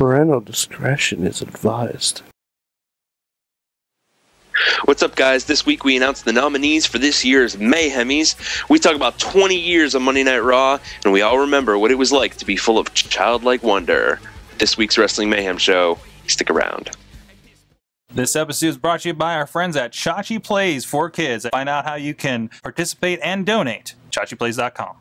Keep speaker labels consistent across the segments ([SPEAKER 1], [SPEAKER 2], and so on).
[SPEAKER 1] Parental discretion is advised.
[SPEAKER 2] What's up, guys? This week we announced the nominees for this year's Mayhemies. We talk about 20 years of Monday Night Raw, and we all remember what it was like to be full of childlike wonder. This week's Wrestling Mayhem show. Stick around.
[SPEAKER 3] This episode is brought to you by our friends at Chachi Plays for Kids. Find out how you can participate and donate. ChachiPlays.com.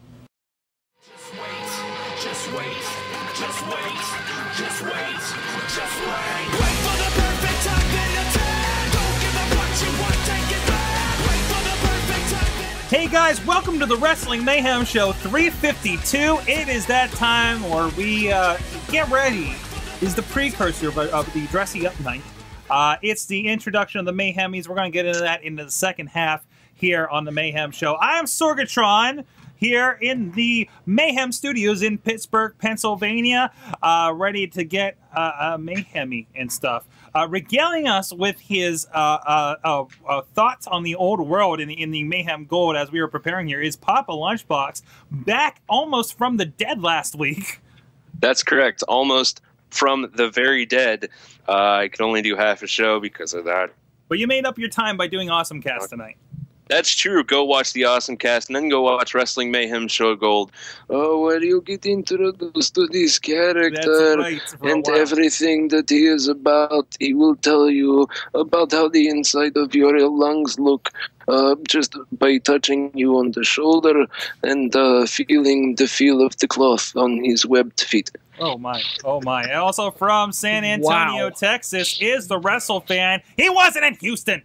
[SPEAKER 3] Hey guys, welcome to the Wrestling Mayhem Show 352. It is that time where we uh, get ready. Is the precursor of, of the dressy up night. Uh, it's the introduction of the Mayhemies. We're going to get into that in the second half here on the Mayhem Show. I am Sorgatron here in the Mayhem Studios in Pittsburgh, Pennsylvania, uh, ready to get uh, uh, Mayhemy and stuff. Uh, regaling us with his uh, uh, uh, uh, thoughts on the old world in the, in the Mayhem Gold as we were preparing here is Papa Lunchbox, back almost from the dead last week.
[SPEAKER 2] That's correct. Almost from the very dead. Uh, I could only do half a show because of that.
[SPEAKER 3] But you made up your time by doing Awesome Cast tonight.
[SPEAKER 2] That's true. Go watch the awesome cast and then go watch Wrestling Mayhem Show Gold. Oh, where you get introduced to this character
[SPEAKER 3] right,
[SPEAKER 2] and everything that he is about. He will tell you about how the inside of your lungs look uh, just by touching you on the shoulder and uh, feeling the feel of the cloth on his webbed feet.
[SPEAKER 3] Oh my, oh my. And also from San Antonio,
[SPEAKER 1] Wow.
[SPEAKER 3] Texas is the Wrestle fan. He wasn't in Houston.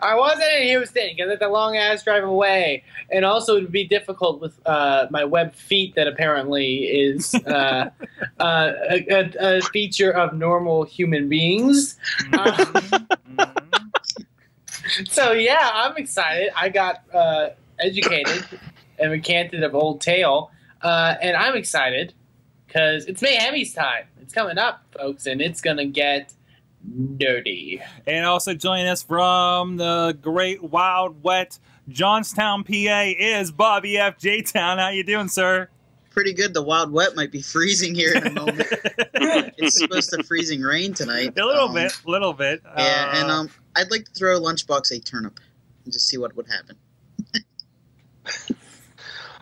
[SPEAKER 4] I wasn't in Houston because it's a long ass drive away, and also it would be difficult with uh, my web feet that apparently is uh, uh, a, a, feature of normal human beings.
[SPEAKER 3] Mhm.
[SPEAKER 4] So yeah, I'm excited. I got uh, educated and recanted of old tale, uh, and I'm excited because it's Mayhemy's time. It's coming up, folks, and it's gonna get nerdy.
[SPEAKER 3] and also joining us from the great wild wet Johnstown, PA is Bobby F. J Town. How you doing, sir?
[SPEAKER 5] pretty good. The wild wet might be freezing here in a moment. it's supposed to freezing rain tonight.
[SPEAKER 3] A little
[SPEAKER 5] Um,
[SPEAKER 3] bit, little bit.
[SPEAKER 5] Yeah, and
[SPEAKER 3] Uh,
[SPEAKER 5] um, I'd like to throw Lunchbox a turnip and just see what would happen.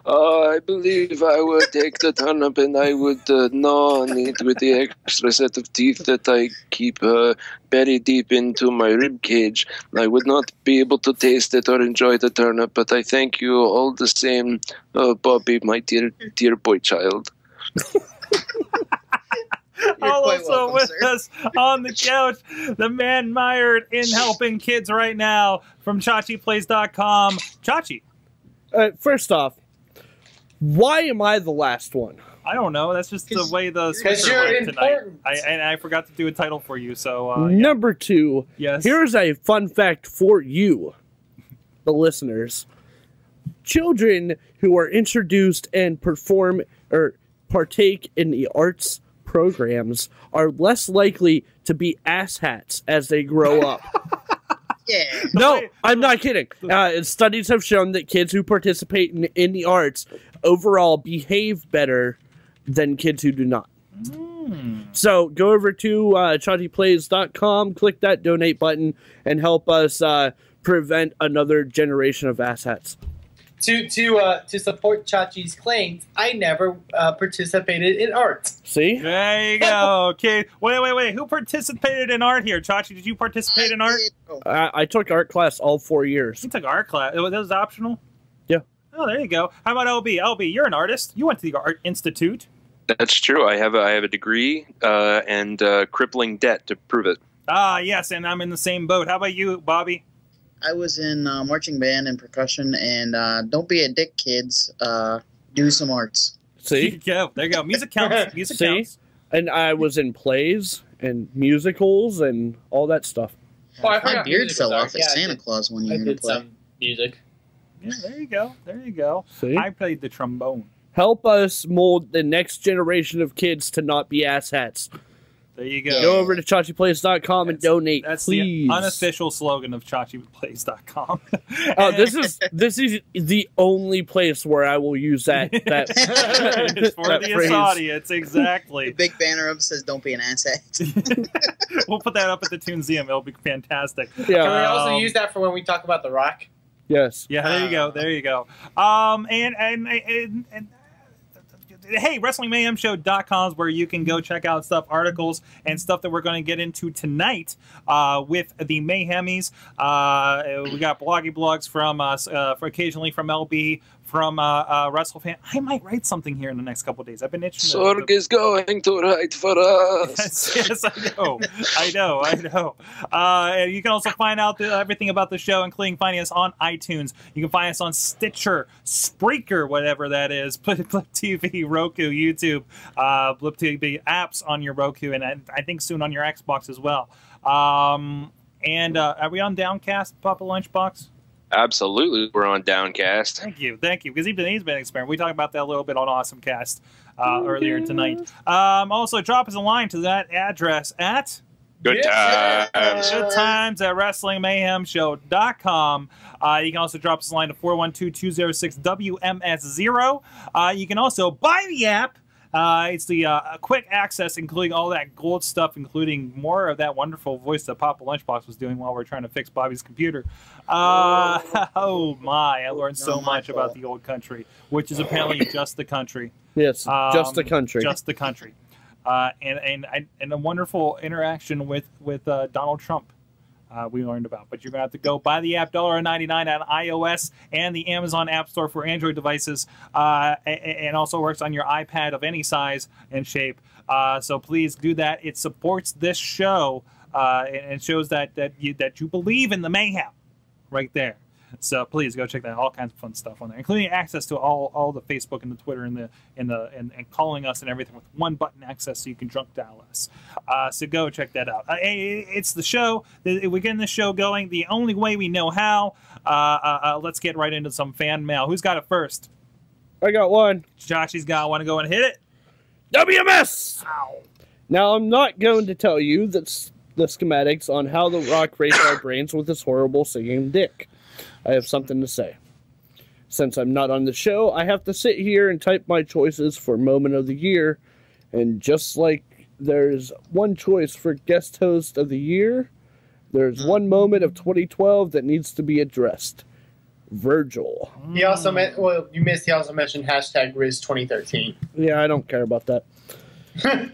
[SPEAKER 2] Oh, I believe I would take the turnip and I would uh, gnaw on it with the extra set of teeth that I keep uh, buried deep into my rib cage. I would not be able to taste it or enjoy the turnip, but I thank you all the same, uh, Bobby, my dear, dear boy child.
[SPEAKER 5] You're
[SPEAKER 3] also
[SPEAKER 5] welcome,
[SPEAKER 3] with
[SPEAKER 5] sir.
[SPEAKER 3] us on the couch, the man mired in helping kids right now from ChachiPlays.com. Chachi,
[SPEAKER 1] Uh, first off, why am I the last one?
[SPEAKER 3] I don't know. That's just the way the
[SPEAKER 4] 'Cause
[SPEAKER 3] scripts are
[SPEAKER 4] you're
[SPEAKER 3] written tonight. I, and I forgot to do a title for you, so uh, yeah.
[SPEAKER 1] Number two,
[SPEAKER 3] yes.
[SPEAKER 1] here's a fun fact for you, the listeners. Children who are introduced and perform or partake in the arts programs are less likely to be asshats as they grow up.
[SPEAKER 5] Yeah.
[SPEAKER 1] No, I'm not kidding. Uh, studies have shown that kids who participate in, in the arts overall behave better than kids who do not.
[SPEAKER 3] Hmm.
[SPEAKER 1] So go over to uh, chachiplays.com, click that donate button, and help us uh, prevent another generation of asshats.
[SPEAKER 4] To to uh, to support Chachi's claims, I never uh, participated in art.
[SPEAKER 1] See?
[SPEAKER 3] There you go. Okay. Wait, wait, wait. Who participated in art here? Chachi, did you participate in art?
[SPEAKER 5] did-
[SPEAKER 1] I, I took art class all four years.
[SPEAKER 3] You took art class. That was optional?
[SPEAKER 1] Yeah.
[SPEAKER 3] Oh, there you go. How about LB? LB, you're an artist. You went to the Art Institute.
[SPEAKER 2] That's true. I have a, I have a degree uh, and uh, crippling debt to prove it.
[SPEAKER 3] Ah, yes, and I'm in the same boat. How about you, Bobby?
[SPEAKER 5] I was in uh, marching band and percussion, and uh, don't be a dick, kids. Uh, do some arts.
[SPEAKER 3] There you
[SPEAKER 1] See?
[SPEAKER 3] go. There you go. Music counts. Music
[SPEAKER 1] See?
[SPEAKER 3] counts.
[SPEAKER 1] And I was in plays and musicals and all that stuff.
[SPEAKER 4] Oh, I
[SPEAKER 5] My beard fell off at
[SPEAKER 4] Yeah,
[SPEAKER 5] Santa
[SPEAKER 4] did-
[SPEAKER 5] Claus one year in a
[SPEAKER 4] did
[SPEAKER 5] play.
[SPEAKER 4] some music.
[SPEAKER 3] Yeah, there you go. There you go.
[SPEAKER 1] See?
[SPEAKER 3] I played the trombone.
[SPEAKER 1] Help us mold the next generation of kids to not be asshats.
[SPEAKER 3] There you go.
[SPEAKER 1] Go over to chachiplays.com and donate,
[SPEAKER 3] That's
[SPEAKER 1] please.
[SPEAKER 3] the unofficial slogan of chachiplays.com.
[SPEAKER 1] Oh, this is this is the only place where I will use that that,
[SPEAKER 3] for
[SPEAKER 1] that
[SPEAKER 3] the
[SPEAKER 1] phrase.
[SPEAKER 3] audience,
[SPEAKER 5] The
[SPEAKER 3] exactly.
[SPEAKER 5] big banner up says "Don't be an asshat."
[SPEAKER 3] we'll put that up at the Tuneseum. It'll be fantastic.
[SPEAKER 4] Can we
[SPEAKER 1] Yeah.
[SPEAKER 4] also
[SPEAKER 3] Um,
[SPEAKER 4] use that for when we talk about The Rock?
[SPEAKER 1] Yes.
[SPEAKER 3] Yeah, there you go. There you go. Um, and and and. and Hey, WrestlingMayhemShow.com is where you can go check out stuff, articles, and stuff that we're going to get into tonight uh, with the Mayhemies. Uh, we got bloggy blogs from us, uh, for occasionally from LB, from uh, uh, WrestleFan. I might write something here in the next couple of days. I've been itching.
[SPEAKER 2] Sorg is going to write for us.
[SPEAKER 3] yes, yes, I know, I know, I know. Uh, and you can also find out the, everything about the show, including finding us on iTunes. You can find us on Stitcher, Spreaker, whatever that is, Blip, Blip TV, Roku, YouTube, uh, Blip TV apps on your Roku, and I, I think soon on your Xbox as well. Um, and uh, are we on Downcast, Papa Lunchbox?
[SPEAKER 2] Absolutely, we're on Downcast.
[SPEAKER 3] Thank you, thank you, because he's he's been experimenting. We talked about that a little bit on Awesome Cast uh, earlier tonight. Um, also, drop us a line to that address at
[SPEAKER 2] Good
[SPEAKER 4] Yeah.
[SPEAKER 2] times.
[SPEAKER 3] good times at WrestlingMayhemShow.com. Uh, you can also drop us a line to 412-206-WMS0. Uh, you can also buy the app. Uh, it's the uh, quick access, including all that gold stuff, including more of that wonderful voice that Papa Lunchbox was doing while we are trying to fix Bobby's computer. Uh, oh my! I learned so much about the old country, which is apparently just the country.
[SPEAKER 1] Yes. just the
[SPEAKER 3] Um,
[SPEAKER 1] country.
[SPEAKER 3] Just the country. Uh, and, and and and a wonderful interaction with with uh, Donald Trump. Uh, we learned about, but you're gonna have to go buy the app $1.99 on iOS and the Amazon App Store for Android devices, uh, and also works on your iPad of any size and shape. Uh, so please do that. It supports this show uh, and and shows that that you that you believe in the mayhem, right there. So please go check that. out. All kinds of fun stuff on there, including access to all, all the Facebook and the Twitter and the and the and, and calling us and everything with one button access, so you can drunk dial us. Uh, so go check that out. Uh, it- it's the show. We're getting the show going the only way we know how. Uh, uh, uh, let's get right into some fan mail. Who's got it first?
[SPEAKER 1] I got one.
[SPEAKER 3] Joshy's got. one. to go and hit it?
[SPEAKER 1] WMS. Now I'm not going to tell you that's the schematics on how the Rock raped our brains with his horrible singing dick. I have something to say. Since I'm not on the show, I have to sit here and type my choices for moment of the year, and just like there's one choice for guest host of the year, there's hmm. one moment of 2012 that needs to be addressed. Virgil.
[SPEAKER 4] He also meant, well, you missed, he also mentioned hashtag Riz 2013.
[SPEAKER 1] Yeah, I don't care about that.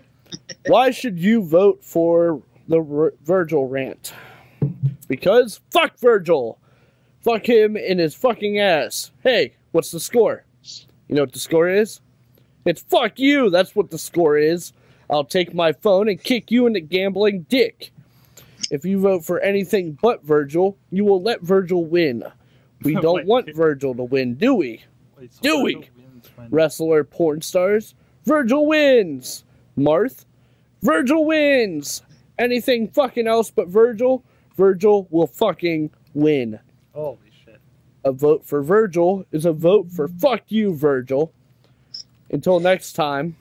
[SPEAKER 1] Why should you vote for the R- Virgil rant? Because fuck Virgil. Fuck him in his fucking ass. Hey, what's the score? You know what the score is? It's fuck you. That's what the score is. I'll take my phone and kick you in the gambling dick. If you vote for anything but Virgil, you will let Virgil win. We don't
[SPEAKER 3] Wait.
[SPEAKER 1] want Virgil to win, do we?
[SPEAKER 3] Wait, so
[SPEAKER 1] Dewey.
[SPEAKER 3] Virgil
[SPEAKER 1] wrestler porn stars. Virgil wins. Marth. Virgil wins. Anything fucking else but Virgil, Virgil will fucking win.
[SPEAKER 3] Holy shit!
[SPEAKER 1] A vote for Virgil is a vote for fuck you, Virgil. Until next time,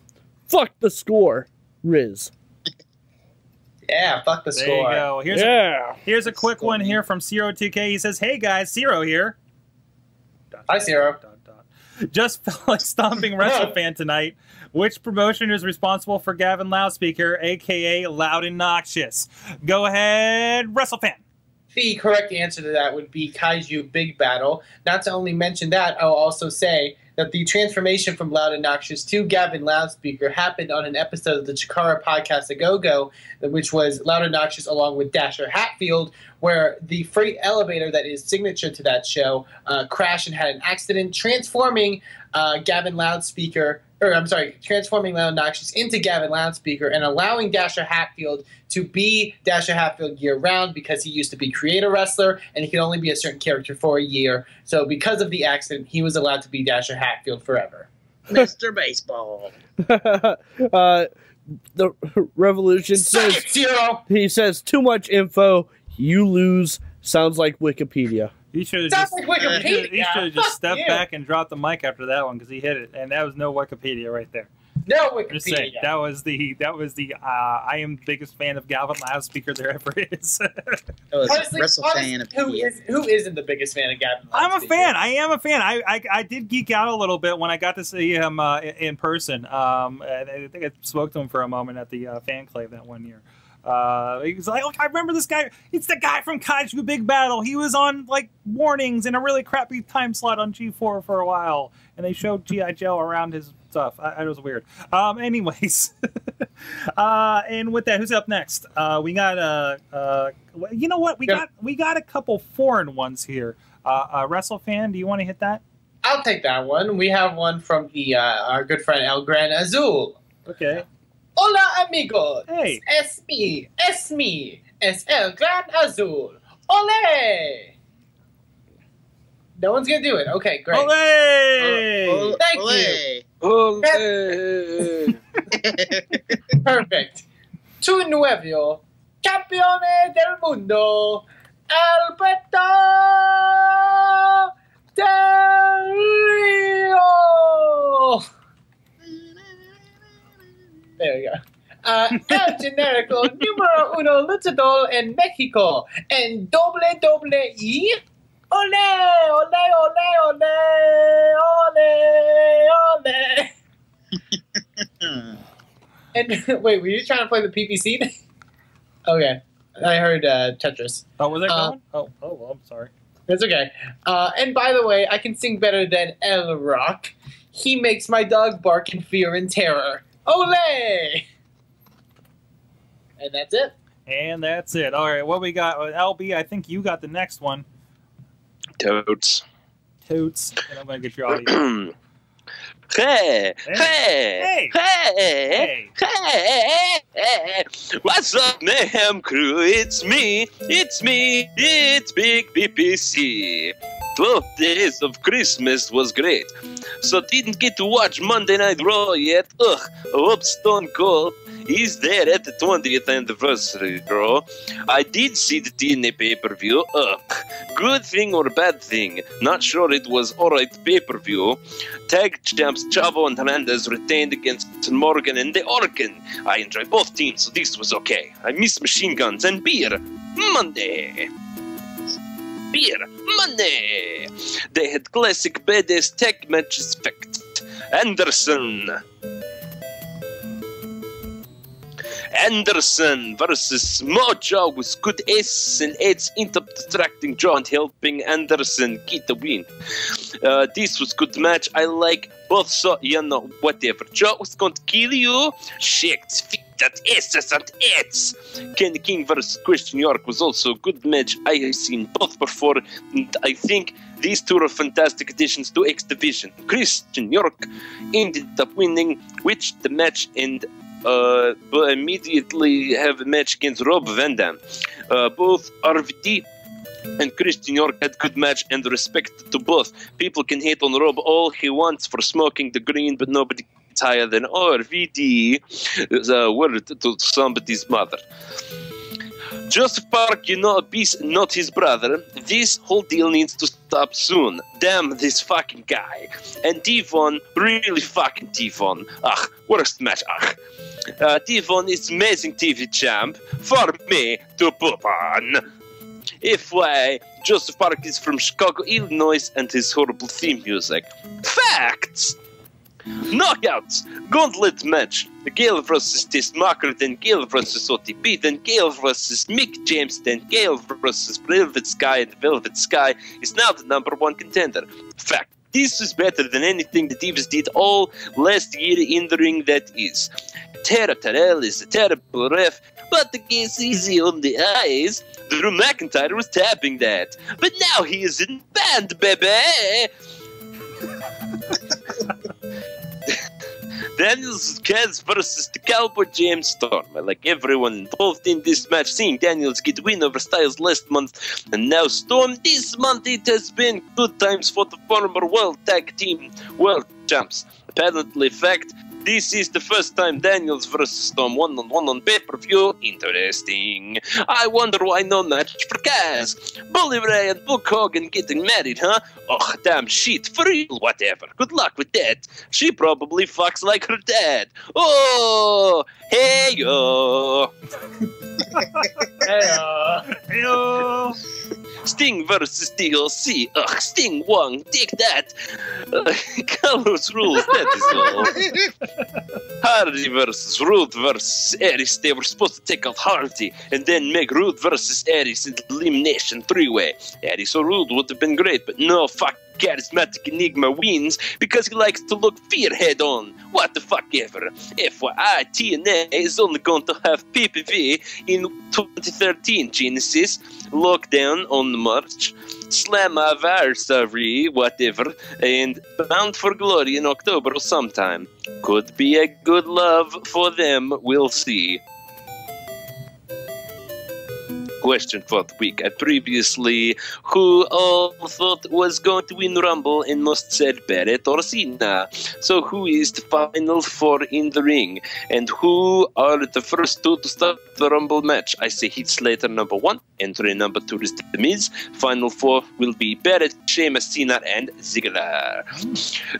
[SPEAKER 1] fuck the score, Riz.
[SPEAKER 4] Yeah, fuck the
[SPEAKER 3] There
[SPEAKER 4] score.
[SPEAKER 3] you go. Here's a
[SPEAKER 1] yeah.
[SPEAKER 3] Here's a quick one here from Zero 2K. He says, "Hey guys, Zero here."
[SPEAKER 4] Hi,
[SPEAKER 3] dot,
[SPEAKER 4] Zero.
[SPEAKER 3] dot, dot. Just felt like stomping WrestleFan tonight. Which promotion is responsible for Gavin Loudspeaker, aka Loud and Noxious? Go ahead, WrestleFan.
[SPEAKER 4] The correct answer to that would be Kaiju Big Battel. Not to only mention that, I'll also say that the transformation from Loud and Noxious to Gavin Loudspeaker happened on an episode of the Chikara podcast, A Go Go, which was Loud and Noxious along with Dasher Hatfield, where the freight elevator that is signature to that show uh, crashed and had an accident, transforming uh, Gavin Loudspeaker, or I'm sorry, transforming Loud Noxious into Gavin Loudspeaker and allowing Dasher Hatfield to be Dasher Hatfield year round because he used to be creator wrestler and he could only be a certain character for a year. So because of the accident, he was allowed to be Dasher Hatfield forever.
[SPEAKER 5] Mr. Baseball.
[SPEAKER 1] uh, the Revolution
[SPEAKER 4] Suck
[SPEAKER 1] says
[SPEAKER 4] it, Zero!
[SPEAKER 1] he says too much info. You lose. Sounds like Wikipedia.
[SPEAKER 3] He should have just,
[SPEAKER 4] like
[SPEAKER 3] he should-
[SPEAKER 4] Wikipedia.
[SPEAKER 3] he should have just stepped
[SPEAKER 4] you.
[SPEAKER 3] back and dropped the mic after that one because he hit it, and that was no Wikipedia right there.
[SPEAKER 4] No
[SPEAKER 3] I'm just saying
[SPEAKER 4] Wikipedia.
[SPEAKER 3] that was the that was the uh, I am the biggest fan of Gavin loudspeaker there ever is.
[SPEAKER 5] That was
[SPEAKER 4] Honestly,
[SPEAKER 5] Wrestle
[SPEAKER 4] honestly,
[SPEAKER 5] fan
[SPEAKER 4] who is who isn't the biggest fan of Gavin?
[SPEAKER 3] I'm a fan. I am a fan. I, I I did geek out a little bit when I got to see him uh, in person. Um, I think I spoke to him for a moment at the uh, fan clave that one year. Uh, he was like, "Look, I remember this guy. It's the guy from Kaiju Big Battel. He was on like warnings in a really crappy time slot on G4 for a while, and they showed GI Joe around his stuff. I, it was weird. Um, anyways, uh, and with that, who's up next? Uh, we got uh, uh, you know what? We
[SPEAKER 4] Yeah.
[SPEAKER 3] got we got a couple foreign ones here. Uh, uh, Wrestle fan, do you want to hit that?
[SPEAKER 4] I'll take that one. We have one from the uh, our good friend El Gran Azul.
[SPEAKER 3] Okay.
[SPEAKER 4] Hola amigos.
[SPEAKER 3] Hey.
[SPEAKER 4] Es me. Es me. Es El Gran Azul. Ole. No one's gonna do it. Okay, great.
[SPEAKER 3] Olay!
[SPEAKER 5] Oh,
[SPEAKER 4] Thank
[SPEAKER 5] Olay.
[SPEAKER 2] Ole.
[SPEAKER 4] Perfect. Tu nuevo campeone del mundo, Alberto Del Rio. There we go. Uh, el genérico número uno luchador en México en doble doble y ole ole ole ole ole ole. And wait, were you trying to play the PPC? okay, I heard uh, Tetris.
[SPEAKER 3] Oh, was that
[SPEAKER 4] Uh,
[SPEAKER 3] going? Oh, oh, well, I'm sorry.
[SPEAKER 4] That's okay. Uh, and by the way, I can sing better than El Rock. He makes my dog bark in fear and terror. Ole! And that's it.
[SPEAKER 3] And that's it. All right, what we got? Uh, LB, I think you got the next one.
[SPEAKER 2] Totes.
[SPEAKER 3] Toots. And I'm gonna get your audio.
[SPEAKER 2] hey,
[SPEAKER 3] Hey.
[SPEAKER 2] hey, hey,
[SPEAKER 3] hey.
[SPEAKER 2] hey, What's up, Mayhem Crew? It's me, it's me, it's Big BBC. 12 days of Christmas was great. So didn't get to watch Monday Night Raw yet. Ugh, hope Stone Cold is there at the 20th anniversary Raw. I did see the TNA pay-per-view. Ugh, good thing or bad thing? Not sure it was alright pay-per-view. Tag champs Chavo and Hernandez retained against Morgan and the Organ. I enjoy both teams, so this was okay. I miss machine guns and beer. Monday. Beer. money. They had classic badass tag matches fact. Anderson. Anderson versus Mojo was good Aces and Eights interacting John helping Anderson get the win. Uh, this was good match. I like both so you know whatever. Joe was going to kill you. Shakes feet at Aces and Eights. Kenny King versus Christian York was also a good match. I have seen both before, and I think these two are fantastic additions to X Division. Christian York ended up winning, which the match and uh, immediately have a match against Rob Van Dam. Uh, both RVD and Christian York had good match and respect to both. People can hate on Rob all he wants for smoking the green, but nobody higher than RVD. The word to somebody's mother. Joseph Park, you know, Beast, not his brother. This whole deal needs to stop soon. Damn this fucking guy. And Devon, really fucking Devon. Ugh, worst match. Ugh. Uh, Devon is amazing TV champ for me to poop on. FYI, Joseph Park is from Chicago, Illinois, and his horrible theme music. Facts! Knockouts! Gauntlet match. Gale versus Marker, then Gale versus OTP, then Gale versus Mick James, then Gale versus Velvet Sky, and Velvet Sky is now the number one contender. Fact. This is better than anything the Divas did all last year in the ring that is. Taryn Terrell is a terrible ref, but the game's easy on the eyes. Drew McIntyre was tapping that. But now he is in band, baby! Daniels Kaz versus the Cowboy James Storm. Like everyone involved in this match, seeing Daniels get win over Styles last month, and now Storm this month. It has been good times for the former World Tag Team World Champs. Apparently, fact This is the first time Daniels versus Storm one on one on pay per view. Interesting. I wonder why no match for Kaz. Bully Ray and Brooke Hogan getting married, huh? Oh, damn shit. For real, whatever. Good luck with that. She probably fucks like her dad. Oh, hey yo.
[SPEAKER 4] Hey, yo.
[SPEAKER 3] Hey Heyo.
[SPEAKER 2] Sting versus DOC. Ugh, Sting won. Take that. Uh, Carlos rules, that is all. Hardy versus Roode versus Aries. They were supposed to take out Hardy and then make Roode versus Aries in the elimination three way. Aries or Roode would have been great, but no, fuck. Charismatic Enigma wins because he likes to look fear head on. What the fuck ever. FYI, TNA is only going to have PPV in 2013 Genesis. Lockdown on March. Slam Slammiversary, whatever. And Bound for Glory in October sometime. Could be a good love for them, we'll see. Question for the week. I previously, who all thought was going to win Rumble and most said Barrett or Cena. So who is the final four in the ring? And who are the first two to start the Rumble match? I say Heath Slater number one, entry number two is The Miz. Final four will be Barrett, Sheamus, Cena, and Ziggler.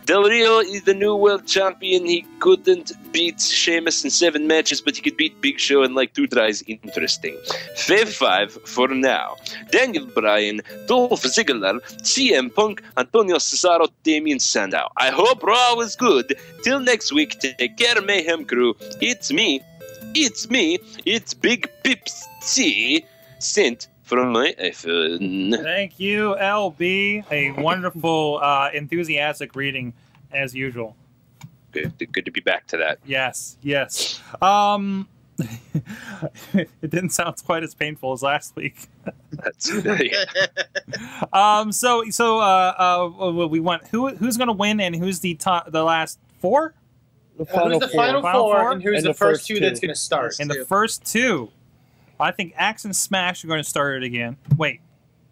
[SPEAKER 2] Del Rio is the new world champion. He couldn't beat Sheamus in seven matches, but he could beat Big Show in like two tries. Interesting. Fave for now. Daniel Bryan, Dolph Ziggler, CM Punk, Antonio Cesaro, Damien Sandow. I hope Raw was good. Till next week, take care, Mayhem Crew. It's me. It's me. It's Big Pips C. Sent from my iPhone.
[SPEAKER 3] Thank you, LB. A wonderful, uh, enthusiastic reading as usual.
[SPEAKER 2] Good, good to be back to that.
[SPEAKER 3] Yes, yes. Um, it didn't sound quite as painful as last week.
[SPEAKER 2] That's yeah.
[SPEAKER 3] Um, so so uh, uh, we want who who's going to win and who's the top the last four
[SPEAKER 1] The
[SPEAKER 4] Uh, who's the final,
[SPEAKER 3] Final
[SPEAKER 4] four,
[SPEAKER 3] four?
[SPEAKER 4] and who's
[SPEAKER 1] And
[SPEAKER 4] the,
[SPEAKER 1] the
[SPEAKER 4] first
[SPEAKER 1] first
[SPEAKER 4] two,
[SPEAKER 1] two.
[SPEAKER 4] that's going to start?
[SPEAKER 3] and the first two. I think Axe and Smash are going to start it again. Wait,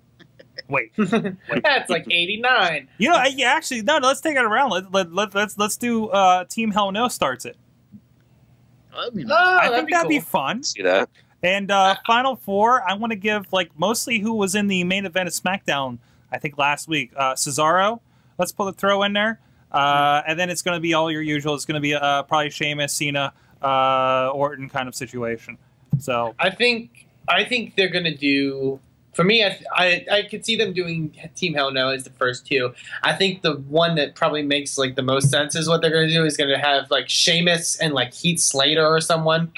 [SPEAKER 3] wait.
[SPEAKER 4] that's like 89.
[SPEAKER 3] You know, I- yeah, actually, no. no, Let's take it around. Let, let, let, let's let's do uh, Team Hell No starts it.
[SPEAKER 5] I mean,
[SPEAKER 4] Oh,
[SPEAKER 3] I
[SPEAKER 4] that'd
[SPEAKER 3] think
[SPEAKER 4] be
[SPEAKER 3] that'd
[SPEAKER 4] cool.
[SPEAKER 3] be fun.
[SPEAKER 2] See that?
[SPEAKER 3] And uh, Final Four, I want to give like mostly who was in the main event of SmackDown. I think last week, uh, Cesaro. Let's put a throw in there, uh, and then it's going to be all your usual. It's going to be uh, probably Sheamus, Cena, uh, Orton kind of situation. So
[SPEAKER 4] I think I think they're gonna do. For me, I, I I could see them doing Team Hell No as the first two. I think the one that probably makes like the most sense is what they're gonna do is gonna have like Sheamus and like Heath Slater or someone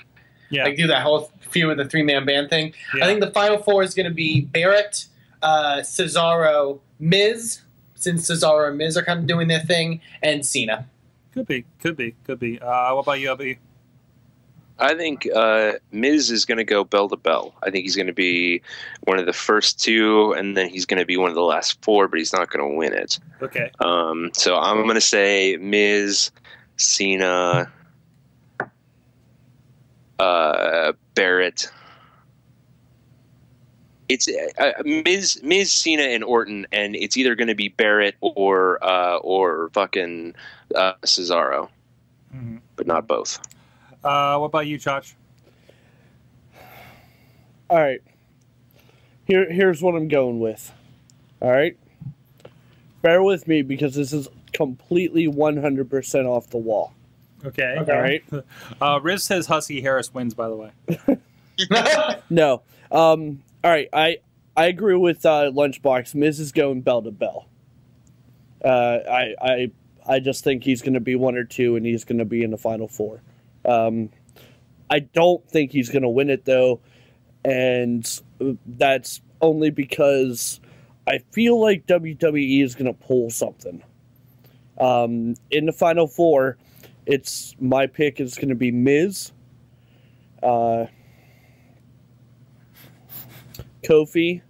[SPEAKER 3] yeah,
[SPEAKER 4] like do that whole feud with the three man band thing.
[SPEAKER 3] yeah.
[SPEAKER 4] I think the final four is gonna be Barrett, uh, Cesaro, Miz, since Cesaro and Miz are kind of doing their thing, and Cena.
[SPEAKER 3] could be, could be, could be. Uh, what about you, Abby?
[SPEAKER 2] I think uh, Miz is going to go bell to bell. I think he's going to be one of the first two, and then he's going to be one of the last four, but he's not going to win it.
[SPEAKER 3] Okay,
[SPEAKER 2] Um, so I'm going to say Miz, Cena, uh, Barrett. It's uh, Miz, Miz, Cena, and Orton, and it's either going to be Barrett or uh, or fucking uh, Cesaro,
[SPEAKER 3] Mhm.
[SPEAKER 2] but not both.
[SPEAKER 3] Uh, what about you, Chach?
[SPEAKER 1] All right. Here, here's what I'm going with. All right. Bear with me because this is completely 100% off the wall.
[SPEAKER 3] Okay.
[SPEAKER 4] Okay.
[SPEAKER 1] All right.
[SPEAKER 3] Uh, Riz says Husky Harris wins. By the way.
[SPEAKER 1] No. Um. All right. I I agree with uh, Lunchbox. Miz is going bell to bell. Uh. I I I just think he's going to be one or two, and he's going to be in the final four. Um. I don't think he's going to win it though, and that's only because I feel like WWE is going to pull something. Um. In the final four, it's my pick is going to be Miz. Uh. Kofi.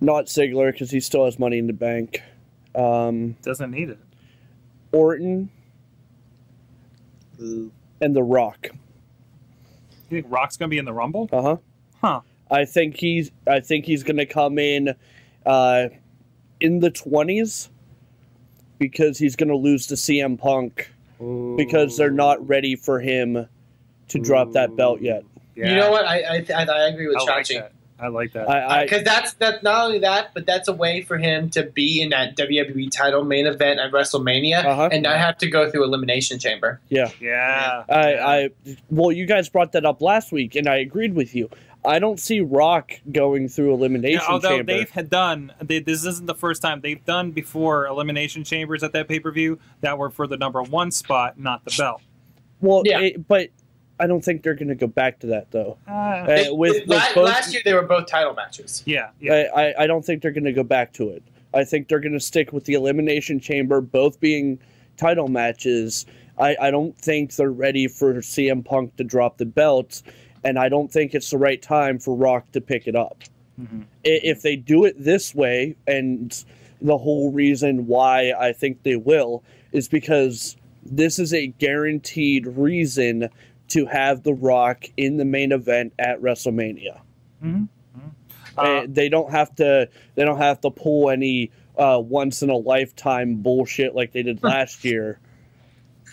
[SPEAKER 1] Not Ziggler because he still has money in the bank. Um,
[SPEAKER 3] Doesn't need it.
[SPEAKER 1] Orton
[SPEAKER 5] Boo.
[SPEAKER 1] and The Rock.
[SPEAKER 3] You think Rock's gonna be in the Rumble?
[SPEAKER 1] Uh huh.
[SPEAKER 3] Huh.
[SPEAKER 1] I think he's. I think he's going to come in, uh, in the twenties, because he's going to lose to CM Punk because they're not ready for him to drop that belt yet.
[SPEAKER 3] Yeah.
[SPEAKER 4] You know what? I I, I, I agree with
[SPEAKER 3] I like
[SPEAKER 4] Chachi.
[SPEAKER 3] that. I like that.
[SPEAKER 1] I, I
[SPEAKER 4] Because that's that. Not only that, but that's a way for him to be in that WWE title main event at WrestleMania
[SPEAKER 1] Uh-huh.
[SPEAKER 4] and not have to go through elimination chamber.
[SPEAKER 1] yeah.
[SPEAKER 3] yeah.
[SPEAKER 1] I, I well, you guys brought that up last week, and I agreed with you. I don't see Rock going through elimination
[SPEAKER 3] Yeah, although
[SPEAKER 1] chamber.
[SPEAKER 3] they've had done, they, this isn't the first time they've done before elimination chambers at that pay per view that were for the number one spot, not the belt.
[SPEAKER 1] well,
[SPEAKER 4] Yeah.
[SPEAKER 1] it- but I don't think they're going to go back to that though.
[SPEAKER 3] Uh,
[SPEAKER 1] Uh,
[SPEAKER 4] They-
[SPEAKER 1] with,
[SPEAKER 4] they-
[SPEAKER 1] with
[SPEAKER 4] la-
[SPEAKER 1] both,
[SPEAKER 4] last year they were both title matches.
[SPEAKER 3] yeah, yeah.
[SPEAKER 1] I, I, I don't think they're going to go back to it. I think they're going to stick with the elimination chamber, both being title matches. I, I don't think they're ready for CM Punk to drop the belt, and I don't think it's the right time for Rock to pick it up.
[SPEAKER 3] Mhm.
[SPEAKER 1] If they do it this way, and the whole reason why I think they will is because this is a guaranteed reason to have The Rock in the main event at WrestleMania.
[SPEAKER 3] Mhm. Uh,
[SPEAKER 1] Uh, they don't have to. They don't have to pull any uh, once in a lifetime bullshit like they did last year.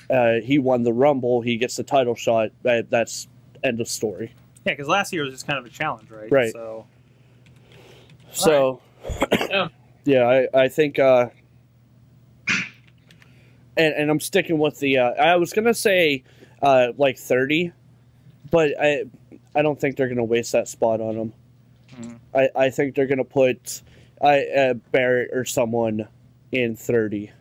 [SPEAKER 1] Uh, he won the Rumble. He gets the title shot. Uh, that's end of story.
[SPEAKER 3] yeah, because last year was just kind of a challenge, right?
[SPEAKER 1] Right.
[SPEAKER 3] So
[SPEAKER 1] So,
[SPEAKER 4] Yeah.
[SPEAKER 1] yeah, I, I think, uh, and and I'm sticking with the. Uh, I was gonna say uh, like 30, but I I don't think they're gonna waste that spot on him.
[SPEAKER 3] Mhm.
[SPEAKER 1] I I think they're gonna put I uh, Barrett or someone in 30.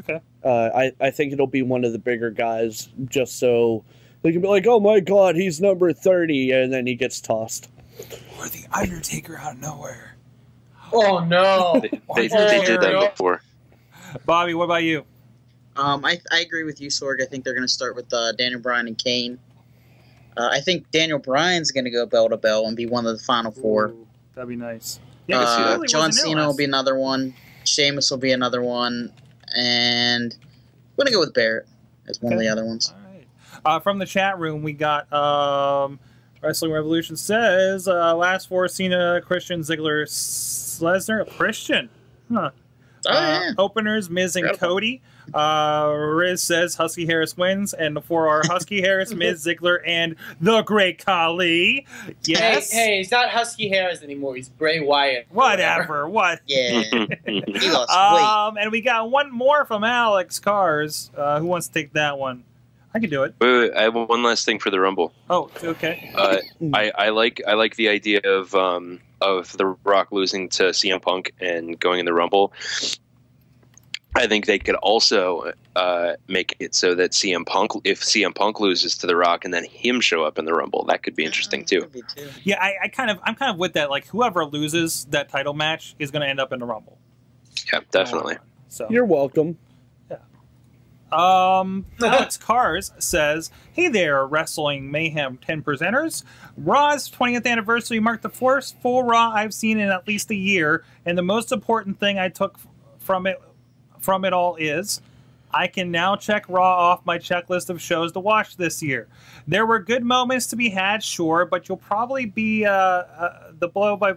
[SPEAKER 3] Okay.
[SPEAKER 1] Uh, I I think it'll be one of the bigger guys, just so they can be like, oh my god, he's number 30, and then he gets tossed.
[SPEAKER 3] or the Undertaker out of nowhere.
[SPEAKER 4] Oh no!
[SPEAKER 2] They, they, they did that before.
[SPEAKER 3] Bobby, what about you?
[SPEAKER 5] Um, I, I agree with you, Sorg. I think they're going to start with uh, Daniel Bryan and Kane. Uh, I think Daniel Bryan's going to go bell to bell and be one of the final four.
[SPEAKER 3] Ooh, that'd be nice.
[SPEAKER 2] I can see
[SPEAKER 5] Uh,
[SPEAKER 3] really
[SPEAKER 5] John Cena will be another one. Sheamus will be another one. And I'm going to go with Barrett as one of the other ones.
[SPEAKER 3] All right. Uh, from the chat room, we got um, Wrestling Revolution says uh, last four Cena, Christian, Ziggler, S- Lesnar, Christian. Huh.
[SPEAKER 5] Oh,
[SPEAKER 3] Uh. Openers, Miz and
[SPEAKER 5] Incredible.
[SPEAKER 3] Cody. Uh, Riz says Husky Harris wins, and for our Husky Harris, Miz Ziggler, and the Great Khali. Yes.
[SPEAKER 4] Hey, hey, he's not Husky Harris anymore. He's Bray Wyatt.
[SPEAKER 3] Whatever. What?
[SPEAKER 5] Yeah. he lost weight.
[SPEAKER 3] Um, and we got one more from Alex Cars. Uh, who wants to take that one? I can do it.
[SPEAKER 2] Wait, wait, I have one last thing for the Rumble.
[SPEAKER 3] Oh, okay.
[SPEAKER 2] Uh, I, I like I like the idea of um, of the Rock losing to CM Punk and going in the Rumble. I think they could also uh, make it so that CM Punk, if CM Punk loses to the Rock and then him show up in the Rumble, that could be interesting too.
[SPEAKER 5] Be too.
[SPEAKER 3] Yeah, I, I kind of, I'm kind of with that. Like, whoever loses that title match is going to end up in the Rumble.
[SPEAKER 2] Yeah, definitely.
[SPEAKER 3] So,
[SPEAKER 1] You're welcome.
[SPEAKER 3] Um, Alex Cars says, "Hey there, Wrestling Mayhem 10 presenters. Raw's 20th anniversary marked the first full Raw I've seen in at least a year, and the most important thing I took from it from it all is." I can now check Raw off my checklist of shows to watch this year. There were good moments to be had, sure, but you'll probably be uh, uh, the blow by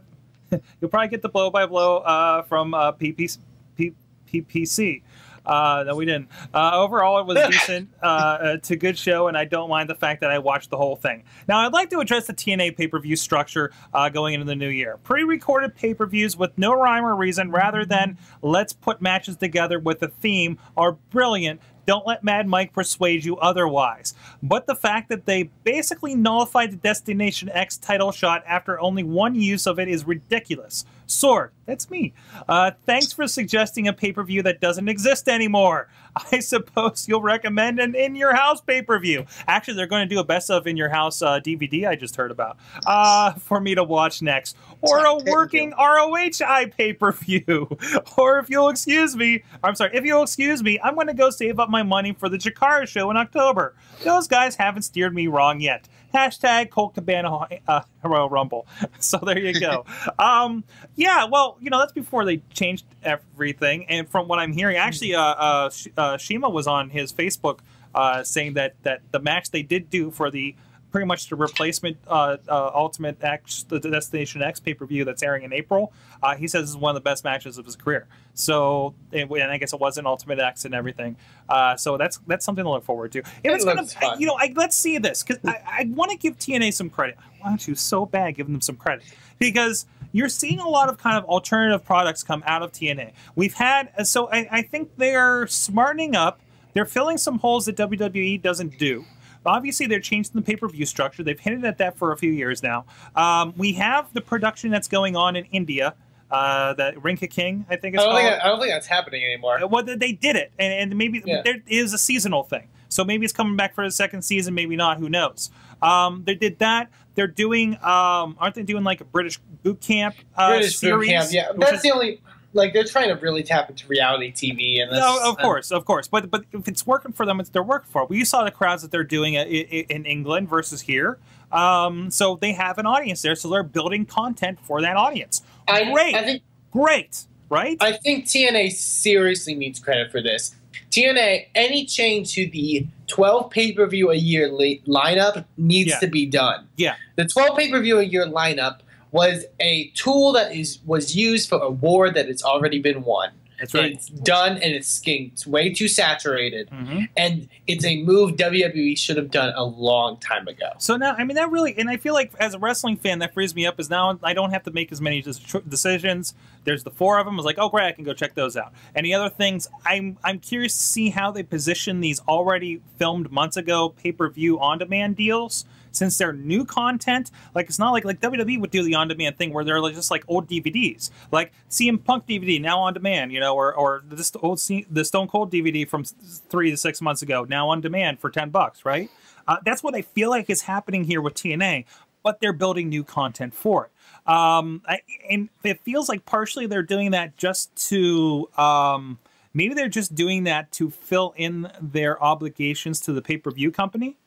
[SPEAKER 3] you'll probably get the blow by blow uh, from uh, PP, P, PPC. Uh, no, we didn't. Uh, overall, it was decent uh, uh, to good show, and I don't mind the fact that I watched the whole thing. Now, I'd like to address the TNA pay per view structure uh, going into the new year. Pre recorded pay per views with no rhyme or reason, rather than let's put matches together with a theme, are brilliant. Don't let Mad Mike persuade you otherwise. But the fact that they basically nullified the Destination X title shot after only one use of it is ridiculous. Sword, that's me. Uh, thanks for suggesting a pay per view that doesn't exist anymore. I suppose you'll recommend an in your house pay per view. Actually, they're going to do a best of in your house uh, DVD I just heard about uh, for me to watch next. Or a working ROHI pay per view. or if you'll excuse me, I'm sorry, if you'll excuse me, I'm going to go save up my money for the Chikara show in October. Those guys haven't steered me wrong yet. Hashtag Colt Cabana uh, Royal Rumble. So there you go. um, yeah, well, you know, that's before they changed everything. And from what I'm hearing, actually, uh, uh, Sh- uh, Shima was on his Facebook uh, saying that, that the match they did do for the pretty much the replacement uh, uh, Ultimate X, the Destination X pay per view that's airing in April. Uh, he says is one of the best matches of his career. So, and and I guess it was an Ultimate X and everything. Uh, so that's that's something to look forward to. If
[SPEAKER 4] It
[SPEAKER 3] it's gonna,
[SPEAKER 4] fun.
[SPEAKER 3] you know, I, let's see this because I, I want to give TNA some credit. I want to so bad giving them some credit because you're seeing a lot of kind of alternative products come out of TNA. We've had so I, I think they're smartening up. They're filling some holes that WWE doesn't do. Obviously, they're changing the pay per view structure. They've hinted at that for a few years now. Um, we have the production that's going on in India. Uh, that Ring Ka King, I think
[SPEAKER 4] I
[SPEAKER 3] it's
[SPEAKER 4] don't
[SPEAKER 3] called.
[SPEAKER 4] think I don't think that's happening anymore.
[SPEAKER 3] Uh, Well, they did it, and, and maybe
[SPEAKER 4] Yeah.
[SPEAKER 3] there is a seasonal thing. So maybe it's coming back for the second season, maybe not. Who knows? Um, they did that. They're doing, um, aren't they doing like a British boot camp uh,
[SPEAKER 4] British boot camp, yeah. That's
[SPEAKER 3] is-
[SPEAKER 4] the only like they're trying to really tap into reality TV and this,
[SPEAKER 3] no, of course, of course. But but if it's working for them, it's they're working for it. We saw the crowds that they're doing in England versus here. Um, so they have an audience there, so they're building content for that audience.
[SPEAKER 4] I,
[SPEAKER 3] Great.
[SPEAKER 4] I think
[SPEAKER 3] Great, right?
[SPEAKER 4] I think TNA seriously needs credit for this. TNA, any change to the 12 pay per view a year li- lineup needs
[SPEAKER 3] Yeah.
[SPEAKER 4] to be done.
[SPEAKER 3] Yeah.
[SPEAKER 4] The 12 pay per view a year lineup was a tool that is was used for a war that has already been won.
[SPEAKER 3] That's right.
[SPEAKER 4] It's done and it's skinked. It's way too saturated.
[SPEAKER 3] Mhm.
[SPEAKER 4] And it's a move WWE should have done a long time ago.
[SPEAKER 3] So now, I mean, that really, and I feel like as a wrestling fan, that frees me up. Is now I don't have to make as many decisions. There's the four of them. I was like, oh great, I can go check those out. Any other things? I'm I'm curious to see how they position these already filmed months ago pay per view on demand deals. Since they're new content, like it's not like like WWE would do the on demand thing where they're like, just like old DVDs, like CM Punk DVD now on demand, you know, or or this old C- the Stone Cold DVD from three to six months ago now on demand for ten bucks, right? Uh, that's what I feel like is happening here with TNA, but they're building new content for it. Um, I, and it feels like partially they're doing that just to um, maybe they're just doing that to fill in their obligations to the pay per view company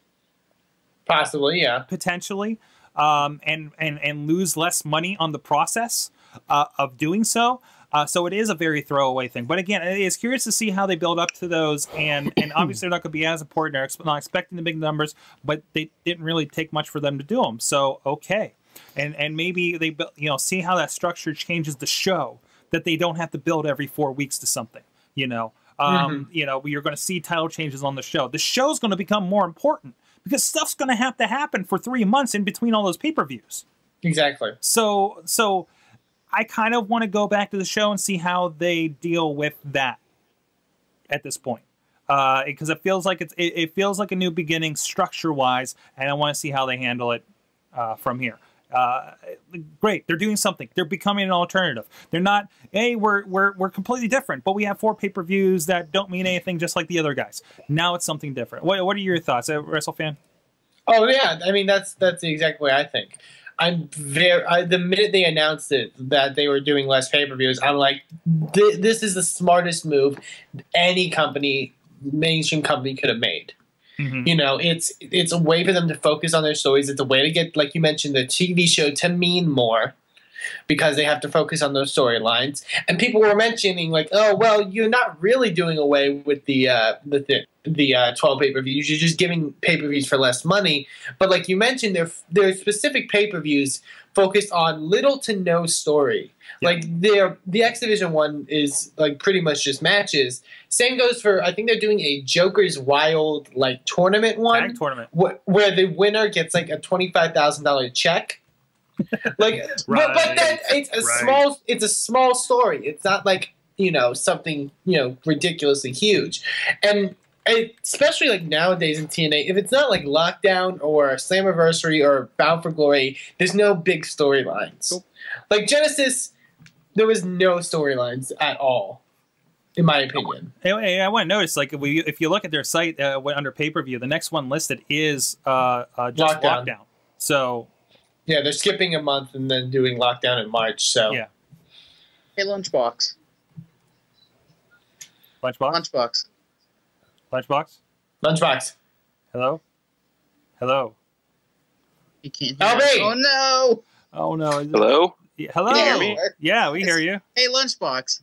[SPEAKER 4] Possibly, yeah.
[SPEAKER 3] potentially, um, and and and lose less money on the process uh, of doing so. Uh, so it is a very throwaway thing. But again, it is curious to see how they build up to those, and and obviously they're not going to be as important. They're not expecting the big numbers, but they didn't really take much for them to do them. So okay, and and maybe they you know see how that structure changes the show that they don't have to build every four weeks to something. You know, um, you know you're going to see title changes on the show. The show's going to become more important because stuff's going to have to happen for three months in between all those pay per views.
[SPEAKER 4] Exactly.
[SPEAKER 3] So so I kind of want to go back to the show and see how they deal with that at this point. Uh, because it feels like it's it, it feels like a new beginning structure wise, and I want to see how they handle it uh, from here. Uh, great, they're doing something. They're becoming an alternative. They're not. Hey, we're we're we're completely different, but we have four pay per views that don't mean anything, just like the other guys. Now it's something different. What what are your thoughts, uh, Wrestle fan?
[SPEAKER 4] Oh yeah, I mean that's that's the exact way I think. I'm very I, the minute they announced it that they were doing less pay per views, I'm like, this is the smartest move any company, mainstream company, could have made.
[SPEAKER 3] Mhm.
[SPEAKER 4] You know, it's it's a way for them to focus on their stories. It's a way to get, like you mentioned, the TV show to mean more because they have to focus on those storylines. And people were mentioning like, oh well, you're not really doing away with the uh, the the, uh, 12 pay per views. You're just giving pay per views for less money. But like you mentioned, there there are specific pay per views focused on little to no story.
[SPEAKER 3] Yeah.
[SPEAKER 4] Like their the X Division one is like pretty much just matches. Same goes for I think they're doing a Joker's Wild like tournament one
[SPEAKER 3] Tag tournament.
[SPEAKER 4] wh- where the winner gets like a twenty five thousand dollar check. like, but, but then it's a
[SPEAKER 3] right.
[SPEAKER 4] small it's a small story. It's not like you know something you know ridiculously huge, and especially like nowadays in TNA, if it's not like Lockdown or Slammiversary or Bound for Glory, there's no big storylines.
[SPEAKER 3] Nope.
[SPEAKER 4] Like Genesis, there was no storylines at all, in my opinion.
[SPEAKER 3] Hey, hey, I want to notice, like, if, we, if you look at their site uh, under pay per view, the next one listed is uh, uh, just
[SPEAKER 4] Lockdown.
[SPEAKER 3] lockdown. So,
[SPEAKER 4] Yeah, they're skipping a month and then doing Lockdown in March. So
[SPEAKER 3] Yeah.
[SPEAKER 5] Hey, Lunchbox.
[SPEAKER 3] Lunchbox,
[SPEAKER 5] Lunchbox.
[SPEAKER 3] Lunchbox,
[SPEAKER 4] Lunchbox.
[SPEAKER 3] hello, hello.
[SPEAKER 5] You can't hear
[SPEAKER 4] LB!
[SPEAKER 5] us. Oh no!
[SPEAKER 3] Oh no,
[SPEAKER 2] Hello?
[SPEAKER 3] Yeah, hello.
[SPEAKER 5] Can you hear me?
[SPEAKER 3] Yeah, we hear you.
[SPEAKER 5] Hey, Lunchbox.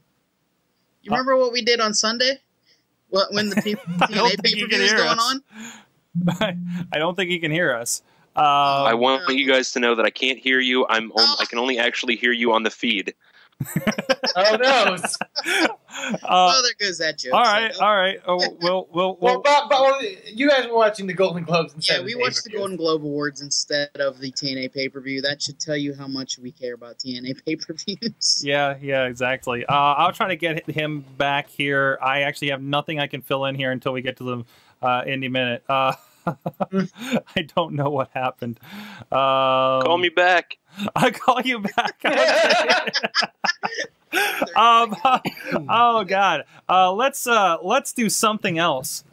[SPEAKER 5] You
[SPEAKER 3] Uh,
[SPEAKER 5] remember what we did on Sunday? What when the people
[SPEAKER 3] I don't
[SPEAKER 5] TNA
[SPEAKER 3] think
[SPEAKER 5] pay per
[SPEAKER 3] can
[SPEAKER 5] view was
[SPEAKER 3] hear
[SPEAKER 5] going
[SPEAKER 3] us.
[SPEAKER 5] on?
[SPEAKER 3] I don't think he can hear us. Uh,
[SPEAKER 2] I want you guys to know that I can't hear you. I'm on, I can only actually hear you on the feed.
[SPEAKER 4] Oh no!
[SPEAKER 3] uh,
[SPEAKER 5] oh, there goes that joke.
[SPEAKER 3] all right,
[SPEAKER 5] So,
[SPEAKER 3] all right. Oh, we'll, we'll,
[SPEAKER 4] well,
[SPEAKER 3] we'll,
[SPEAKER 4] but, but well, you guys were watching the Golden Globes instead.
[SPEAKER 5] yeah, we
[SPEAKER 4] the
[SPEAKER 5] watched the. Golden Globe Awards instead of the TNA pay per view. That should tell you how much we care about TNA pay per views.
[SPEAKER 3] Yeah, yeah, exactly. Uh, I'll try to get him back here. I actually have nothing I can fill in here until we get to the uh, indie minute. Uh, I don't know what happened. Um,
[SPEAKER 2] Call me back.
[SPEAKER 3] I call you back. um, oh God. Uh, let's uh, let's do something else.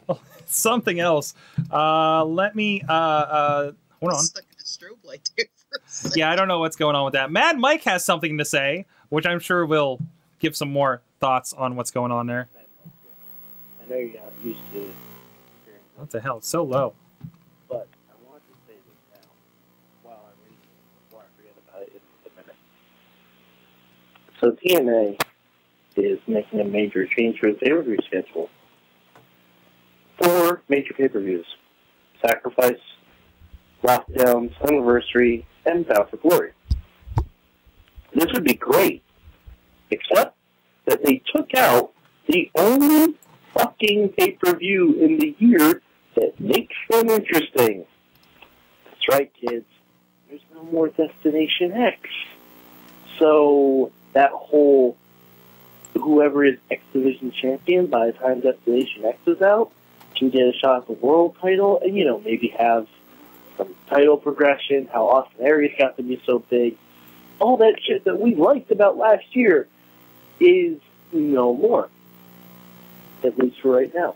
[SPEAKER 3] something else. Uh, let me. Uh, uh, hold on.
[SPEAKER 5] Stuck in a strobe light there for a.
[SPEAKER 3] Yeah, I don't know what's going on with that. Mad Mike has something to say, which I'm sure will give some more thoughts on what's going on there.
[SPEAKER 6] I know you're not used to
[SPEAKER 3] What the hell? It's so low.
[SPEAKER 6] but I want to say this now while I'm reading it before I forget about it in a minute. So TNA is making a major change to its pay-per-view schedule. Four major pay-per-views. Sacrifice, Lockdown, Anniversary, and Bound for Glory. This would be great, except that they took out the only fucking pay-per-view in the year that makes them interesting. That's right, kids. There's no more Destination X. So that whole whoever is X Division champion by the time Destination X is out can get a shot at the world title and, you know, maybe have some title progression, how Austin Aries got to be so big. All that shit that we liked about last year is no more. At least for right now.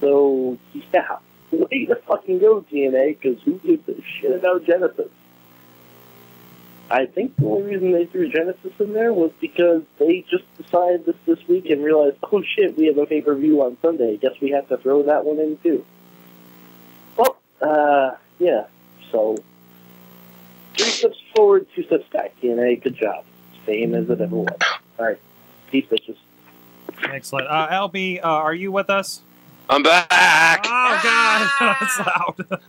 [SPEAKER 6] So, yeah, way to fucking go, TNA, because who gives a shit about Genesis? I think the only reason they threw Genesis in there was because they just decided this this week and realized, oh shit, we have a pay per view on Sunday. Guess we have to throw that one in too. Well, uh, yeah. So three steps forward, two steps back. TNA, good job. Same as it ever was. All right, peace, bitches.
[SPEAKER 3] Excellent. Uh, LB, uh, are you with us?
[SPEAKER 2] I'm back.
[SPEAKER 3] Oh God, that's loud.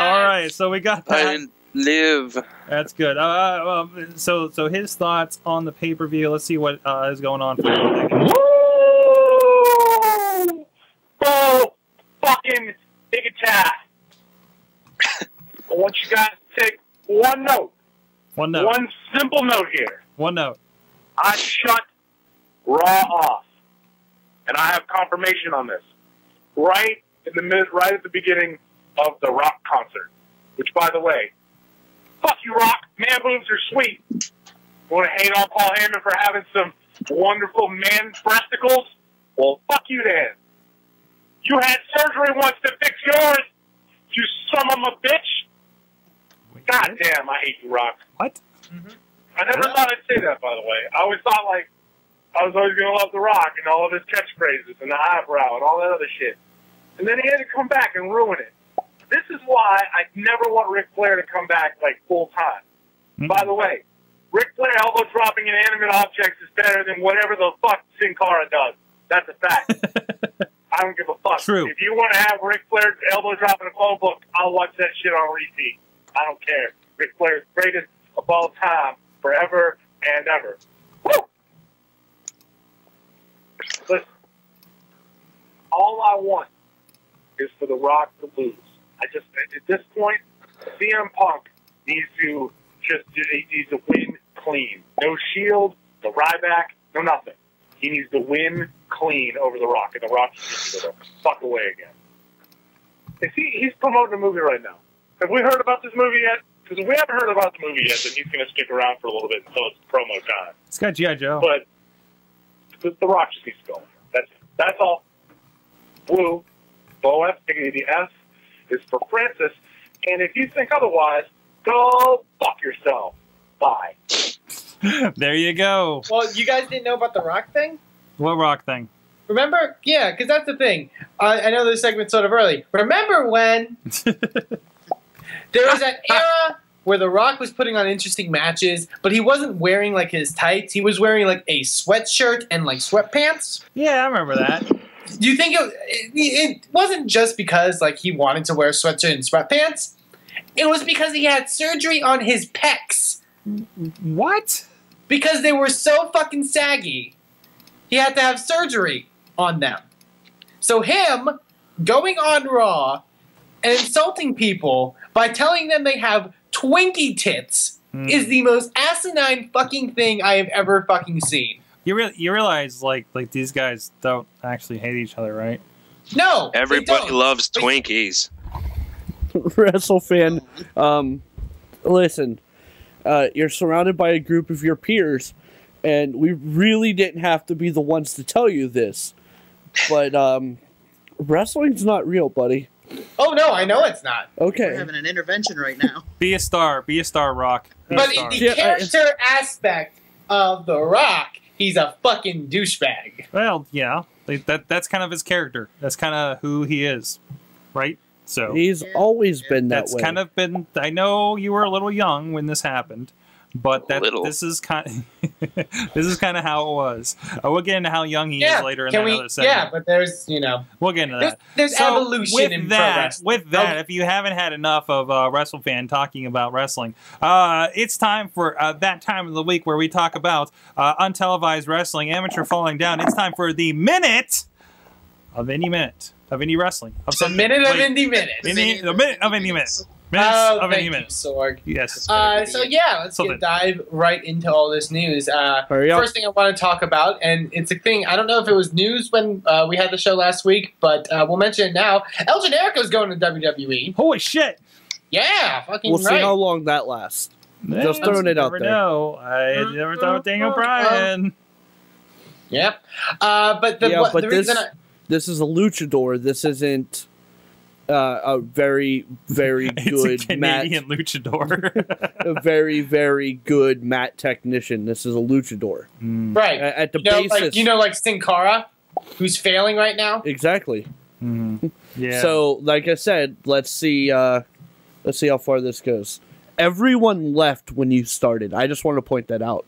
[SPEAKER 3] All right, so we got that.
[SPEAKER 2] I live.
[SPEAKER 3] That's good. Uh, um, so, so his thoughts on the pay per view. Let's see what uh, is going on. For you.
[SPEAKER 7] Woo! Oh, fucking big attack. I want you guys to take one note,
[SPEAKER 3] One note.
[SPEAKER 7] one simple note here.
[SPEAKER 3] One note.
[SPEAKER 7] I shut Raw off, and I have confirmation on this. Right in the mid, right at the beginning of the Rock concert, which, by the way, fuck you, Rock. Man boobs are sweet. Want to hate on Paul Heyman for having some wonderful man breasticles? Well, fuck you then. You had surgery once to fix yours. You son of a bitch. God damn, I hate you, Rock.
[SPEAKER 3] What?
[SPEAKER 7] I never thought I'd say that, by the way. I always thought, like, I was always going to love The Rock and all of his catchphrases and the eyebrow and all that other shit. And then he had to come back and ruin it. This is why I never want Ric Flair to come back, like, full time.
[SPEAKER 3] Hmm.
[SPEAKER 7] By the way, Ric Flair elbow dropping inanimate objects is better than whatever the fuck Sin Cara does. That's a fact. I don't give a fuck.
[SPEAKER 3] True.
[SPEAKER 7] If you want to have Ric Flair elbow dropping a phone book, I'll watch that shit on repeat. I don't care. Ric Flair is greatest of all time, forever and ever. Woo! Listen, all I want is for The Rock to lose. I just, at this point, CM Punk needs to just, he needs to win clean. No Shield, no Ryback, no nothing. He needs to win clean over The Rock, and The Rock needs to go the fuck away again. Is he, he's promoting a movie right now. Have we heard about this movie yet? Because if we haven't heard about the movie yet, then he's going to stick around for a little bit until it's promo time.
[SPEAKER 3] It's got GI Joe.
[SPEAKER 7] But the, the Rock just needs to go. That's that's all. Woo. Bo F. The S is for Francis. And if you think otherwise, go fuck yourself. Bye.
[SPEAKER 3] there you go.
[SPEAKER 4] Well, you guys didn't know about the Rock thing?
[SPEAKER 3] What rock thing?
[SPEAKER 4] Remember? Yeah, because that's the thing. I, I know this segment's sort of early. Remember when there was that era where The Rock was putting on interesting matches, but he wasn't wearing like his tights. He was wearing like a sweatshirt and like sweatpants.
[SPEAKER 3] yeah, I remember that.
[SPEAKER 4] Do you think it, it, it wasn't just because like he wanted to wear a sweatshirt and sweatpants? It was because he had surgery on his pecs
[SPEAKER 3] What?
[SPEAKER 4] because they were so fucking saggy. He had to have surgery on them. So him going on Raw and insulting people by telling them they have Twinkie tits
[SPEAKER 3] Hmm.
[SPEAKER 4] is the most asinine fucking thing I have ever fucking seen.
[SPEAKER 3] You real you realize like like these guys don't actually hate each other, right?
[SPEAKER 4] No, they
[SPEAKER 2] Everybody
[SPEAKER 4] don't.
[SPEAKER 2] loves Twinkies.
[SPEAKER 1] Wrestle fan, um, listen, uh, you're surrounded by a group of your peers, and we really didn't have to be the ones to tell you this, but um, wrestling's not real, buddy.
[SPEAKER 4] Oh no, I know it's not.
[SPEAKER 1] Okay, We're
[SPEAKER 5] having an intervention right now.
[SPEAKER 3] Be a star, be a star, Rock. Be
[SPEAKER 4] But
[SPEAKER 3] star.
[SPEAKER 4] the
[SPEAKER 1] Yeah, I-
[SPEAKER 4] character aspect of The Rock, he's a fucking douchebag.
[SPEAKER 3] Well, yeah, that that's kind of his character. That's kind of who he is, right? So
[SPEAKER 1] he's always been that
[SPEAKER 3] that's
[SPEAKER 1] way.
[SPEAKER 3] kind of been. I know you were a little young when this happened, but that
[SPEAKER 2] Little.
[SPEAKER 3] this is kind. this is kind of how it was. Uh, we'll get into how young he
[SPEAKER 4] yeah,
[SPEAKER 3] is later in
[SPEAKER 4] can
[SPEAKER 3] that
[SPEAKER 4] we?
[SPEAKER 3] other segment.
[SPEAKER 4] Yeah, but there's you know
[SPEAKER 3] we'll get into that.
[SPEAKER 4] there's
[SPEAKER 3] So,
[SPEAKER 4] evolution
[SPEAKER 3] with
[SPEAKER 4] in
[SPEAKER 3] that,
[SPEAKER 4] wrestling.
[SPEAKER 3] With that,
[SPEAKER 4] Oh.
[SPEAKER 3] if you haven't had enough of uh, WrestleFan talking about wrestling, uh, it's time for uh, that time of the week where we talk about uh, untelevised wrestling, amateur falling down. It's time for the minute of any minute of any wrestling. Of
[SPEAKER 4] It's a minute of
[SPEAKER 3] wait,
[SPEAKER 4] indie minutes.
[SPEAKER 3] Any, the minute of any minute. Minutes
[SPEAKER 4] Oh,
[SPEAKER 3] of
[SPEAKER 4] thank
[SPEAKER 3] any
[SPEAKER 4] you,
[SPEAKER 3] minute.
[SPEAKER 4] Sorg.
[SPEAKER 3] Yes.
[SPEAKER 4] Uh, so yeah, let's get dive right into all this news. Uh,
[SPEAKER 1] Hurry
[SPEAKER 4] first thing I want to talk about, and it's a thing. I don't know if it was news when uh, we had the show last week, but uh, we'll mention it now. El Generico's going to WWE.
[SPEAKER 3] Holy shit!
[SPEAKER 4] Yeah, fucking
[SPEAKER 1] We'll see how long that lasts. Just throwing it
[SPEAKER 3] you
[SPEAKER 1] out
[SPEAKER 3] never
[SPEAKER 1] there.
[SPEAKER 3] know. I never thought Daniel Bryan.
[SPEAKER 4] Yep. Uh, but the,
[SPEAKER 1] Yeah,
[SPEAKER 4] what,
[SPEAKER 1] but
[SPEAKER 4] the
[SPEAKER 1] this-
[SPEAKER 4] reason I,
[SPEAKER 1] This is a luchador. This isn't uh, a very, very
[SPEAKER 3] It's a
[SPEAKER 1] good mat.
[SPEAKER 3] Canadian luchador.
[SPEAKER 1] A very, very good mat technician. This is a luchador.
[SPEAKER 3] Mm,
[SPEAKER 4] right,
[SPEAKER 1] A- At the
[SPEAKER 4] you know,
[SPEAKER 1] basis,
[SPEAKER 4] like you know, like Sin Cara, who's failing right now.
[SPEAKER 1] exactly.
[SPEAKER 3] mm. Yeah.
[SPEAKER 1] So, like I said, let's see. Uh, let's see how far this goes. Everyone left when you started. I just want to point that out.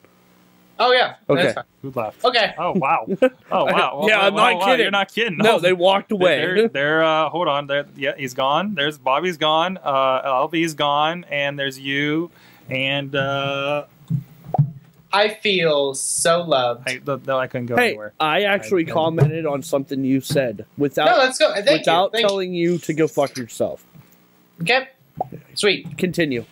[SPEAKER 4] Oh yeah.
[SPEAKER 1] Okay.
[SPEAKER 4] That's fine.
[SPEAKER 3] who left?
[SPEAKER 4] Okay.
[SPEAKER 3] Oh wow! Oh wow!
[SPEAKER 1] Yeah, I'm
[SPEAKER 3] Oh,
[SPEAKER 1] not
[SPEAKER 3] wow,
[SPEAKER 1] kidding.
[SPEAKER 3] You're not kidding.
[SPEAKER 1] No, they walked away.
[SPEAKER 3] They're, they're uh, hold on. They're, yeah, he's gone. There's Bobby's gone. Uh, LB's gone, and there's you, and uh,
[SPEAKER 4] I feel so loved.
[SPEAKER 3] I, the, the, I couldn't go
[SPEAKER 1] hey,
[SPEAKER 3] anywhere.
[SPEAKER 1] I actually
[SPEAKER 3] I-
[SPEAKER 1] commented on something you said without
[SPEAKER 4] no, let's go. Thank
[SPEAKER 1] without
[SPEAKER 4] you. Thank
[SPEAKER 1] telling you to go fuck yourself.
[SPEAKER 4] you. Okay. Sweet.
[SPEAKER 1] Continue.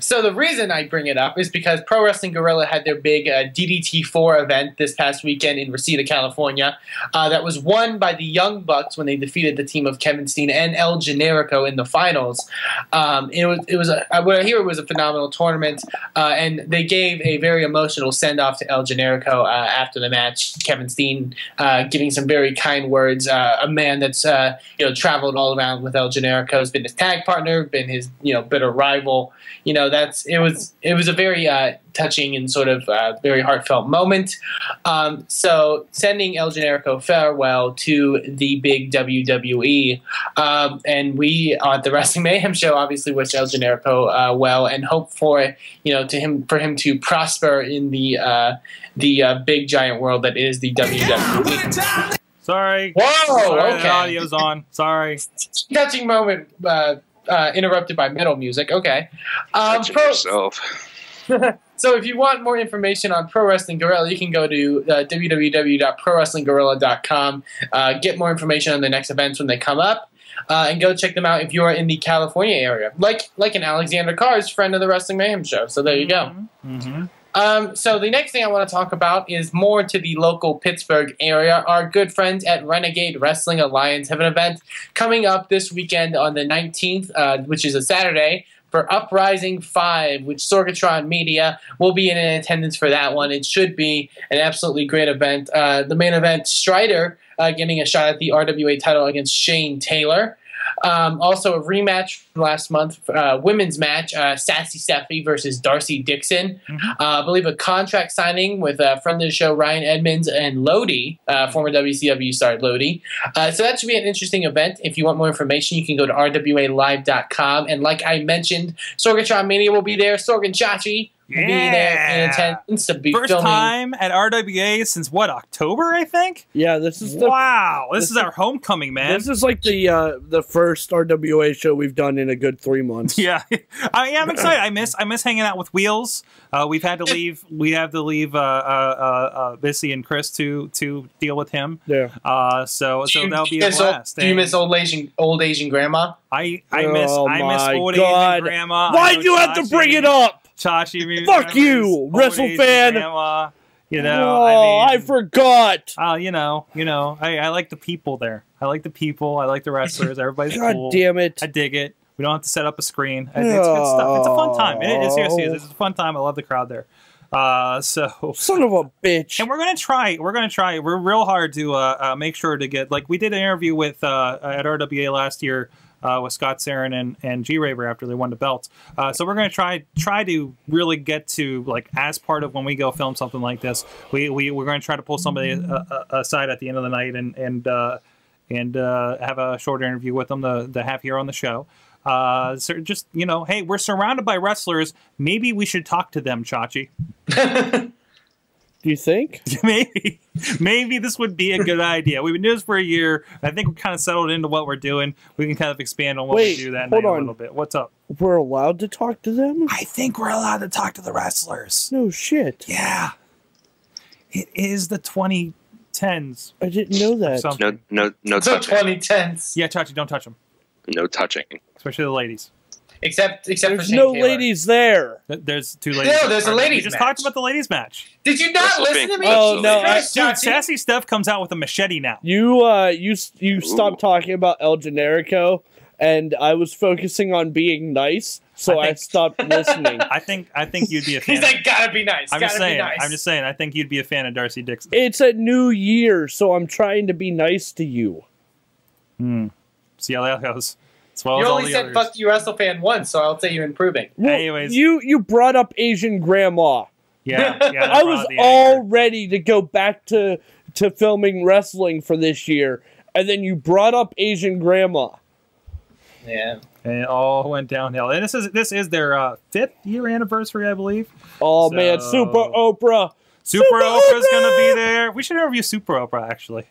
[SPEAKER 4] So the reason I bring it up is because Pro Wrestling Guerrilla had their big uh, DDT4 event this past weekend in Reseda, California. Uh, that was won by the Young Bucks when they defeated the team of Kevin Steen and El Generico in the finals. Um, it was it was a, uh, what I hear it was a phenomenal tournament, uh, and they gave a very emotional send off to El Generico uh, after the match. Kevin Steen uh, giving some very kind words. A man that's you know traveled all around with El Generico, has been his tag partner, been his you know bitter rival you know that's it was it was a very uh, touching and sort of uh, very heartfelt moment. Um, so sending El Generico farewell to the big WWE, um, and we on the Wrestling Mayhem show obviously wish El Generico uh, well and hope for you know to him for him to prosper in the uh, the uh, big giant world that is the WWE.
[SPEAKER 3] Sorry.
[SPEAKER 4] Whoa,
[SPEAKER 3] Sorry,
[SPEAKER 4] okay.
[SPEAKER 3] the audio's on. Sorry.
[SPEAKER 4] Touching moment. Uh, interrupted by metal music. Okay. Um, pro-
[SPEAKER 2] yourself.
[SPEAKER 4] so if you want more information on Pro Wrestling Guerrilla, you can go to uh, www.prowrestlingguerrilla.com. Uh, get more information on the next events when they come up. Uh, and go check them out if you are in the California area, like like an Alexander Cars, friend of the Wrestling Mayhem show. So there you go.
[SPEAKER 3] Mm-hmm.
[SPEAKER 4] Um, so the next thing I want to talk about is more to the local Pittsburgh area. Our good friends at Renegade Wrestling Alliance have an event coming up this weekend on the 19th, uh, which is a Saturday. For Uprising 5, which Sorgatron Media will be in attendance for that one. It should be an absolutely great event. Uh, the main event, Strider uh, getting a shot at the RWA title against Shane Taylor. Um, also, a rematch from last month, uh, women's match, uh, Sassy Steffi versus Darcy Dixon. Uh, I believe a contract signing with a friend of the show, Ryan Edmonds and Lodi, uh, former WCW star Lodi. Uh, so that should be an interesting event. If you want more information, you can go to rwalive.com. And like I mentioned, Sorgatron Mania will be there. Sorg and Chachi to be there in
[SPEAKER 3] Yeah.
[SPEAKER 4] attendance to be
[SPEAKER 3] First
[SPEAKER 4] filming.
[SPEAKER 3] time at RWA since what October, I think.
[SPEAKER 1] Yeah, this is the
[SPEAKER 3] Wow, this
[SPEAKER 1] this
[SPEAKER 3] is
[SPEAKER 1] is-
[SPEAKER 3] our homecoming, man.
[SPEAKER 1] this is like the uh the first RWA show we've done in a good three months.
[SPEAKER 3] Yeah, I am excited. I miss I miss hanging out with Wheels. Uh, we've had to leave. We have to leave uh, uh, uh, uh, Missy and Chris to to deal with him.
[SPEAKER 1] Yeah.
[SPEAKER 3] Uh, so
[SPEAKER 4] Do
[SPEAKER 3] so
[SPEAKER 4] you,
[SPEAKER 3] that'll be a
[SPEAKER 4] miss old,
[SPEAKER 3] blast.
[SPEAKER 4] do you
[SPEAKER 3] And
[SPEAKER 4] miss old Asian old Asian grandma?
[SPEAKER 3] I I miss
[SPEAKER 1] Oh
[SPEAKER 3] I miss
[SPEAKER 1] my
[SPEAKER 3] old
[SPEAKER 1] God.
[SPEAKER 3] Asian grandma.
[SPEAKER 1] Why'd you have to bring it up?
[SPEAKER 3] Chachi, me-
[SPEAKER 1] Fuck you, Wrestle fan.
[SPEAKER 3] Grandma, you know,
[SPEAKER 1] oh,
[SPEAKER 3] I
[SPEAKER 1] I forgot.
[SPEAKER 3] uh, you know, you know, I, I like the people there. I like the people. I like the wrestlers. Everybody's
[SPEAKER 1] God
[SPEAKER 3] cool.
[SPEAKER 1] damn it.
[SPEAKER 3] I dig it. We don't have to set up a screen. It's good stuff. It's a fun time. It is seriously. It's a fun time. I love the crowd there. Uh, so
[SPEAKER 1] Son of a bitch.
[SPEAKER 3] and we're gonna try. We're gonna try. We're real hard to uh, uh, make sure to get like we did an interview with uh, at RWA last year uh, with Scott Sarin and, and G Raver after they won the belts. Uh, so we're gonna try try to really get to like as part of when we go film something like this. We we we're gonna try to pull somebody uh, uh, aside at the end of the night and and uh, and have a short interview with them to, to have here on the show. Uh, so just you know, hey, we're surrounded by wrestlers. Maybe we should talk to them, Chachi.
[SPEAKER 1] Do you think?
[SPEAKER 3] maybe maybe this would be a good idea. We've been doing this for a year. I think we kind of settled into what we're doing. We can kind of expand on what
[SPEAKER 1] Wait,
[SPEAKER 3] we do that
[SPEAKER 1] hold
[SPEAKER 3] night
[SPEAKER 1] on.
[SPEAKER 3] a little bit. What's up?
[SPEAKER 1] We're allowed to talk to them?
[SPEAKER 3] I think we're allowed to talk to the wrestlers.
[SPEAKER 1] No shit.
[SPEAKER 3] Yeah. It is the 2010s.
[SPEAKER 1] I didn't know that.
[SPEAKER 3] Something.
[SPEAKER 2] No, no, no
[SPEAKER 4] So
[SPEAKER 2] touching.
[SPEAKER 4] 2010s.
[SPEAKER 3] Yeah, Chachi, don't touch them,
[SPEAKER 2] No touching.
[SPEAKER 3] especially the ladies.
[SPEAKER 4] Except except for
[SPEAKER 1] There's
[SPEAKER 4] Shane
[SPEAKER 1] no
[SPEAKER 4] Taylor.
[SPEAKER 1] ladies there.
[SPEAKER 3] There's two ladies.
[SPEAKER 4] No, there's a ladies.
[SPEAKER 3] We just
[SPEAKER 4] match.
[SPEAKER 3] talked about the ladies match.
[SPEAKER 4] Did you not
[SPEAKER 2] Wrestle
[SPEAKER 4] listen to me?
[SPEAKER 1] Oh, no, I-
[SPEAKER 3] Dude, Sassy Steph comes out with a machete now.
[SPEAKER 1] You uh you you stopped talking about El Generico and I was focusing on being nice, so
[SPEAKER 3] I
[SPEAKER 1] I, stopped listening.
[SPEAKER 3] I think I think you'd be a fan.
[SPEAKER 4] He's
[SPEAKER 3] of-
[SPEAKER 4] like, gotta be nice.
[SPEAKER 3] I'm
[SPEAKER 4] gotta
[SPEAKER 3] just saying.
[SPEAKER 4] be nice.
[SPEAKER 3] I'm just saying. I think you'd be a fan of Darcy Dixon.
[SPEAKER 1] it's a new year, so I'm trying to be nice to you. Hmm.
[SPEAKER 3] See how that goes. As well
[SPEAKER 4] You
[SPEAKER 3] as
[SPEAKER 4] only
[SPEAKER 3] the
[SPEAKER 4] said
[SPEAKER 3] others.
[SPEAKER 4] fuck you wrestle fan once, so I'll say you're improving.
[SPEAKER 1] Well,
[SPEAKER 3] Anyways.
[SPEAKER 1] you you brought up Asian grandma.
[SPEAKER 3] Yeah, yeah.
[SPEAKER 1] I was
[SPEAKER 3] brought the
[SPEAKER 1] all ready to go back to to filming wrestling for this year, and then you brought up Asian grandma.
[SPEAKER 4] Yeah.
[SPEAKER 3] and it all went downhill. And this is this is their uh, fifth year anniversary, I believe.
[SPEAKER 1] Oh
[SPEAKER 3] So-
[SPEAKER 1] man, Super Oprah.
[SPEAKER 3] Super,
[SPEAKER 1] Super
[SPEAKER 3] Oprah's gonna be there. We should interview Super Oprah actually.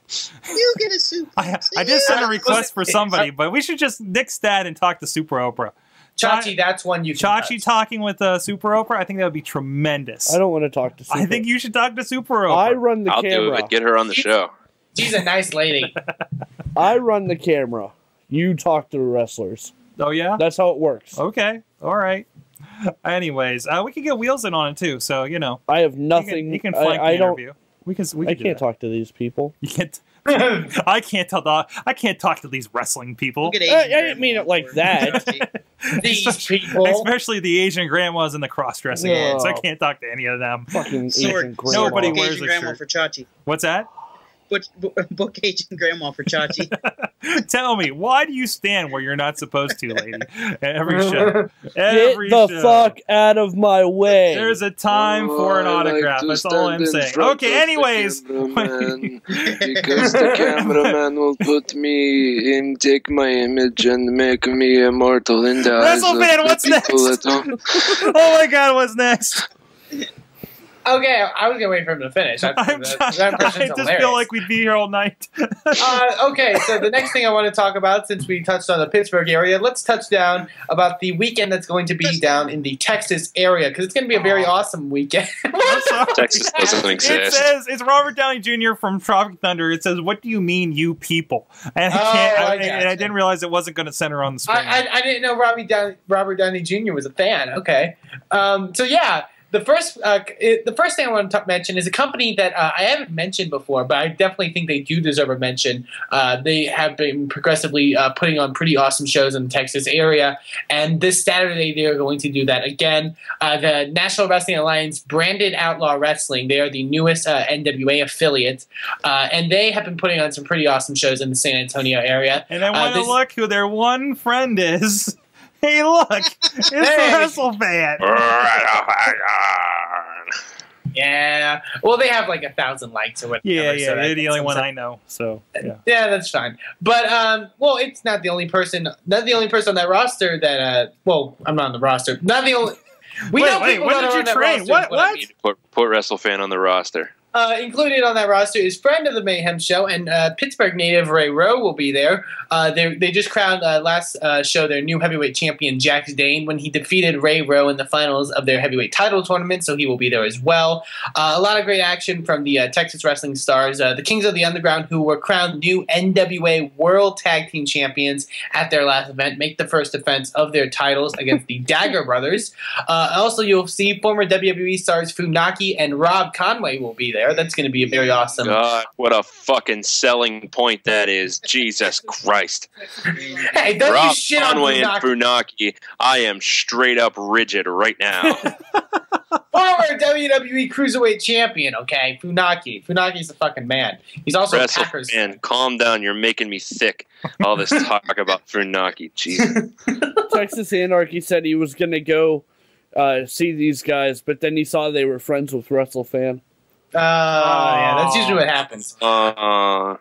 [SPEAKER 5] You get a soup.
[SPEAKER 3] I, I did send a request for somebody, but we should just nix that and talk to Super Oprah.
[SPEAKER 4] Chachi, that's one you can
[SPEAKER 3] Chachi
[SPEAKER 4] touch.
[SPEAKER 3] talking with uh, Super Oprah, I think that would be tremendous.
[SPEAKER 1] I don't want to talk to. Super.
[SPEAKER 3] I think you should talk to Super Oprah.
[SPEAKER 1] I run the
[SPEAKER 2] I'll do
[SPEAKER 1] camera.
[SPEAKER 2] it. Get her on the show.
[SPEAKER 4] She's a nice lady.
[SPEAKER 1] I run the camera. You talk to the wrestlers.
[SPEAKER 3] oh yeah.
[SPEAKER 1] That's how it works.
[SPEAKER 3] Okay. All right. Anyways, uh, we could get wheels in on it too. So you know,
[SPEAKER 1] I have
[SPEAKER 3] you can,
[SPEAKER 1] nothing.
[SPEAKER 3] you can flank
[SPEAKER 1] I, I
[SPEAKER 3] the
[SPEAKER 1] don't.
[SPEAKER 3] interview. We can. We
[SPEAKER 1] I
[SPEAKER 3] can do
[SPEAKER 1] can't
[SPEAKER 3] that.
[SPEAKER 1] talk to these people.
[SPEAKER 3] You can't. I can't tell the. I can't talk to these wrestling people,
[SPEAKER 1] I- I didn't mean it like that.
[SPEAKER 4] These people.
[SPEAKER 3] especially the Asian grandmas and the cross dressing
[SPEAKER 1] Yeah.
[SPEAKER 3] ones. I can't talk to any of them.
[SPEAKER 1] Fucking
[SPEAKER 5] Sword,
[SPEAKER 1] Asian grandma.
[SPEAKER 3] Nobody wears
[SPEAKER 5] Asian
[SPEAKER 3] a
[SPEAKER 5] grandma
[SPEAKER 3] shirt.
[SPEAKER 5] for Chachi.
[SPEAKER 3] What's that?
[SPEAKER 5] Book, book, book Asian grandma for Chachi.
[SPEAKER 3] Tell me, why do you stand where you're not supposed to, lady? At every show.
[SPEAKER 1] Get the
[SPEAKER 3] show.
[SPEAKER 1] fuck out of my way.
[SPEAKER 3] There's a time for an
[SPEAKER 2] Oh, I like
[SPEAKER 3] autograph.
[SPEAKER 2] to
[SPEAKER 3] That's all I'm saying. Okay,
[SPEAKER 2] of the
[SPEAKER 3] anyways.
[SPEAKER 2] because the cameraman will put me in, take my image and make me immortal in the eyes of
[SPEAKER 3] WrestleFan,
[SPEAKER 2] the people
[SPEAKER 3] next?
[SPEAKER 2] at home.
[SPEAKER 3] oh my god, what's next?
[SPEAKER 4] Okay, I was gonna wait for him to finish. I,
[SPEAKER 3] I'm
[SPEAKER 4] that,
[SPEAKER 3] trying,
[SPEAKER 4] that
[SPEAKER 3] I just
[SPEAKER 4] hilarious.
[SPEAKER 3] feel like we'd be here all night.
[SPEAKER 4] uh, okay, so the next thing I want to talk about, since we touched on the Pittsburgh area, let's touch down about the weekend that's going to be down in the Texas area because it's going to be a very awesome weekend.
[SPEAKER 2] Texas doesn't exist.
[SPEAKER 3] It says it's Robert Downey Jr. from Tropic Thunder. It says, "What do you mean, you people?" And I
[SPEAKER 4] Oh,
[SPEAKER 3] can't. I,
[SPEAKER 4] I
[SPEAKER 3] and I didn't realize it wasn't going to center on the screen.
[SPEAKER 4] I, I, I didn't know Robbie Down, Robert Downey Jr. was a fan. Okay, um, so yeah, the first uh, it, the first thing I want to mention is a company that uh, I haven't mentioned before, but I definitely think they do deserve a mention. Uh, they have been progressively uh, putting on pretty awesome shows in the Texas area, and this Saturday they are going to do that again. Uh, the National Wrestling Alliance branded Outlaw Wrestling. They are the newest uh, NWA affiliate, uh, and they have been putting on some pretty awesome shows in the San Antonio area.
[SPEAKER 3] and I want to look who their one friend is. Hey, look, it's the
[SPEAKER 4] Hey.
[SPEAKER 3] Wrestle fan.
[SPEAKER 4] Yeah. Well, they have like a thousand likes or whatever.
[SPEAKER 3] Yeah, yeah,
[SPEAKER 4] that
[SPEAKER 3] they're the only one
[SPEAKER 4] some-
[SPEAKER 3] I know. So yeah.
[SPEAKER 4] Yeah, that's fine. But um, well, it's not the only person. Not the only person on that roster that. Uh, well, I'm not on the roster. Not the only. We
[SPEAKER 3] Wait,
[SPEAKER 4] know
[SPEAKER 3] wait,
[SPEAKER 4] people
[SPEAKER 3] when
[SPEAKER 4] that
[SPEAKER 3] did
[SPEAKER 4] are
[SPEAKER 3] you
[SPEAKER 4] on that roster,
[SPEAKER 3] What-
[SPEAKER 4] is I
[SPEAKER 3] what?
[SPEAKER 4] mean.
[SPEAKER 2] Put, put WrestleFan on the roster.
[SPEAKER 4] Uh, included on that roster is friend of the Mayhem Show and uh, Pittsburgh native Ray Rowe will be there. Uh, they they just crowned uh, last uh, show their new heavyweight champion Jax Dane when he defeated Ray Rowe in the finals of their heavyweight title tournament, so he will be there as well. Uh, a lot of great action from the uh, Texas wrestling stars, uh, the Kings of the Underground, who were crowned new NWA World Tag Team Champions at their last event, make the first defense of their titles against the Dagger Brothers. Uh, also, you'll see former WWE stars Funaki and Rob Conway will be there. That's going to be a very awesome.
[SPEAKER 2] God, what a fucking selling point that is. Jesus Christ.
[SPEAKER 4] Hey, don't you
[SPEAKER 2] Rob
[SPEAKER 4] shit on
[SPEAKER 2] Conway and
[SPEAKER 4] Funaki.
[SPEAKER 2] Funaki. I am straight up rigid right now.
[SPEAKER 4] Former WWE Cruiserweight Champion, okay? Funaki. Funaki's a fucking man. He's also a Packers.
[SPEAKER 2] WrestleFan, calm down. You're making me sick. All this talk about Funaki. Jesus.
[SPEAKER 1] Texas Anarchy said he was gonna go uh, see these guys, but then he saw they were friends with WrestleFan.
[SPEAKER 4] Uh, yeah, that's usually what happens.
[SPEAKER 2] Uh,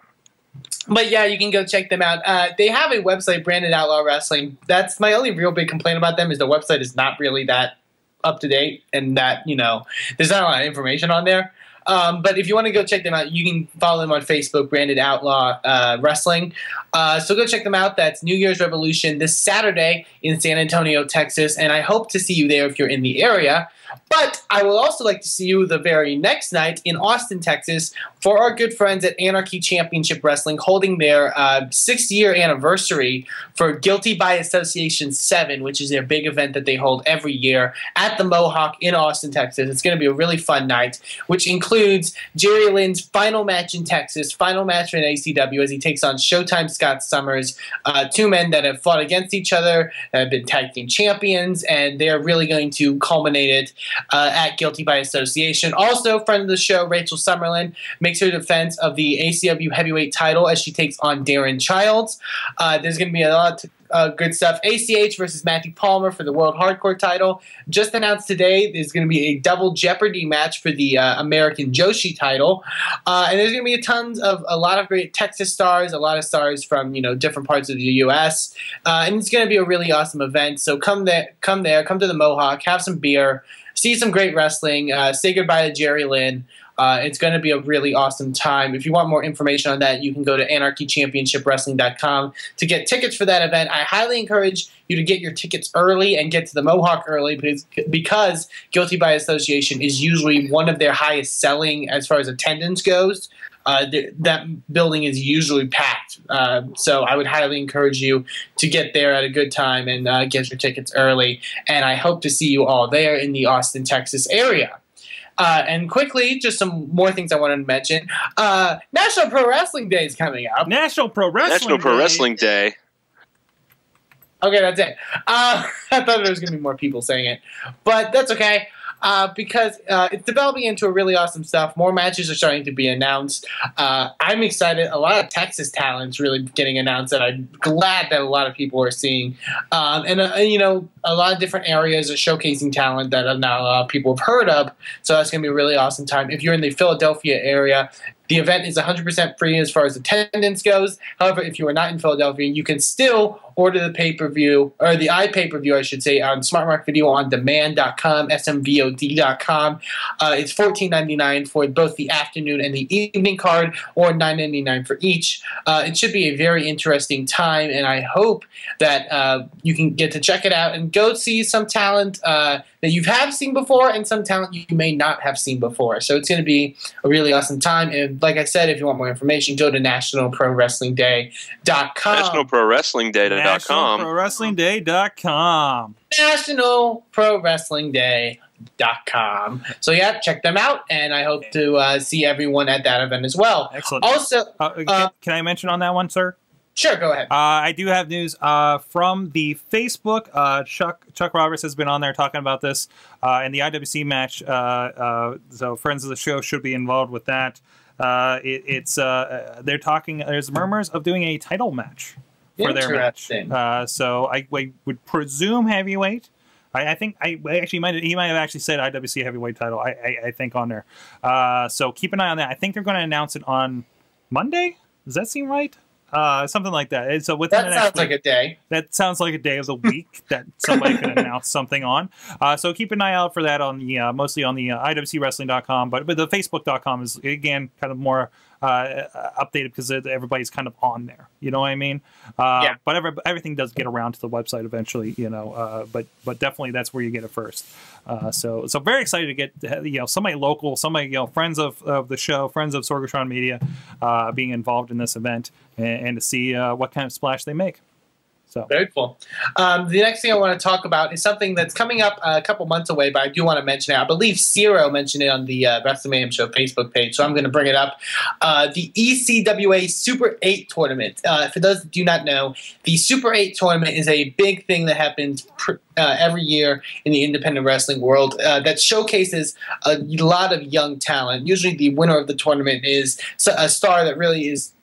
[SPEAKER 4] But yeah, you can go check them out. Uh, they have a website, Branded Outlaw Wrestling. That's my only real big complaint about them is the website is not really that up to date, and that you know there's not a lot of information on there. Um, but if you want to go check them out, you can follow them on Facebook, Branded Outlaw uh, Wrestling. Uh, so go check them out. That's New Year's Revolution this Saturday in San Antonio, Texas, and I hope to see you there if you're in the area. But I will also like to see you the very next night in Austin, Texas, for our good friends at Anarchy Championship Wrestling holding their uh, six year anniversary for Guilty by Association 7, which is their big event that they hold every year at the Mohawk in Austin, Texas. It's going to be a really fun night, which includes Jerry Lynn's final match in Texas, final match in ACW as he takes on Showtime Scott Summers, uh, two men that have fought against each other, have been tag team champions, and they're really going to culminate it uh, at Guilty by Association. Also, friend of the show, Rachel Summerlin, makes her defense of the ACW heavyweight title as she takes on Darren Childs. Uh, there's going to be a lot of uh, good stuff. ACH versus Matthew Palmer for the World Hardcore title. Just announced today, there's going to be a double Jeopardy match for the uh, American Joshi title. Uh, and there's going to be a tons of a lot of great Texas stars, a lot of stars from you know different parts of the U.S. Uh, and it's going to be a really awesome event. So come there, come there, come to the Mohawk, have some beer, see some great wrestling, uh, say goodbye to Jerry Lynn. Uh, it's going to be a really awesome time. If you want more information on that, you can go to anarchychampionshipwrestling.com to get tickets for that event. I highly encourage you to get your tickets early and get to the Mohawk early because, because Guilty by Association is usually one of their highest selling as far as attendance goes. Uh, th- that building is usually packed. Uh, so I would highly encourage you to get there at a good time and uh, get your tickets early. And I hope to see you all there in the Austin, Texas area. Uh, and quickly, just some more things I wanted to mention. Uh, National Pro Wrestling Day is coming up.
[SPEAKER 3] National Pro Wrestling.
[SPEAKER 2] National Pro
[SPEAKER 3] Day.
[SPEAKER 2] Wrestling Day.
[SPEAKER 4] Okay, that's it. Uh, I thought there was going to be more people saying it, but that's okay. Uh, because uh, it's developing into a really awesome stuff. More matches are starting to be announced. Uh, I'm excited. A lot of Texas talents really getting announced, and I'm glad that a lot of people are seeing. Um, and, uh, you know, a lot of different areas are showcasing talent that not a lot of people have heard of. So that's going to be a really awesome time. If you're in the Philadelphia area, the event is 100% free as far as attendance goes. However, if you are not in Philadelphia, you can still order the pay per view, or the iPay per view, I should say, on smartmarkvideoondemand.com, smvod.com. Uh, it's $14.99 for both the afternoon and the evening card, or $9.99 for each. Uh, it should be a very interesting time, and I hope that uh, you can get to check it out and go see some talent uh, that you have seen before and some talent you may not have seen before. So it's going to be a really awesome time. And like I said, if you want more information, go to nationalprowrestlingday.com.
[SPEAKER 2] National Pro Wrestling Day.com.
[SPEAKER 3] NationalProWrestlingDay.com.
[SPEAKER 4] National Pro Wrestling Day.com. So yeah, check them out, and I hope to uh, see everyone at that event as well.
[SPEAKER 3] Excellent.
[SPEAKER 4] Also,
[SPEAKER 3] Uh, can,
[SPEAKER 4] uh,
[SPEAKER 3] can I mention on that one, sir?
[SPEAKER 4] sure, go ahead.
[SPEAKER 3] Uh, I do have news uh, from the Facebook. Uh, Chuck Chuck Roberts has been on there talking about this uh, in the IWC match. Uh, uh, so friends of the show should be involved with that. Uh, it, it's they're talking. There's murmurs of doing a title match for their match. Uh, so I, I would presume heavyweight. I, I think I I actually might he might have actually said IWC heavyweight title. I I, I think on there. Uh, so keep an eye on that. I think they're going to announce it on Monday. Does that seem right? Uh, something like that. And so within
[SPEAKER 4] That sounds
[SPEAKER 3] next
[SPEAKER 4] like a day.
[SPEAKER 3] that sounds like a day of the week that somebody can announce something on. Uh, so keep an eye out for that on the uh, mostly on the uh, IWCWrestling.com, but but the Facebook.com is again kind of more uh, updated because everybody's kind of on there. You know what I mean? Uh,
[SPEAKER 4] Yeah.
[SPEAKER 3] But every, everything does get around to the website eventually. You know, uh, but but definitely that's where you get it first. Uh, so so very excited to get you know somebody local, somebody you know friends of, of the show, friends of Sorgatron Media, uh, being involved in this event and, and to see uh, what kind of splash they make. So
[SPEAKER 4] Very cool. Um, the next thing I want to talk about is something that's coming up a couple months away, but I do want to mention it. I believe Zero mentioned it on the uh, Wrestling Mayhem Show Facebook page, so I'm going to bring it up. Uh, the ECWA Super 8 tournament. Uh, for those that do not know, the Super 8 tournament is a big thing that happens pr- uh, every year in the independent wrestling world uh, that showcases a lot of young talent. Usually, the winner of the tournament is a star that really is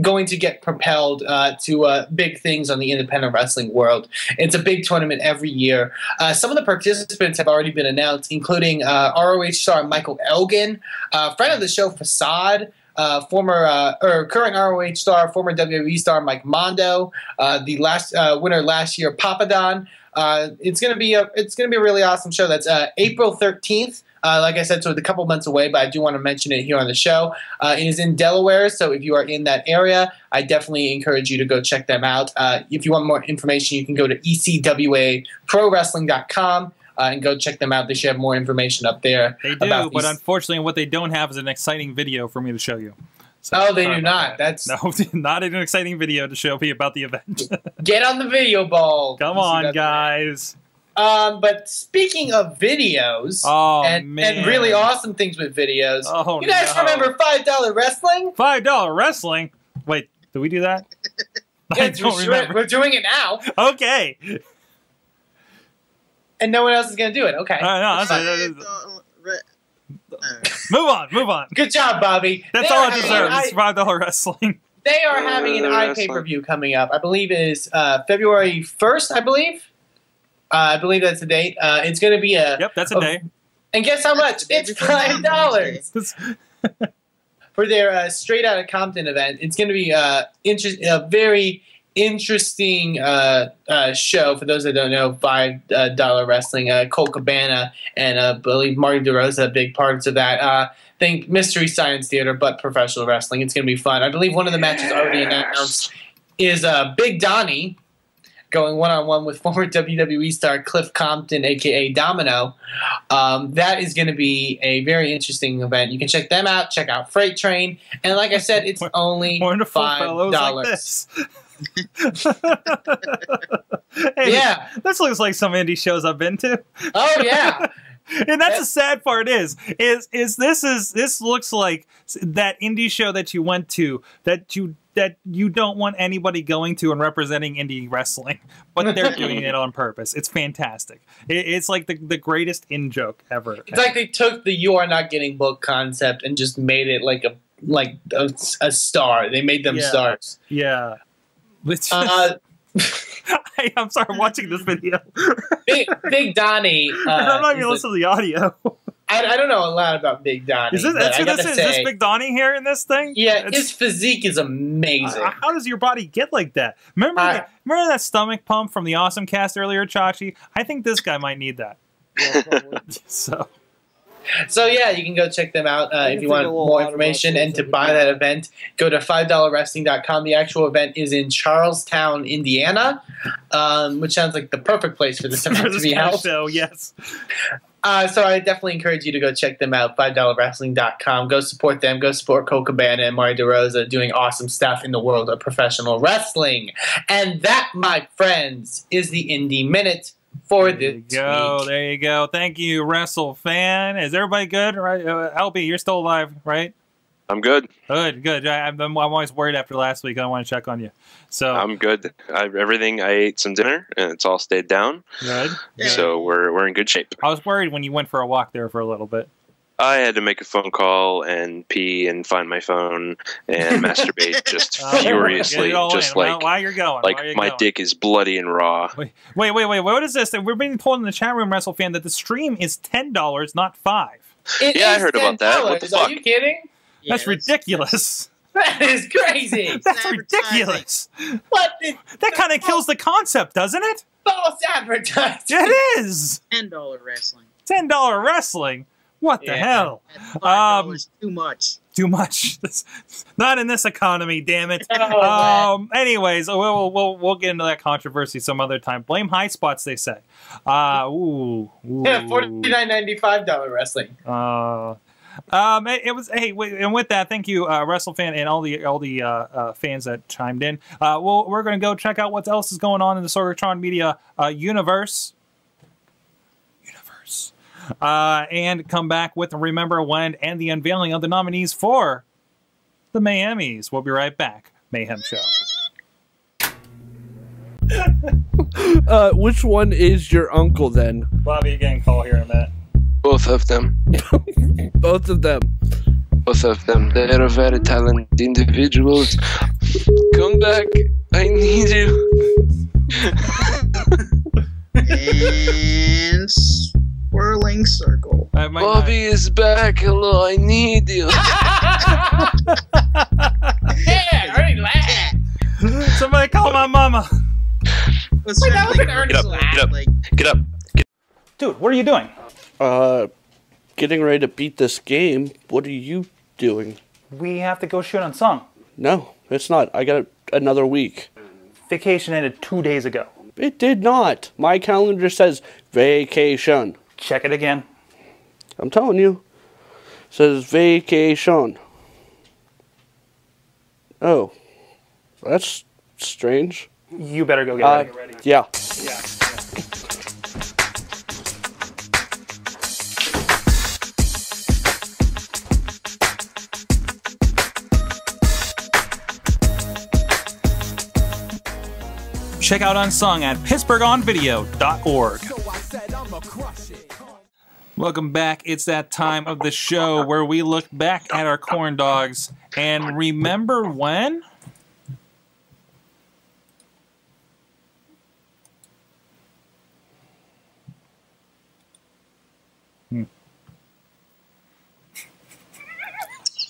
[SPEAKER 4] going to get propelled uh, to uh, big things on the independent wrestling world. It's a big tournament every year. Uh, some of the participants have already been announced, including uh, ROH star Michael Elgin, uh, friend of the show Facade. Uh, former uh, or current ROH star, former WWE star Mike Mondo, uh, the last uh, winner last year, Papadon. Uh, it's gonna be a it's gonna be a really awesome show. That's uh, April thirteenth. Uh, like I said, so it's a couple months away, but I do want to mention it here on the show. Uh, it is in Delaware, so if you are in that area, I definitely encourage you to go check them out. Uh, if you want more information, you can go to ecwaprowrestling.com uh, and go check them out. They should have more information up there.
[SPEAKER 3] They do,
[SPEAKER 4] about
[SPEAKER 3] but
[SPEAKER 4] these-
[SPEAKER 3] unfortunately, what they don't have is an exciting video for me to show you. So,
[SPEAKER 4] Oh, they do not.
[SPEAKER 3] that.
[SPEAKER 4] That's
[SPEAKER 3] no, not an exciting video to show me about the event.
[SPEAKER 4] get on the video ball.
[SPEAKER 3] Come on, guys.
[SPEAKER 4] Um, but speaking of videos
[SPEAKER 3] Oh
[SPEAKER 4] and, and really awesome things with videos,
[SPEAKER 3] Oh,
[SPEAKER 4] you guys
[SPEAKER 3] no.
[SPEAKER 4] remember Five Dollar Wrestling?
[SPEAKER 3] Five dollar wrestling. Wait, did we do that? I don't
[SPEAKER 4] we're,
[SPEAKER 3] remember.
[SPEAKER 4] we're doing it now,
[SPEAKER 3] Okay,
[SPEAKER 4] and no one else is going to do it. Okay.
[SPEAKER 3] Uh, no,
[SPEAKER 4] That's
[SPEAKER 3] that's-
[SPEAKER 4] fine.
[SPEAKER 3] that's-
[SPEAKER 5] re-
[SPEAKER 3] move on, move on.
[SPEAKER 4] Good job, Bobby.
[SPEAKER 3] That's
[SPEAKER 4] They
[SPEAKER 3] all
[SPEAKER 4] are
[SPEAKER 3] it deserves.
[SPEAKER 4] an
[SPEAKER 3] five dollar wrestling.
[SPEAKER 4] They are having an eye pay per view coming up. I believe it is uh, February first. I believe. Uh, I believe that's the date. Uh, it's going to be a.
[SPEAKER 3] Yep, that's a
[SPEAKER 4] Oh,
[SPEAKER 3] day.
[SPEAKER 4] And guess how much? It's five dollars for their uh, straight out of Compton event. It's going to be uh, inter- a very interesting uh, uh, show for those that don't know. Five uh, dollar wrestling. Uh, Colt Cabana and uh, I believe Marty DeRosa, big parts of that. Uh, think Mystery Science Theater, but professional wrestling. It's going to be fun. I believe one of the matches already announced is uh, Big Donnie going one on one with former WWE star Cliff Compton, aka Domino. Um, that is going to be a very interesting event. You can check them out. Check out Freight Train, and like I said, it's only
[SPEAKER 3] Wonderful
[SPEAKER 4] five dollars.
[SPEAKER 3] like hey,
[SPEAKER 4] Yeah.
[SPEAKER 3] this looks like some indie shows I've been to.
[SPEAKER 4] Oh yeah.
[SPEAKER 3] And that's the sad part is is is this is this looks like that indie show that you went to that you that you don't want anybody going to and representing indie wrestling but they're doing it on purpose it's fantastic it, it's like the, the greatest in joke ever
[SPEAKER 4] It's like they took the "you are not getting booked" concept and just made it like a like a, a star. They made them
[SPEAKER 3] Yeah.
[SPEAKER 4] stars.
[SPEAKER 3] yeah
[SPEAKER 4] Uh,
[SPEAKER 3] I, i'm sorry i'm watching this video
[SPEAKER 4] Big, Big Donnie. Uh,
[SPEAKER 3] i'm not even listening to the audio
[SPEAKER 4] I, I don't know a lot about Big Donnie.
[SPEAKER 3] is this, that's who this is,
[SPEAKER 4] say,
[SPEAKER 3] is this big donnie here in this thing
[SPEAKER 4] yeah,
[SPEAKER 3] It's-
[SPEAKER 4] his physique is amazing.
[SPEAKER 3] Uh, How does your body get like that? Remember,
[SPEAKER 4] I-
[SPEAKER 3] the- remember that stomach pump from the Awesome Cast earlier, Chachi? I think this guy might need that. so
[SPEAKER 4] So yeah, you can go check them out uh, if you want more information. And to buy that event, go to $5wrestling.com. The actual event is in Charlestown, Indiana, um, which sounds like the perfect place for this event to be held.
[SPEAKER 3] show, yes.
[SPEAKER 4] Uh, so I definitely encourage you to go check them out. $5wrestling.com. Go support them. Go support Colt Cabana and Mario DeRosa doing awesome stuff in the world of professional wrestling. And that, my friends, is the Indie Minute for
[SPEAKER 3] There you
[SPEAKER 4] this
[SPEAKER 3] go.
[SPEAKER 4] week.
[SPEAKER 3] There you go. Thank you, Wrestle fan. Is everybody good? Right, uh, LB, you're still alive, right?
[SPEAKER 2] I'm good.
[SPEAKER 3] Good, good. I, I'm, I'm always worried after last week. I want to check on you. So
[SPEAKER 2] I'm good. I, everything I ate some dinner and it's all stayed down,
[SPEAKER 3] good.
[SPEAKER 5] Yeah.
[SPEAKER 2] so we're we're in good shape.
[SPEAKER 3] I was worried when you went for a walk there for a little bit.
[SPEAKER 2] I had to make a phone call and pee and find my phone and masturbate just
[SPEAKER 3] Uh,
[SPEAKER 2] furiously,
[SPEAKER 3] get it all
[SPEAKER 2] just
[SPEAKER 3] in.
[SPEAKER 2] Like
[SPEAKER 3] while you're going,
[SPEAKER 2] like
[SPEAKER 3] you're
[SPEAKER 2] my
[SPEAKER 3] going.
[SPEAKER 2] dick is bloody and raw.
[SPEAKER 3] Wait, wait, wait, wait. What is this? We're being told in the chat room, Wrestle fan, that the stream is ten dollars, not five.
[SPEAKER 4] It
[SPEAKER 2] Yeah, I
[SPEAKER 4] is
[SPEAKER 2] heard about that. What the
[SPEAKER 4] $10. Are you kidding?
[SPEAKER 5] Yeah,
[SPEAKER 3] That's ridiculous.
[SPEAKER 4] That is crazy.
[SPEAKER 3] That's ridiculous.
[SPEAKER 4] what? The,
[SPEAKER 3] That kind of kills the concept, doesn't it?
[SPEAKER 4] false advertising.
[SPEAKER 3] It is.
[SPEAKER 5] Ten dollar wrestling.
[SPEAKER 3] Ten dollar wrestling. What the
[SPEAKER 4] Yeah.
[SPEAKER 3] hell?
[SPEAKER 5] That's five dollars
[SPEAKER 3] Um,
[SPEAKER 5] too much.
[SPEAKER 3] Too much. Not in this economy, damn it.
[SPEAKER 4] Oh.
[SPEAKER 3] Um. Anyways, we'll, we'll we'll get into that controversy some other time. Blame high spots, they say. Uh. Ooh. ooh.
[SPEAKER 4] Yeah, forty nine ninety five dollar wrestling.
[SPEAKER 3] Uh, um, it, it was hey, and with that, thank you, uh, WrestleFan, and all the all the uh, uh, fans that chimed in. Uh, well, we're gonna go check out what else is going on in the Sorgatron Media uh, universe. Universe, uh, and come back with Remember When and the unveiling of the nominees for the Mayhemmy's. We'll be right back. Mayhem Show.
[SPEAKER 1] Uh, which one is your uncle then?
[SPEAKER 3] Bobby, you getting call here in a minute.
[SPEAKER 2] Both of them.
[SPEAKER 1] Both of them.
[SPEAKER 2] Both of them. They are very talented individuals. Come back. I need you.
[SPEAKER 5] and circle.
[SPEAKER 3] I might
[SPEAKER 2] Bobby is back. Hello, I need you.
[SPEAKER 4] Yeah, already laughed.
[SPEAKER 3] not- somebody call my mama.
[SPEAKER 5] What's
[SPEAKER 4] Wait,
[SPEAKER 5] that
[SPEAKER 4] that was an earnest
[SPEAKER 5] laugh,
[SPEAKER 4] laugh.
[SPEAKER 8] Get up.
[SPEAKER 5] like
[SPEAKER 8] Get up.
[SPEAKER 3] Dude, what are you doing?
[SPEAKER 1] Uh, getting ready to beat this game. What are you doing?
[SPEAKER 3] We have to go shoot on song.
[SPEAKER 1] No, it's not. I got another week.
[SPEAKER 3] Vacation ended two days ago.
[SPEAKER 1] It did not. My calendar says vacation.
[SPEAKER 3] Check it again.
[SPEAKER 1] I'm telling you. It says vacation. Oh. That's strange.
[SPEAKER 3] You better go get
[SPEAKER 1] Uh,
[SPEAKER 3] ready.
[SPEAKER 1] yeah. Yeah.
[SPEAKER 3] Check out Unsung at pittsburghonvideo.org. Welcome back. It's that time of the show where we look back at our corn dogs and remember when? Hmm.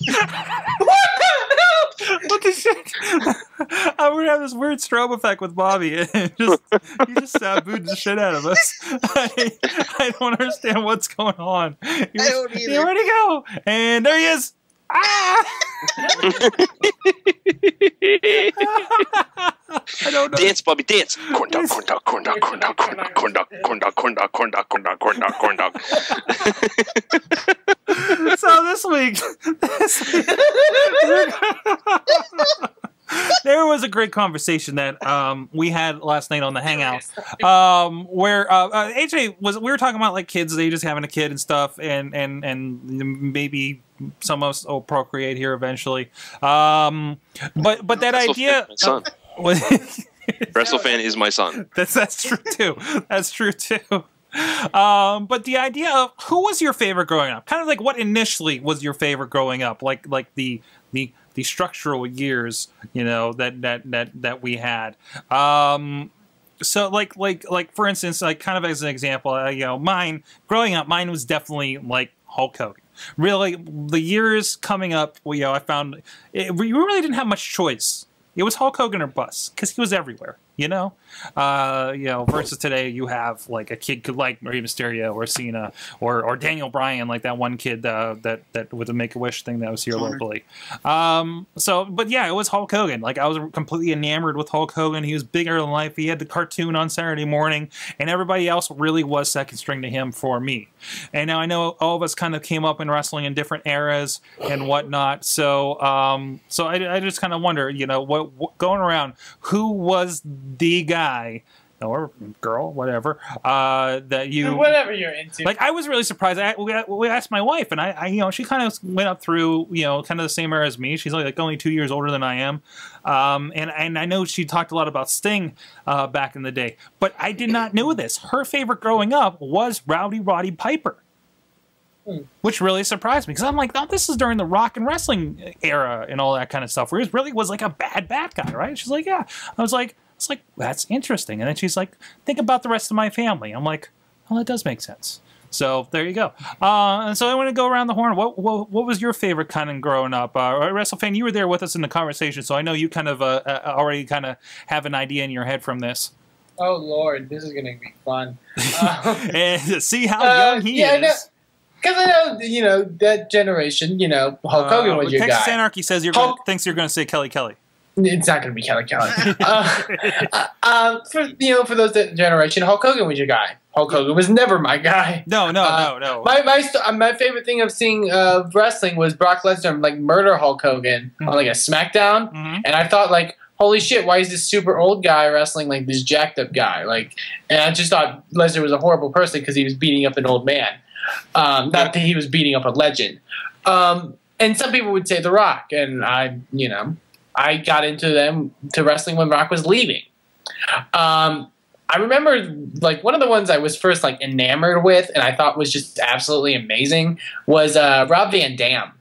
[SPEAKER 3] what the shit? I would have this weird strobe effect with Bobby, and just he just sabooed the shit out of us. I, I don't understand what's going on. He
[SPEAKER 5] I
[SPEAKER 3] was-
[SPEAKER 5] don't
[SPEAKER 3] he-
[SPEAKER 5] either.
[SPEAKER 3] Where'd he go? And there he is. Ah! I don't know.
[SPEAKER 8] Dance, Bobby, dance. Corn dog, corn dog, corn dog, corn dog, corn dog, corn dog, corn dog, corn dog, corn dog, corn dog, corn dog, corn dog.
[SPEAKER 3] so this week, this week there was a great conversation that um, we had last night on the hangout um, where uh, uh, aj was we were talking about like kids they just having a kid and stuff and and and maybe some of us will procreate here eventually um, but but that idea was
[SPEAKER 8] WrestleFan is my son.
[SPEAKER 3] that's that's true too. That's true too. Um, but the idea of who was your favorite growing up? Kind of like what initially was your favorite growing up? Like like the the the structural years, you know, that that that that we had. Um, so like like like for instance, like kind of as an example, uh, you know, mine growing up, mine was definitely like Hulk Hogan. Really, the years coming up, you know, I found it, we really didn't have much choice. It was Hulk Hogan or bust because he was everywhere. You know, uh, you know. Versus today, you have like a kid could like Rey Mysterio or Cena or or Daniel Bryan, like that one kid uh, that that with the Make a Wish thing that was here
[SPEAKER 5] Connor.
[SPEAKER 3] locally. Um, so, but yeah, it was Hulk Hogan. Like I was completely enamored with Hulk Hogan. He was bigger than life. He had the cartoon on Saturday morning, and everybody else really was second string to him for me. And now I know all of us kind of came up in wrestling in different eras and whatnot. So, um, so I, I just kind of wonder, you know, what, what going around, who was the guy or girl, whatever, uh, that you
[SPEAKER 4] Whatever you're into.
[SPEAKER 3] like I was really surprised. I, we, we asked my wife, and I, I, you know, she kind of went up through, you know, kind of the same era as me. She's only like only two years older than I am, um, and and I know she talked a lot about Sting uh, back in the day, but I did not know this. Her favorite growing up was Rowdy Roddy Piper. Which really surprised me because I'm like, oh, this is during the rock and wrestling era and all that kind of stuff, where he really was like a bad, bad guy, right? She's like, yeah. I was like, it's like that's interesting, and then she's like, think about the rest of my family. I'm like, well, that does make sense. So there you go. Uh, and so I want to go around the horn. What, what what was your favorite kind of growing up? Uh, WrestleFan, you were there with us in the conversation, so I know you kind of uh, uh, already kind of have an idea in your head from this.
[SPEAKER 4] Oh Lord, this is gonna be fun. Um,
[SPEAKER 3] and see how
[SPEAKER 4] Uh,
[SPEAKER 3] young he
[SPEAKER 4] yeah,
[SPEAKER 3] is.
[SPEAKER 4] Because I know, you know, that generation, you know, Hulk Hogan
[SPEAKER 3] Uh,
[SPEAKER 4] was your
[SPEAKER 3] Texas
[SPEAKER 4] guy.
[SPEAKER 3] Anarchy says you're
[SPEAKER 4] Hulk-
[SPEAKER 3] gonna, thinks you're going to say Kelly Kelly.
[SPEAKER 4] It's not going to be Kelly Kelly. uh, uh, um, for you know, for those that generation, Hulk Hogan was your guy. Hulk Hogan was never my guy.
[SPEAKER 3] No, no,
[SPEAKER 4] Uh,
[SPEAKER 3] no, no.
[SPEAKER 4] My my st- uh, my favorite thing of seeing uh, wrestling was Brock Lesnar like murder Hulk Hogan on like a SmackDown,
[SPEAKER 3] Mhm.
[SPEAKER 4] and I thought like, holy shit, why is this super old guy wrestling like this jacked up guy? Like, and I just thought Lesnar was a horrible person because he was beating up an old man, um, not that he was beating up a legend. Um, and some people would say The Rock, and I, you know, I got into them to wrestling when Rock was leaving. Um, I remember like one of the ones I was first like enamored with, and I thought was just absolutely amazing was uh, Rob Van Dam.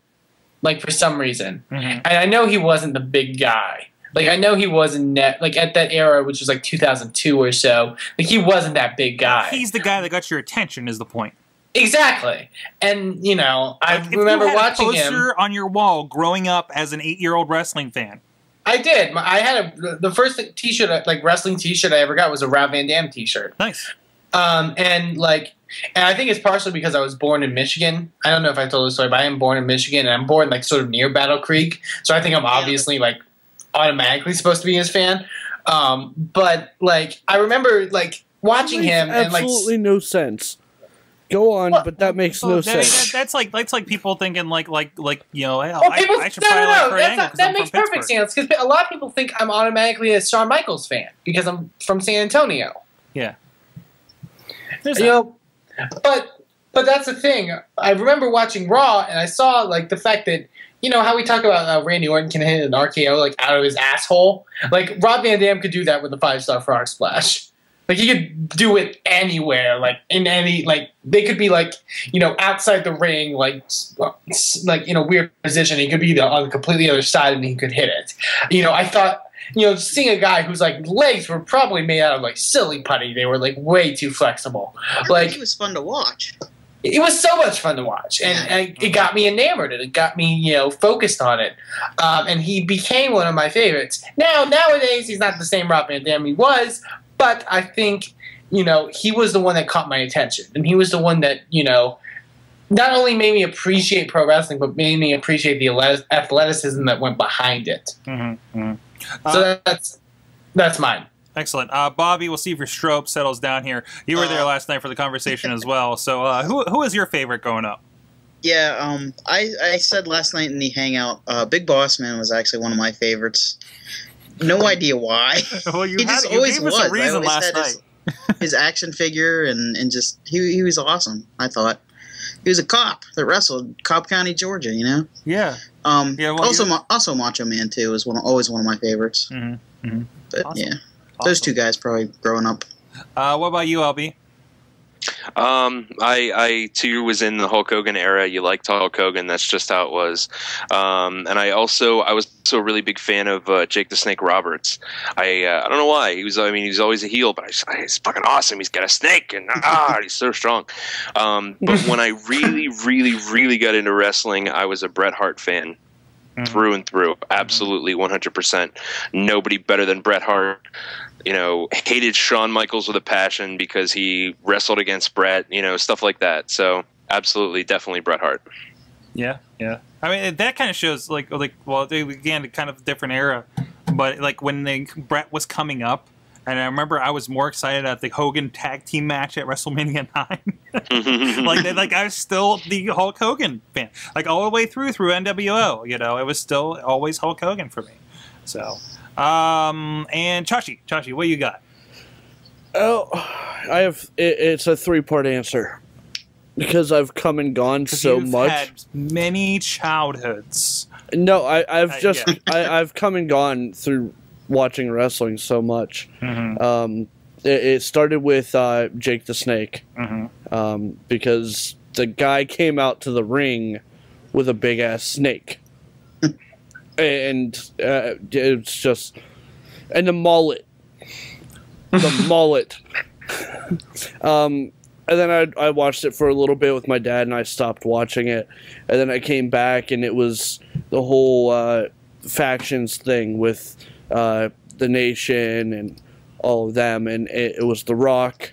[SPEAKER 4] Like for some reason,
[SPEAKER 3] Mhm.
[SPEAKER 4] and I know he wasn't the big guy. Like I know he wasn't net, like at that era, which was like 2002 or so. Like he wasn't that big guy.
[SPEAKER 3] He's the guy that got your attention. Is the point?
[SPEAKER 4] exactly. And you know, I
[SPEAKER 3] Like, if
[SPEAKER 4] remember watching him.
[SPEAKER 3] on your wall growing up as an eight-year-old wrestling fan.
[SPEAKER 4] I did. I had a the first T-shirt, like wrestling T-shirt I ever got was a Rob Van Dam T-shirt.
[SPEAKER 3] Nice.
[SPEAKER 4] Um, and like, and I think it's partially because I was born in Michigan. I don't know if I told the story, but I am born in Michigan, and I'm born like sort of near Battle Creek, so I think I'm obviously like automatically supposed to be his fan. Um, but like, I remember like watching
[SPEAKER 1] Makes
[SPEAKER 4] him and like.
[SPEAKER 1] absolutely no sense. Go on,
[SPEAKER 4] Well,
[SPEAKER 1] but that makes
[SPEAKER 3] Well,
[SPEAKER 1] no
[SPEAKER 3] that-
[SPEAKER 1] sense.
[SPEAKER 3] that- that's like that's like people thinking like like like you know hell,
[SPEAKER 4] Well,
[SPEAKER 3] I,
[SPEAKER 4] people,
[SPEAKER 3] I should
[SPEAKER 4] no, no,
[SPEAKER 3] probably like
[SPEAKER 4] no.
[SPEAKER 3] Kurt
[SPEAKER 4] That's
[SPEAKER 3] Angle
[SPEAKER 4] not,
[SPEAKER 3] 'cause
[SPEAKER 4] that
[SPEAKER 3] I'm
[SPEAKER 4] makes perfect sense because a lot of people think I'm automatically a Shawn Michaels fan because I'm from San Antonio.
[SPEAKER 3] Yeah. There's
[SPEAKER 4] you
[SPEAKER 3] that.
[SPEAKER 4] know, but but that's the thing. I remember watching Raw and I saw like the fact that you know how we talk about uh, Randy Orton can hit an RKO like out of his asshole. Like Rob Van Dam could do that with a five star frog splash. Like he could do it anywhere, like in any like they could be like you know outside the ring, like s- s- like in a weird position. He could be the, on the completely other side and he could hit it. You know, I thought you know seeing a guy whose like legs were probably made out of like silly putty. They were like way too flexible like
[SPEAKER 5] he was fun to watch.
[SPEAKER 4] it was so much fun to watch, and, and it got me enamored, and it got me, you know, focused on it. Um, and he became one of my favorites. Now, nowadays, he's not the same Rob Van Dam he was, but I think, you know, he was the one that caught my attention, and he was the one that, you know, not only made me appreciate pro wrestling, but made me appreciate the athleticism that went behind it.
[SPEAKER 3] Mhm, mhm.
[SPEAKER 4] So
[SPEAKER 3] Uh,
[SPEAKER 4] that's that's mine.
[SPEAKER 3] Excellent, uh, Bobby. We'll see if your strobe settles down here. You were there
[SPEAKER 5] Uh,
[SPEAKER 3] last night for the conversation as well. So, uh, who who is your favorite going up?
[SPEAKER 5] Yeah, um, I, I said last night in the hangout, uh, Big Boss Man was actually one of my favorites. No idea why.
[SPEAKER 3] Well, you
[SPEAKER 5] he just always was.
[SPEAKER 3] a
[SPEAKER 5] I
[SPEAKER 3] reason
[SPEAKER 5] always
[SPEAKER 3] last night.
[SPEAKER 5] His, his action figure and, and just he he was awesome. I thought he was a cop that wrestled Cobb County, Georgia. You know.
[SPEAKER 3] Yeah.
[SPEAKER 5] Um,
[SPEAKER 3] Yeah, well,
[SPEAKER 5] also, also Macho Man too was one always one of my favorites.
[SPEAKER 3] Mhm, mhm.
[SPEAKER 5] But
[SPEAKER 3] Awesome.
[SPEAKER 5] yeah, those two guys probably growing up.
[SPEAKER 3] Uh, what about you, LB?
[SPEAKER 2] Um, I, I too was in the Hulk Hogan era. You liked Hulk Hogan. That's just how it was. Um, and I also, I was also a really big fan of uh, Jake the Snake Roberts. I, uh, I don't know why. He was, I mean, he was always a heel, but I just, I, he's fucking awesome. He's got a snake, and ah, he's so strong. Um, but when I really, really, really got into wrestling, I was a Bret Hart fan through and through. Absolutely, 100%. Nobody better than Bret Hart. You know, hated Shawn Michaels with a passion because he wrestled against Bret, you know, stuff like that. So, absolutely, definitely Bret Hart.
[SPEAKER 3] Yeah, yeah. I mean, that kind of shows like like well, they, again, kind of different era, but like when the Bret was coming up, and I remember I was more excited at the Hogan tag team match at WrestleMania nine. like they- like I was still the Hulk Hogan fan, like all the way through through NWO. You know, it was still always Hulk Hogan for me. So, um, and Chachi, Chachi, what you got?
[SPEAKER 1] Oh, I have. It, it's a three part answer because I've come and gone so
[SPEAKER 3] you've
[SPEAKER 1] much.
[SPEAKER 3] had many childhoods.
[SPEAKER 1] No, I, I've
[SPEAKER 3] Uh,
[SPEAKER 1] just
[SPEAKER 3] yeah.
[SPEAKER 1] I, I've come and gone through watching wrestling so much.
[SPEAKER 3] Mhm.
[SPEAKER 1] Um, it, it started with uh, Jake the Snake
[SPEAKER 3] Mhm.
[SPEAKER 1] um, because the guy came out to the ring with a big ass snake, and uh, it's just and the mullet, the mullet. Um, and then I I watched it for a little bit with my dad, and I stopped watching it, and then I came back, and it was the whole uh, factions thing with uh, the nation and all of them, and it, it was The Rock.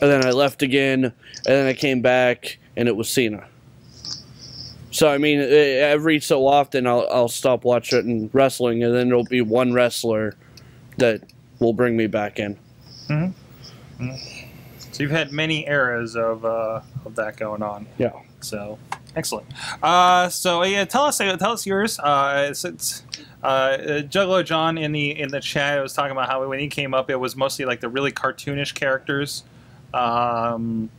[SPEAKER 1] And then I left again, and then I came back, and it was Cena. So I mean, every so often I'll I'll stop watching wrestling, and then there'll be one wrestler that will bring me back in.
[SPEAKER 3] So you've had many eras of uh, of that going on.
[SPEAKER 1] Yeah.
[SPEAKER 3] So excellent. Uh, so yeah, tell us tell us yours. Uh, since uh, Juggalo John in the in the chat was talking about how when he came up, it was mostly like the really cartoonish characters. Um,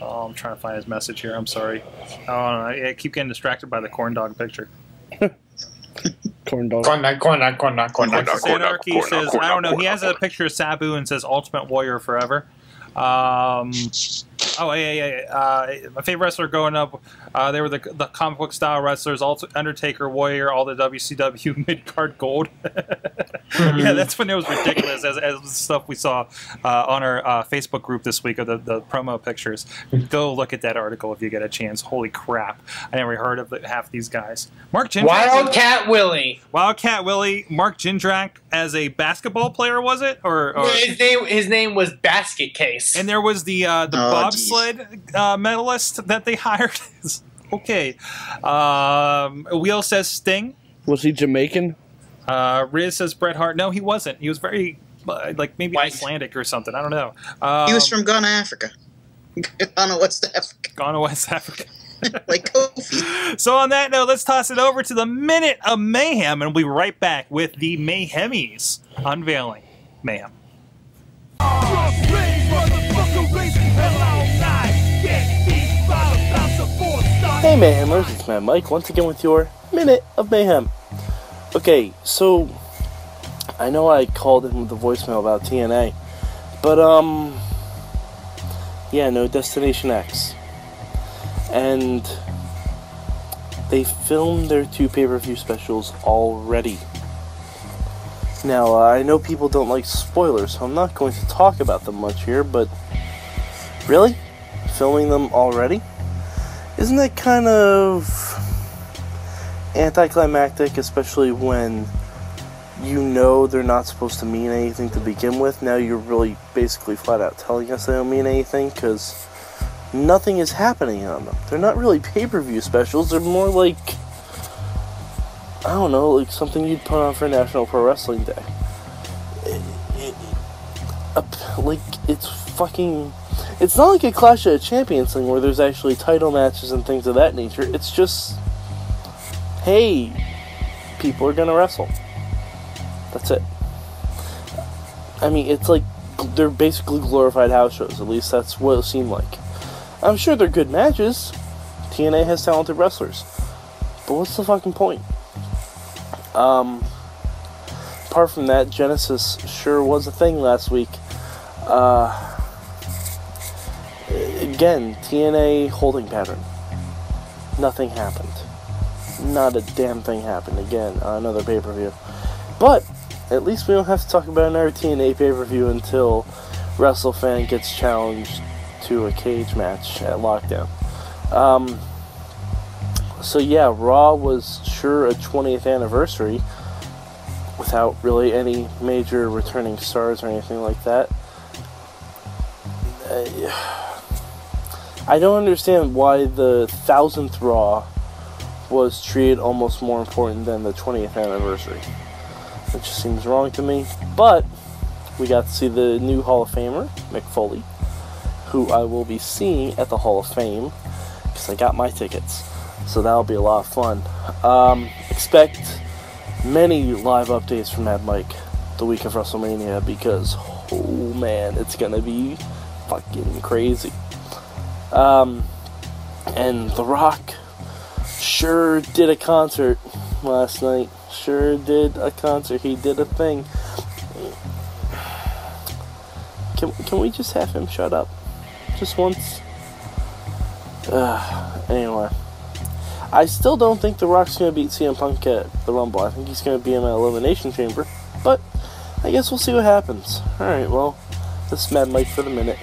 [SPEAKER 3] oh, I'm trying to find his message here. I'm sorry. Oh, I keep getting distracted by the corn dog picture.
[SPEAKER 1] Corn dog.
[SPEAKER 4] Corn dog, corn dog, corn dog, corn dog.
[SPEAKER 3] Texas Anarchy says, I don't know. He has a picture of Sabu and says Ultimate Warrior Forever. Um, oh, yeah, yeah, yeah. Uh, my favorite wrestler growing up, uh, they were the, the comic book style wrestlers Ulti- Undertaker, Warrior, all the WCW mid card gold. yeah, that's when it was ridiculous, as, as the stuff we saw uh, on our uh, Facebook group this week of the, the promo pictures. Go look at that article if you get a chance. Holy crap. I never heard of the, half these guys. Mark Jindrak.
[SPEAKER 4] Wildcat Willie.
[SPEAKER 3] Wildcat Willie, Mark Jindrak as a basketball player, was it? Or, or
[SPEAKER 4] His name, his name was Basket Case.
[SPEAKER 3] and there was the uh, the
[SPEAKER 5] Oh,
[SPEAKER 3] bobsled uh, medalist that they hired. Okay, um, Wheel says Sting.
[SPEAKER 1] Was he Jamaican?
[SPEAKER 3] Uh, Riz says Bret Hart. No, he wasn't. He was very uh, like maybe
[SPEAKER 4] White.
[SPEAKER 3] Icelandic or something. I don't know. Um,
[SPEAKER 5] He was from Ghana, Africa. Ghana, West Africa.
[SPEAKER 3] Ghana, West Africa.
[SPEAKER 5] Like Kofi.
[SPEAKER 3] So on that note, let's toss it over to the minute of mayhem, and we'll be right back with the Mayhemies unveiling mayhem.
[SPEAKER 9] Hey Mayhemers, it's Mad Mike once again with your Minute of Mayhem. Okay, so I know I called in with the voicemail about TNA, but um, yeah, no Destination X, and they filmed their two pay-per-view specials already. Now uh, I know people don't like spoilers, so I'm not going to talk about them much here, but really, filming them already? Isn't that kind of anticlimactic, especially when you know they're not supposed to mean anything to begin with? Now you're really basically flat out telling us they don't mean anything because nothing is happening on them. They're not really pay per view specials, they're more like, I don't know, like something you'd put on for National Pro Wrestling Day. It- it- a- like, it's fucking it's not like a Clash of Champions thing where there's actually title matches and things of that nature. It's just, hey, people are gonna wrestle. That's it. I mean, it's like they're basically glorified house shows. At least that's what it seemed like. I'm sure they're good matches. TNA has talented wrestlers, but what's the fucking point? Um, apart from that, Genesis sure was a thing last week. Uh, again, TNA holding pattern. Nothing happened. Not a damn thing happened again another pay per view. But at least we don't have to talk about another TNA pay per view until WrestleFan gets challenged to a cage match at Lockdown. Um, so yeah, Raw was sure a 20th anniversary without really any major returning stars or anything like that. Uh, I don't understand why the thousandth Raw was treated almost more important than the 20th anniversary. It just seems wrong to me. But we got to see the new Hall of Famer, Mick Foley, who I will be seeing at the Hall of Fame because I got my tickets. So that'll be a lot of fun. Um, expect many live updates from Mad Mike the week of WrestleMania because, oh man, it's gonna be fucking crazy. Um, and The Rock sure did a concert last night. Sure did a concert. He did a thing. Can, can we just have him shut up? Just once? Uh, anyway. I still don't think The Rock's going to beat CM Punk at the Rumble. I think he's going to be in an Elimination Chamber. But I guess we'll see what happens. Alright, well, this is Mad Mike for the minute.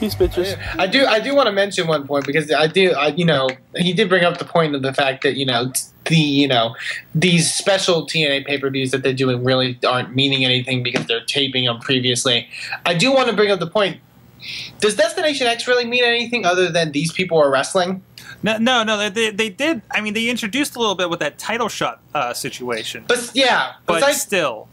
[SPEAKER 9] Peace, bitches.
[SPEAKER 4] I do. I do want to mention one point because I do. I, you know, he did bring up the point of the fact that you know the you know these special TNA pay per views that they're doing really aren't meaning anything because they're taping them previously. I do want to bring up the point. Does Destination X really mean anything other than these people are wrestling?
[SPEAKER 3] No, no, no. They, they, they did. I mean, they introduced a little bit with that title shot uh, situation,
[SPEAKER 4] But yeah,
[SPEAKER 3] but
[SPEAKER 4] besides
[SPEAKER 3] still,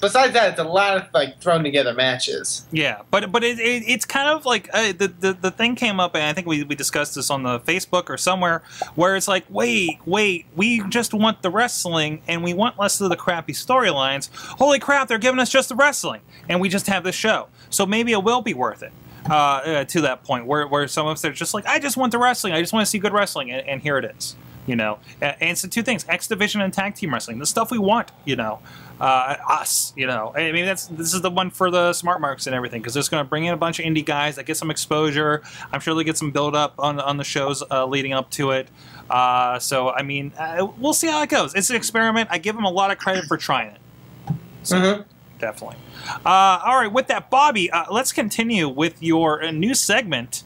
[SPEAKER 4] besides that, it's a lot of like thrown together matches.
[SPEAKER 3] yeah. But but it, it, it's kind of like uh, the, the the thing came up, and I think we, we discussed this on the Facebook or somewhere, where it's like, wait, wait, we just want the wrestling, and we want less of the crappy storylines. Holy crap, they're giving us just the wrestling, and we just have this show. So maybe it will be worth it. Uh, uh, to that point where, where some of us are just like, I just want the wrestling. I just want to see good wrestling, and, and here it is. You know, and it's the two things: X Division and tag team wrestling, the stuff we want. You know, uh, us. You know, I mean, that's this is the one for the smart marks and everything because it's going to bring in a bunch of indie guys that get some exposure. I'm sure they get some build up on on the shows uh, leading up to it. Uh, so I mean, uh, we'll see how it goes. It's an experiment. I give them a lot of credit for trying it. So,
[SPEAKER 4] Mhm.
[SPEAKER 3] Definitely. Uh, all right, with that, Bobby, uh, let's continue with your uh, new segment.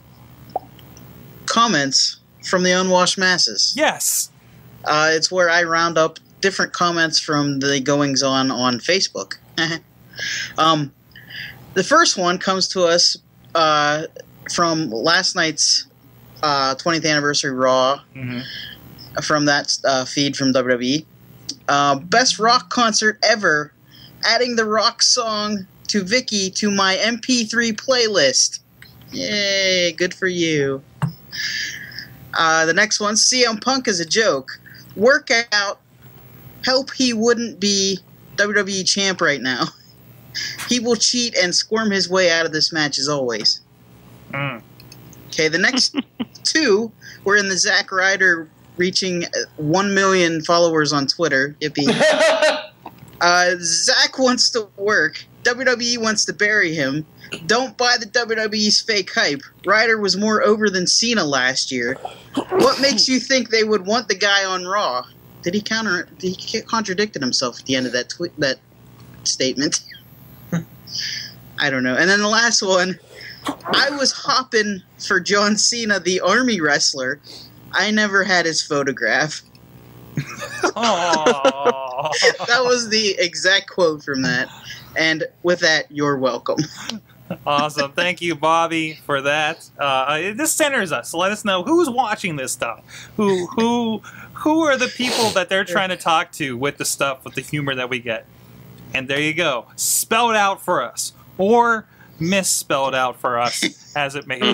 [SPEAKER 5] Comments from the unwashed masses.
[SPEAKER 3] Yes.
[SPEAKER 5] Uh, it's where I round up different comments from the goings on on Facebook. um, the first one comes to us uh, from last night's uh, 20th anniversary Raw from that uh, feed from WWE. Uh, best rock concert ever. Adding the rock song to Vicky to my MP3 playlist. Yay, good for you. Uh, the next one, CM Punk is a joke. Workout. Help he wouldn't be WWE champ right now. He will cheat and squirm his way out of this match as always.
[SPEAKER 3] Mm.
[SPEAKER 5] Okay, the next two were in the Zack Ryder reaching uh, 1 million followers on Twitter. Yippee. Uh, Zack wants to work. WWE wants to bury him. Don't buy the WWE's fake hype. Ryder was more over than Cena last year. What makes you think they would want the guy on Raw? Did he counter? Did he contradicted himself at the end of that twi- that statement? I don't know. And then the last one, I was hopping for John Cena, the Army wrestler. I never had his photograph. That was the exact quote from that. And with that, you're welcome.
[SPEAKER 3] awesome. Thank you, Bobby, for that. Uh, this centers us. Let us know who's watching this stuff. Who who who are the people that they're trying to talk to with the stuff, with the humor that we get. And there you go. Spell it out for us. Or misspelled out for us, as it may be.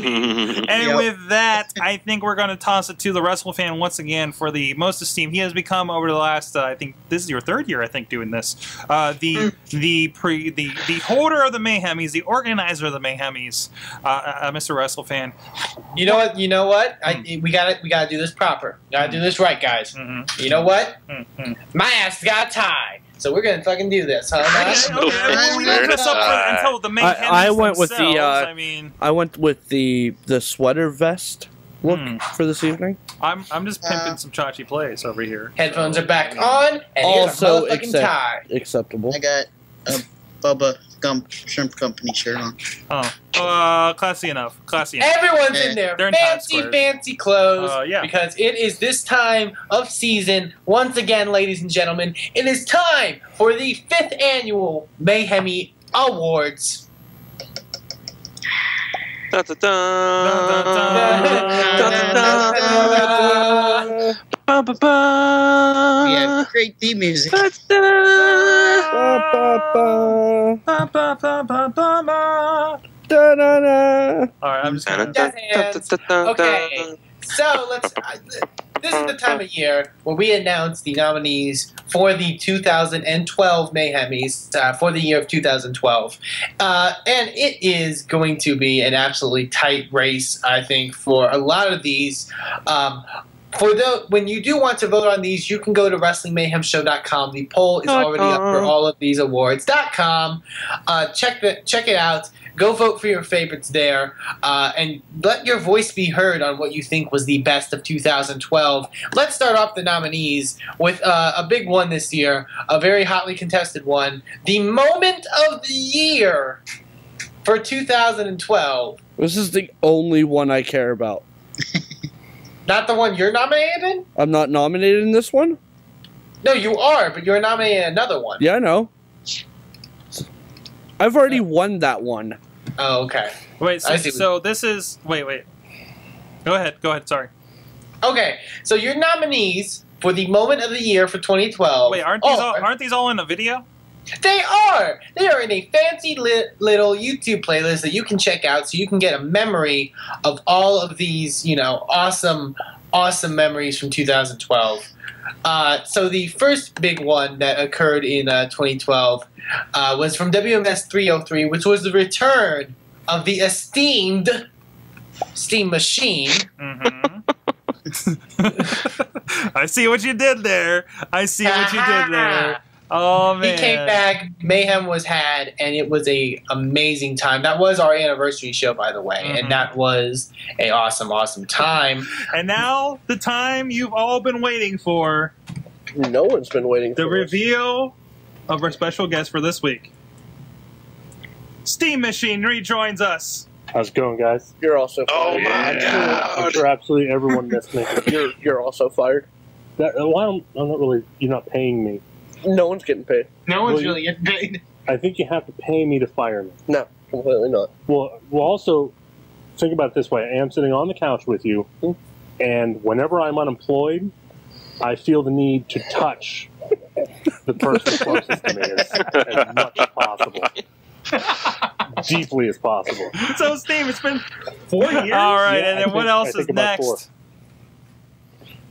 [SPEAKER 3] And
[SPEAKER 5] Yep.
[SPEAKER 3] with that, I think we're going to toss it to the Wrestle fan once again for the most esteemed. He has become over the last, uh, I think this is your third year, I think, doing this. Uh, the the pre the the holder of the Mayhemies, the organizer of the Mayhemies, uh, uh, Mr. Wrestle fan.
[SPEAKER 4] You know what? You know what? I, we got to We got to do this proper. Got to do this right, guys.
[SPEAKER 3] Mhm.
[SPEAKER 4] You know what?
[SPEAKER 3] Mhm.
[SPEAKER 4] My ass got a tie, so we're gonna fucking do this, huh?
[SPEAKER 3] Okay, okay, well, we don't up for, until the Mayhemies
[SPEAKER 1] I, I went with the. Uh,
[SPEAKER 3] I mean,
[SPEAKER 1] I went with the the sweater vest look
[SPEAKER 3] Hmm.
[SPEAKER 1] for this evening.
[SPEAKER 3] I'm I'm just pimping
[SPEAKER 5] Uh,
[SPEAKER 3] some chachi plays over here.
[SPEAKER 4] Headphones are back on, and
[SPEAKER 1] Also
[SPEAKER 4] here's a motherfucking
[SPEAKER 1] accept-
[SPEAKER 4] tie.
[SPEAKER 1] Acceptable.
[SPEAKER 5] I got a Bubba Gump Shrimp Company shirt on.
[SPEAKER 3] Oh, uh, classy enough. Classy enough.
[SPEAKER 4] Everyone's
[SPEAKER 5] Yeah.
[SPEAKER 4] in there.
[SPEAKER 3] They're in
[SPEAKER 4] fancy, fancy clothes.
[SPEAKER 3] Uh, yeah.
[SPEAKER 4] Because it is this time of season. Once again, ladies and gentlemen, it is time for the fifth annual Mayhemy Awards.
[SPEAKER 2] Da, da, da.
[SPEAKER 3] Dun, dun, dun.
[SPEAKER 2] Da, da, da. Ba, ba, ba.
[SPEAKER 5] We have great theme music.
[SPEAKER 2] Da, da.
[SPEAKER 1] Ba, ba, ba.
[SPEAKER 3] Ba, ba, ba, ba, ba, ba.
[SPEAKER 1] Da, da, da.
[SPEAKER 3] All right, I'm just
[SPEAKER 2] Da, da,
[SPEAKER 3] gonna.
[SPEAKER 4] Okay. So let's. Uh, this is the time of year where we announce the nominees for the 2012 Mayhemies uh, for the year of 2012, uh, and it is going to be an absolutely tight race. I think for a lot of these. Um, for the when you do want to vote on these, you can go to WrestlingMayhemShow.com. The poll is already up for all of these awards awards.com. Uh, check the check it out. Go vote for your favorites there, uh, and let your voice be heard on what you think was the best of 2012. Let's start off the nominees with uh, a big one this year, a very hotly contested one, the moment of the year for 2012.
[SPEAKER 1] This is the only one I care about.
[SPEAKER 4] Not the one you're nominated in?
[SPEAKER 1] I'm not nominated in this one?
[SPEAKER 4] No, you are, but you're nominated in another one.
[SPEAKER 1] Yeah, I know. I've already won that one.
[SPEAKER 4] Oh, okay.
[SPEAKER 3] Wait, so,
[SPEAKER 4] I see
[SPEAKER 3] so this is. Wait, wait. Go ahead. Go ahead. Sorry.
[SPEAKER 4] Okay, so your nominees for the moment of the year for 2012.
[SPEAKER 3] Wait, aren't these
[SPEAKER 4] Oh,
[SPEAKER 3] all, aren't these all in a video?
[SPEAKER 4] They are. They are in a fancy li- little YouTube playlist that you can check out, so you can get a memory of all of these, you know, awesome, awesome memories from 2012. Uh, so the first big one that occurred in uh, 2012 uh, was from WMS 303, which was the return of the esteemed Steam Machine.
[SPEAKER 3] Mm-hmm. I see what you did there. I see what you did there. Oh man.
[SPEAKER 4] He came back, mayhem was had, and it was a amazing time. That was our anniversary show, by the way,
[SPEAKER 3] Mhm.
[SPEAKER 4] and that was a awesome, awesome time.
[SPEAKER 3] And now the time you've all been waiting for.
[SPEAKER 1] No one's been waiting
[SPEAKER 3] The
[SPEAKER 1] for us.
[SPEAKER 3] reveal of our special guest for this week. Steam Machine rejoins us.
[SPEAKER 10] How's it going, guys?
[SPEAKER 1] You're also fired.
[SPEAKER 8] Oh
[SPEAKER 1] fired.
[SPEAKER 8] my
[SPEAKER 10] I'm
[SPEAKER 8] god.
[SPEAKER 10] sure absolutely everyone missed me.
[SPEAKER 1] You're you're also fired.
[SPEAKER 10] That, why don't, I'm not really. You're not paying me.
[SPEAKER 1] No one's getting paid.
[SPEAKER 4] No one's
[SPEAKER 10] Well,
[SPEAKER 4] really getting paid.
[SPEAKER 10] I think you have to pay me to fire me.
[SPEAKER 1] No, completely not.
[SPEAKER 10] Well, well, also think about it this way: I am sitting on the couch with you, hmm? and whenever I'm unemployed, I feel the need to touch the person closest to me as, as much as possible, deeply as possible.
[SPEAKER 3] So Steve, it's been
[SPEAKER 4] Four years.
[SPEAKER 3] all right.
[SPEAKER 10] Yeah,
[SPEAKER 3] and
[SPEAKER 10] I
[SPEAKER 3] then what else is
[SPEAKER 10] think about four.
[SPEAKER 3] next?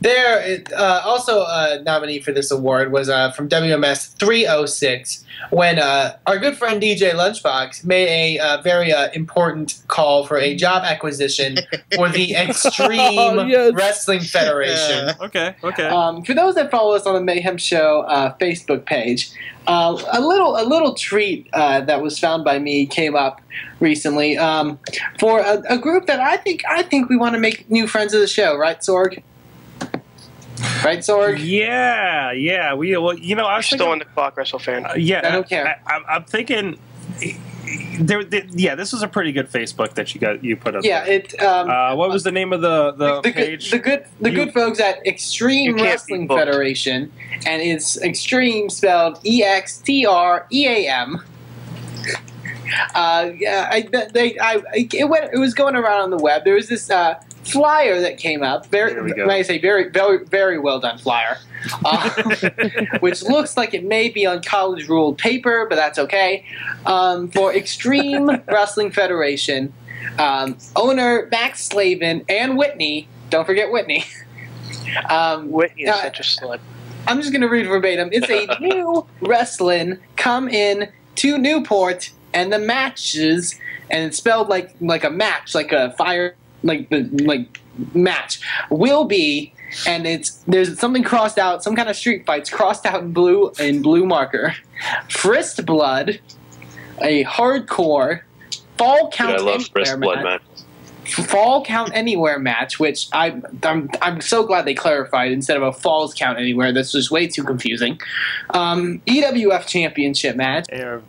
[SPEAKER 4] There, uh, also a nominee for this award was uh, from WMS 306 when uh, our good friend DJ Lunchbox made a uh, very uh, important call for a job acquisition for the Extreme
[SPEAKER 1] Oh, yes.
[SPEAKER 4] Wrestling Federation.
[SPEAKER 5] Yeah.
[SPEAKER 3] Okay. Okay.
[SPEAKER 4] Um, for those that follow us on the Mayhem Show uh, Facebook page, uh, a little a little treat uh, that was found by me came up recently um, for a, a group that I think I think we want to make new friends of the show, right, Sorg? Right, Sorg?
[SPEAKER 3] yeah. Yeah. We. Well, you know, I was
[SPEAKER 11] Still
[SPEAKER 3] thinking.
[SPEAKER 11] on the clock, Wrestle fan.
[SPEAKER 3] Uh, yeah,
[SPEAKER 4] I don't care.
[SPEAKER 3] I, am thinking. There, there- yeah, this was a pretty good Facebook that you got you put up.
[SPEAKER 4] Yeah, it. Um,
[SPEAKER 3] Uh, what was the name of the the,
[SPEAKER 4] the,
[SPEAKER 3] page?
[SPEAKER 4] good, the good the
[SPEAKER 3] You-
[SPEAKER 4] good folks at Extreme Wrestling. Federation, and it's Extreme spelled E X T R E A M. Uh, yeah, I, they, I, it went, it was going around on the web. There was this uh, flyer that came up. Very,
[SPEAKER 3] There we go.
[SPEAKER 4] when I say very, very, very well done flyer, uh, which looks like it may be on college ruled paper, but that's okay. Um, for Extreme Wrestling Federation, um, owner Max Slavin and Whitney. Don't forget Whitney. Um,
[SPEAKER 11] Whitney is
[SPEAKER 4] uh,
[SPEAKER 11] such a slut.
[SPEAKER 4] I'm just gonna read verbatim. It's a new wrestling come in to Newport, and the matches, and it's spelled like like a match, like a fire, like the like match will be, and it's there's something crossed out, some kind of street fights crossed out in blue in blue marker, Frist blood, a hardcore fall
[SPEAKER 2] Dude,
[SPEAKER 4] count
[SPEAKER 2] I love
[SPEAKER 4] anywhere
[SPEAKER 2] Frist Blood,
[SPEAKER 4] match
[SPEAKER 2] man.
[SPEAKER 4] fall count anywhere match, which I, I'm I'm so glad they clarified instead of a falls count anywhere. That's just way too confusing. Um, EWF Championship match.
[SPEAKER 3] Air-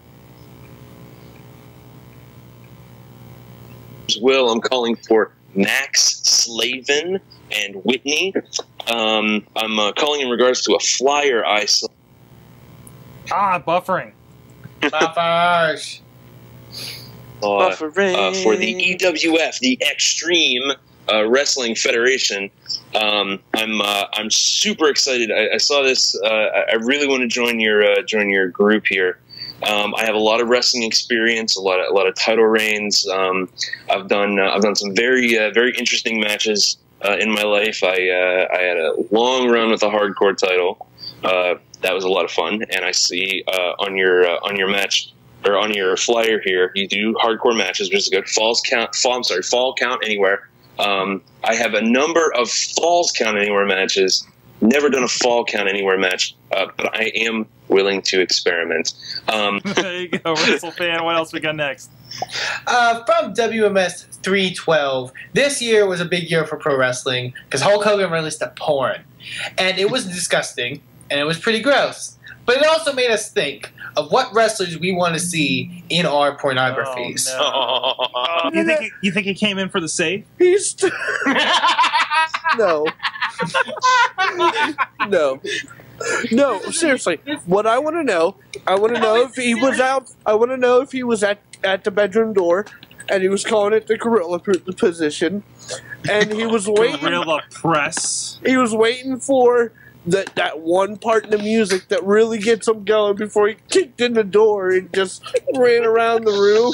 [SPEAKER 2] Will, I'm calling for Max Slavin and Whitney. Um, I'm uh, calling in regards to a flyer I saw.
[SPEAKER 3] ah, buffering.
[SPEAKER 4] Buffers.
[SPEAKER 2] uh,
[SPEAKER 11] Buffering.
[SPEAKER 2] uh, for the EWF, the Extreme uh, Wrestling Federation. Um, I'm uh, I'm super excited. I, I saw this. Uh, I I really want to join your uh, join your group here. Um, I have a lot of wrestling experience, a lot of a lot of title reigns. Um, I've done uh, I've done some very uh, very interesting matches uh, in my life. I uh, I had a long run with the hardcore title. Uh, that was a lot of fun, and I see uh, on your on your match or on your flyer here, you do hardcore matches, which is good. Falls count, fall, I'm sorry, fall count anywhere. Um, I have a number of falls count anywhere matches. Never done a fall count anywhere match, uh, but I am willing to experiment. Um,
[SPEAKER 3] there you go, Wrestle fan. What else we got next?
[SPEAKER 4] Uh, from WMS 312. This year was a big year for pro wrestling because Hulk Hogan released a porn, and it was disgusting and it was pretty gross. but it also made us think of what wrestlers we want to see in our pornographies.
[SPEAKER 3] Oh, You think he, you think he came in for the save?
[SPEAKER 1] He's no, no, no. Seriously, what I want to know, I want to know if he was out. I want to know if he was at at the bedroom door, and he was calling it the gorilla p- position, and he was waiting.
[SPEAKER 3] Gorilla press.
[SPEAKER 1] He was waiting for that that one part in the music that really gets him going before he kicked in the door and just ran around the room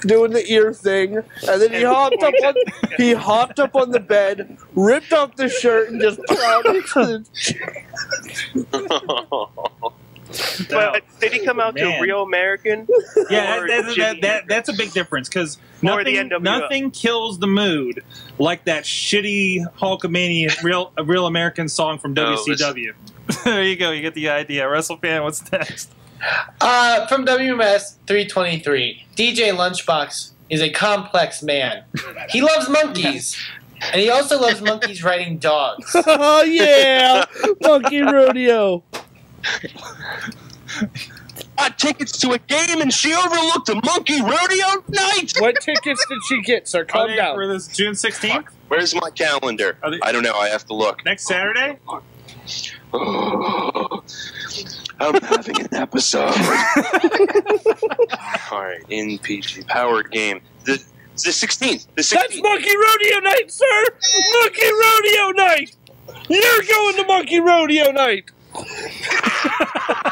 [SPEAKER 1] doing the ear thing, and then he hopped up on he hopped up on the bed, ripped off the shirt, and just plowed into the
[SPEAKER 11] But did he come out to
[SPEAKER 3] Man.
[SPEAKER 11] Real American?
[SPEAKER 3] Yeah, that, that, that, that, that's a big difference because nothing, nothing kills the mood like that shitty Hulkamania real a real American song from
[SPEAKER 2] No,
[SPEAKER 3] WCW. there you go. You get the idea. WrestleFan, what's next?
[SPEAKER 4] Uh, from WMS 323, DJ Lunchbox is a complex man. He loves monkeys, and he also loves monkeys riding dogs.
[SPEAKER 1] Oh yeah, monkey rodeo.
[SPEAKER 12] Got tickets to a game and she overlooked a monkey rodeo night.
[SPEAKER 1] What tickets did she get, sir?
[SPEAKER 3] Are
[SPEAKER 1] Calm
[SPEAKER 3] they
[SPEAKER 1] down.
[SPEAKER 3] for this June 16th?
[SPEAKER 12] Where's my calendar?
[SPEAKER 3] They-
[SPEAKER 12] I don't know. I have to look.
[SPEAKER 3] Next Saturday?
[SPEAKER 2] I'm having an episode.
[SPEAKER 12] All right, in PG Power game. The the 16th. The 16th.
[SPEAKER 1] That's monkey rodeo night, sir. Monkey rodeo night. You're going to monkey rodeo night.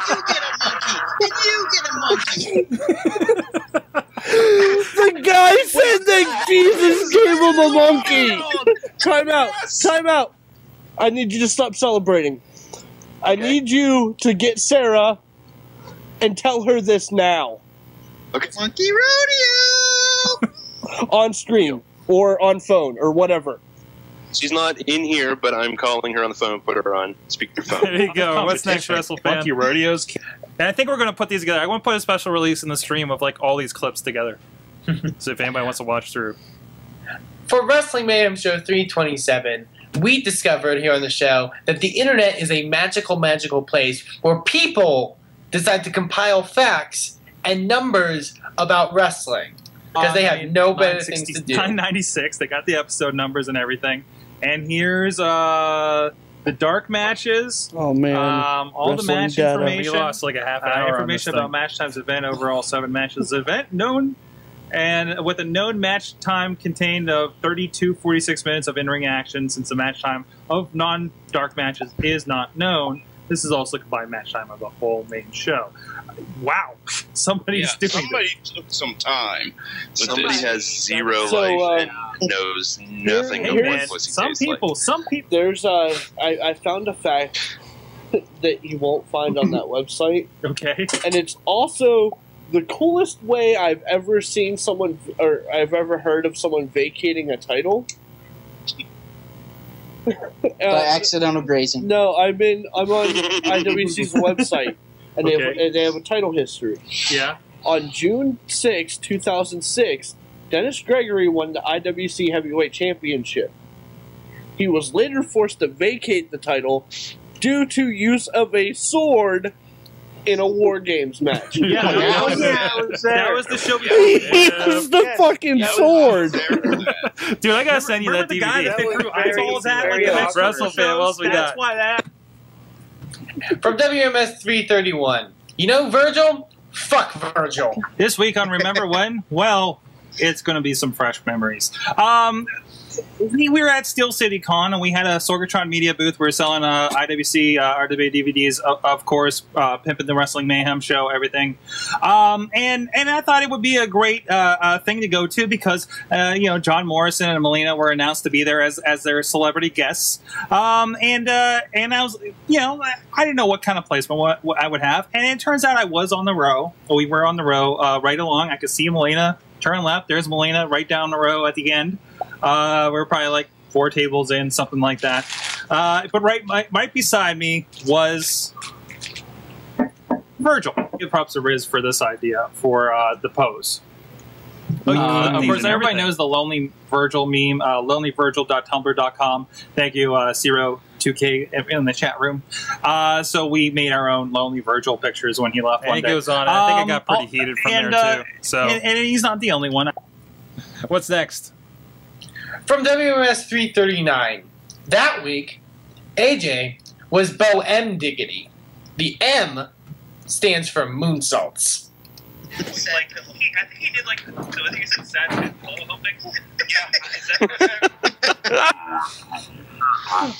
[SPEAKER 5] You get a monkey. And you get a monkey.
[SPEAKER 1] The guy said that Jesus gave him a monkey. Time out. Time out. I need you to stop celebrating. I need you to get Sarah and tell her this now
[SPEAKER 5] Monkey rodeo.
[SPEAKER 1] on stream or on phone or whatever.
[SPEAKER 12] She's not in here, but I'm calling her on the phone. Put her on speakerphone.
[SPEAKER 3] There you go. What's next,
[SPEAKER 10] Competition.
[SPEAKER 3] WrestleFan? Monkey rodeos. And I think we're going to put these together. I want to put a special release in the stream of like all these clips together. so if anybody wants to watch through.
[SPEAKER 4] For Wrestling Mayhem Show 327, we discovered here on the show that the internet is a magical, magical place where people decide to compile facts and numbers about wrestling because they have no better things to do.
[SPEAKER 3] 996. They got the episode numbers and everything. And here's uh the dark matches.
[SPEAKER 1] Oh man.
[SPEAKER 3] Um, all the match
[SPEAKER 1] data.
[SPEAKER 3] information.
[SPEAKER 1] We
[SPEAKER 3] lost like a half
[SPEAKER 1] hour on
[SPEAKER 3] information
[SPEAKER 1] this
[SPEAKER 3] about
[SPEAKER 1] thing.
[SPEAKER 3] match times event overall seven matches event known and with a known match time contained of 32 46 minutes of in-ring action since the match time of non-dark matches is not known this is also combined match time of the whole main show wow somebody's
[SPEAKER 12] Yeah,
[SPEAKER 3] doing
[SPEAKER 12] somebody
[SPEAKER 3] this.
[SPEAKER 12] took some time. Somebody
[SPEAKER 3] this.
[SPEAKER 12] has zero
[SPEAKER 1] So,
[SPEAKER 12] life
[SPEAKER 1] uh,
[SPEAKER 12] and knows nothing of
[SPEAKER 1] here-
[SPEAKER 12] what pussy
[SPEAKER 3] some
[SPEAKER 12] tastes like.
[SPEAKER 3] people some people
[SPEAKER 1] There's uh, I, I found a fact that you won't find on that website,
[SPEAKER 3] okay
[SPEAKER 1] and it's also the coolest way I've ever seen someone or I've ever heard of someone vacating a title.
[SPEAKER 5] By accidental grazing.
[SPEAKER 1] No, I'm in. I'm on IWC's website, and they have, and they have a title history.
[SPEAKER 3] yeah
[SPEAKER 1] On June 6, 2006, Dennis Gregory won the IWC Heavyweight Championship. He was later forced to vacate the title due to use of a sword in a War Games match.
[SPEAKER 3] yeah,
[SPEAKER 11] Yeah,
[SPEAKER 3] that, was,
[SPEAKER 11] yeah, I was there.
[SPEAKER 3] that was the show
[SPEAKER 1] He
[SPEAKER 3] before.
[SPEAKER 1] used the
[SPEAKER 11] Yes,
[SPEAKER 1] fucking
[SPEAKER 11] that was-
[SPEAKER 1] sword.
[SPEAKER 3] Dude, I gotta send you Remember that the guy DVD. that they
[SPEAKER 11] That was very-
[SPEAKER 3] eyeballs at like
[SPEAKER 11] very
[SPEAKER 3] the next
[SPEAKER 11] awkward.
[SPEAKER 3] WrestleFan? What else we
[SPEAKER 11] That's
[SPEAKER 3] got?
[SPEAKER 11] why that.
[SPEAKER 4] From WMS 331, you know Virgil? Fuck Virgil.
[SPEAKER 3] This week on Remember When? Well, it's going to be some fresh memories. Um, we, we were at Steel City Con and we had a Sorgatron Media booth. We were selling uh, IWC, uh, RWA DVDs, of, of course, uh, Pimpin' the Wrestling Mayhem show, everything. Um, and and I thought it would be a great uh, uh, thing to go to because uh, you know John Morrison and Melina were announced to be there as, as their celebrity guests. Um, and uh, and I was you know I, didn't know what kind of placement what, what I would have, and it turns out I was on the row. We were on the row right along. I could see Melina turn left. There's Melina right down the row at the end. Uh, we are probably like four tables in, something like that. Uh, but right, right, right beside me was Virgil. Give props to Riz for this idea for uh, the pose. Oh,
[SPEAKER 1] Uh,
[SPEAKER 3] of course, everybody
[SPEAKER 1] everything.
[SPEAKER 3] knows the Lonely Virgil meme, uh, lonelyvirgil.tumblr.com. Thank you, uh, 2K in the chat room. Uh, so we made our own Lonely Virgil pictures when he left
[SPEAKER 13] And
[SPEAKER 3] one
[SPEAKER 13] it
[SPEAKER 3] day.
[SPEAKER 13] goes on. I think it
[SPEAKER 3] Um,
[SPEAKER 13] got pretty
[SPEAKER 3] oh,
[SPEAKER 13] heated from
[SPEAKER 3] and,
[SPEAKER 13] there
[SPEAKER 3] uh,
[SPEAKER 13] too. So
[SPEAKER 3] and, and he's not the only one.
[SPEAKER 13] what's next?
[SPEAKER 4] From WMS 339. That week, AJ was Bo M. Diggity. The M stands for moonsaults.
[SPEAKER 14] like he, I think he did like I think he said sad. Yeah,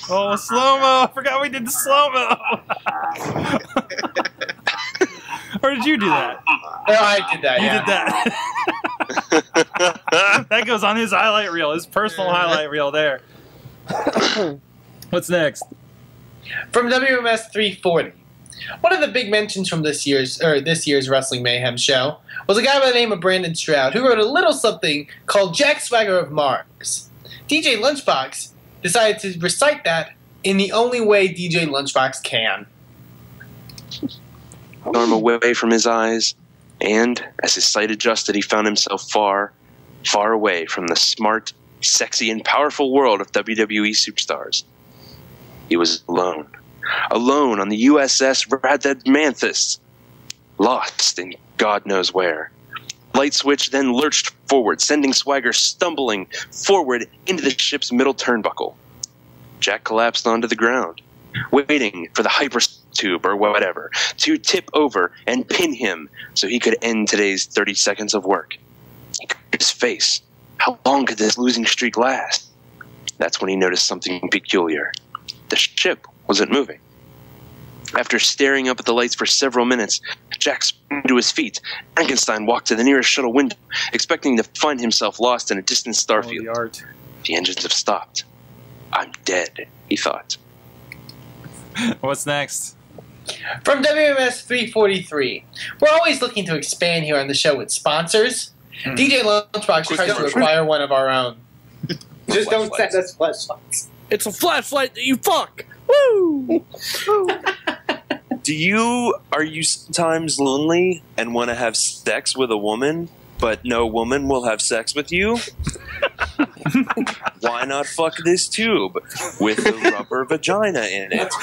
[SPEAKER 3] Oh, slow mo! I forgot we did the slow mo. or did you do that?
[SPEAKER 4] No, I did that.
[SPEAKER 3] You
[SPEAKER 4] yeah.
[SPEAKER 3] did that. that goes on his highlight reel, his personal highlight reel there. What's next?
[SPEAKER 4] From WMS 340. One of the big mentions from this year's or this year's Wrestling Mayhem show was a guy by the name of Brandon Stroud who wrote a little something called Jack Swagger of Mars. DJ Lunchbox decided to recite that in the only way DJ Lunchbox can.
[SPEAKER 2] arm away from his eyes, and as his sight adjusted, he found himself far, far away from the smart, sexy, and powerful world of WWE superstars. He was alone. Alone on the USS Rhadamanthus. Lost in God knows where. Light switch then lurched forward, sending Swagger stumbling forward into the ship's middle turnbuckle. Jack collapsed onto the ground, waiting for the hyper tube or whatever to tip over and pin him so he could end today's 30 seconds of work. He covered his face. How long could this losing streak last? That's when he noticed something peculiar. The ship wasn't moving. After staring up at the lights for several minutes, Jack sprang to his feet. Frankenstein walked to the nearest shuttle window, expecting to find himself lost in a distant starfield.
[SPEAKER 3] Oh, the.
[SPEAKER 2] The engines have stopped. I'm dead, he thought.
[SPEAKER 3] What's next?
[SPEAKER 4] From WMS 343. We're always looking to expand here on the show with sponsors. Hmm. DJ Lunchbox
[SPEAKER 2] Quick
[SPEAKER 4] tries to acquire one of our own. Just don't send us flashlights.
[SPEAKER 1] It's a flashlight that you fuck. Woo!
[SPEAKER 15] Do you are you sometimes lonely and want to have sex with a woman, but no woman will have sex with you? Why not fuck this tube with a rubber vagina in it?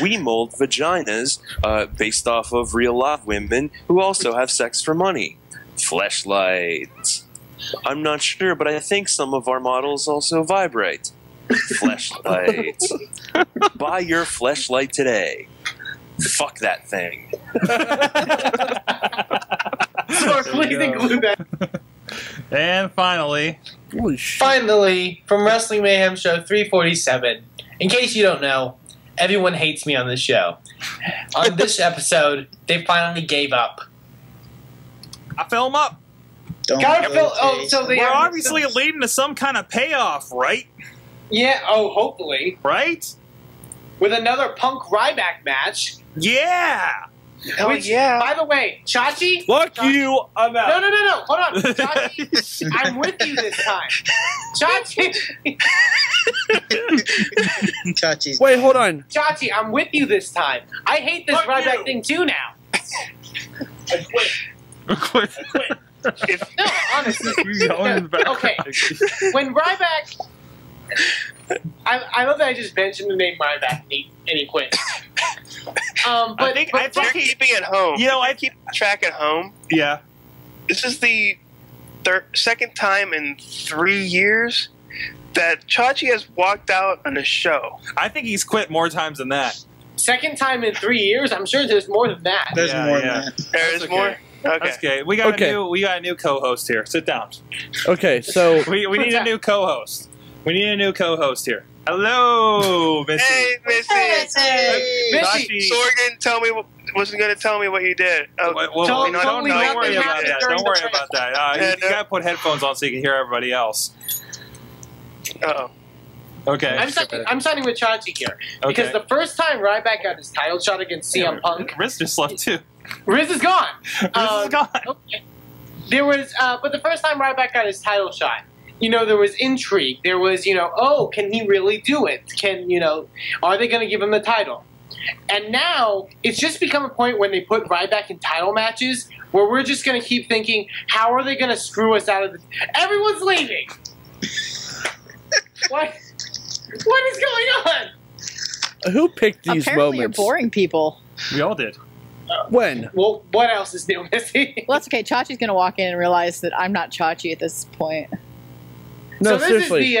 [SPEAKER 15] We mold vaginas uh, based off of real live women who also have sex for money. Fleshlights. I'm not sure, but I think some of our models also vibrate. Fleshlights. Buy your fleshlight today. Fuck that thing.
[SPEAKER 4] So please include that.
[SPEAKER 3] And finally,
[SPEAKER 4] Finally, from Wrestling Mayhem Show 347. In case you don't know, everyone hates me on this show. On this episode, they finally gave up.
[SPEAKER 3] I fill them up.
[SPEAKER 5] Don't
[SPEAKER 4] Gotta fill- oh, so they
[SPEAKER 3] We're
[SPEAKER 4] have-
[SPEAKER 3] obviously leading to some kind of payoff, right?
[SPEAKER 4] Yeah, oh, hopefully.
[SPEAKER 3] Right?
[SPEAKER 4] With another Punk Ryback match.
[SPEAKER 3] Yeah.
[SPEAKER 4] Hell yeah. By the way, Chachi?
[SPEAKER 1] Fuck you! I'm out.
[SPEAKER 4] No, no, no, no. Hold on. Chachi, I'm with you this time. Chachi,
[SPEAKER 5] Chachi's.
[SPEAKER 1] Wait, hold on.
[SPEAKER 4] Chachi, I'm with you this time. I hate this Ryback thing too now.
[SPEAKER 3] I Quit.
[SPEAKER 4] No, honestly.
[SPEAKER 3] You go in the back.
[SPEAKER 4] okay. When Ryback. I, I love that I just mentioned the name Ryback and he, and he quit. Um, but,
[SPEAKER 11] I think,
[SPEAKER 4] but
[SPEAKER 11] I think you're keeping it home.
[SPEAKER 3] You know, I
[SPEAKER 11] keep track at home.
[SPEAKER 3] Yeah.
[SPEAKER 11] This is the third, second time in three years that Chachi has walked out on a show.
[SPEAKER 3] I think he's quit more times than that.
[SPEAKER 4] second time in three years, I'm sure there's more than that.
[SPEAKER 5] There's
[SPEAKER 3] Yeah,
[SPEAKER 5] more
[SPEAKER 3] yeah.
[SPEAKER 5] than that.
[SPEAKER 11] There is
[SPEAKER 3] okay.
[SPEAKER 11] more. Okay.
[SPEAKER 3] That's okay. We got
[SPEAKER 1] Okay.
[SPEAKER 3] a new we got a new co-host here. Sit down.
[SPEAKER 1] Okay, so
[SPEAKER 3] We we need a new co-host. We need a new co-host here. Hello, Missy.
[SPEAKER 11] Hey, Missy.
[SPEAKER 4] Hey,
[SPEAKER 3] Missy.
[SPEAKER 4] Missy.
[SPEAKER 11] Sorgan, tell me wasn't going to tell me what you did. Oh,
[SPEAKER 3] Wait, whoa,
[SPEAKER 4] Tell-
[SPEAKER 3] whoa, no, don't, don't worry about that. Don't worry
[SPEAKER 4] trip.
[SPEAKER 3] about that. Uh, you,
[SPEAKER 11] Yeah,
[SPEAKER 3] you
[SPEAKER 11] no.
[SPEAKER 3] gotta put headphones on so you can hear everybody else.
[SPEAKER 11] oh.
[SPEAKER 3] Okay.
[SPEAKER 4] I'm signing, I'm signing with Chachi here. Because the first time Ryback got his title shot against CM Punk,
[SPEAKER 3] Riz just left too.
[SPEAKER 4] Riz is gone.
[SPEAKER 3] Riz
[SPEAKER 4] Um,
[SPEAKER 3] is gone.
[SPEAKER 4] Okay. There was, uh, but the first time Ryback got his title shot, you know, there was intrigue. There was, you know, oh, can he really do it? Can, you know, are they going to give him the title? And now it's just become a point when they put Ryback in title matches where we're just going to keep thinking, how are they going to screw us out of this? Everyone's leaving. what? What is going on?
[SPEAKER 1] Who picked these
[SPEAKER 16] Apparently,
[SPEAKER 1] moments?
[SPEAKER 16] you're boring people.
[SPEAKER 3] We all did.
[SPEAKER 1] When?
[SPEAKER 4] Well, what else is new, Missy?
[SPEAKER 16] Well, that's okay. Chachi's going to walk in and realize that I'm not Chachi at this point.
[SPEAKER 1] No,
[SPEAKER 4] so this
[SPEAKER 1] seriously.
[SPEAKER 4] is the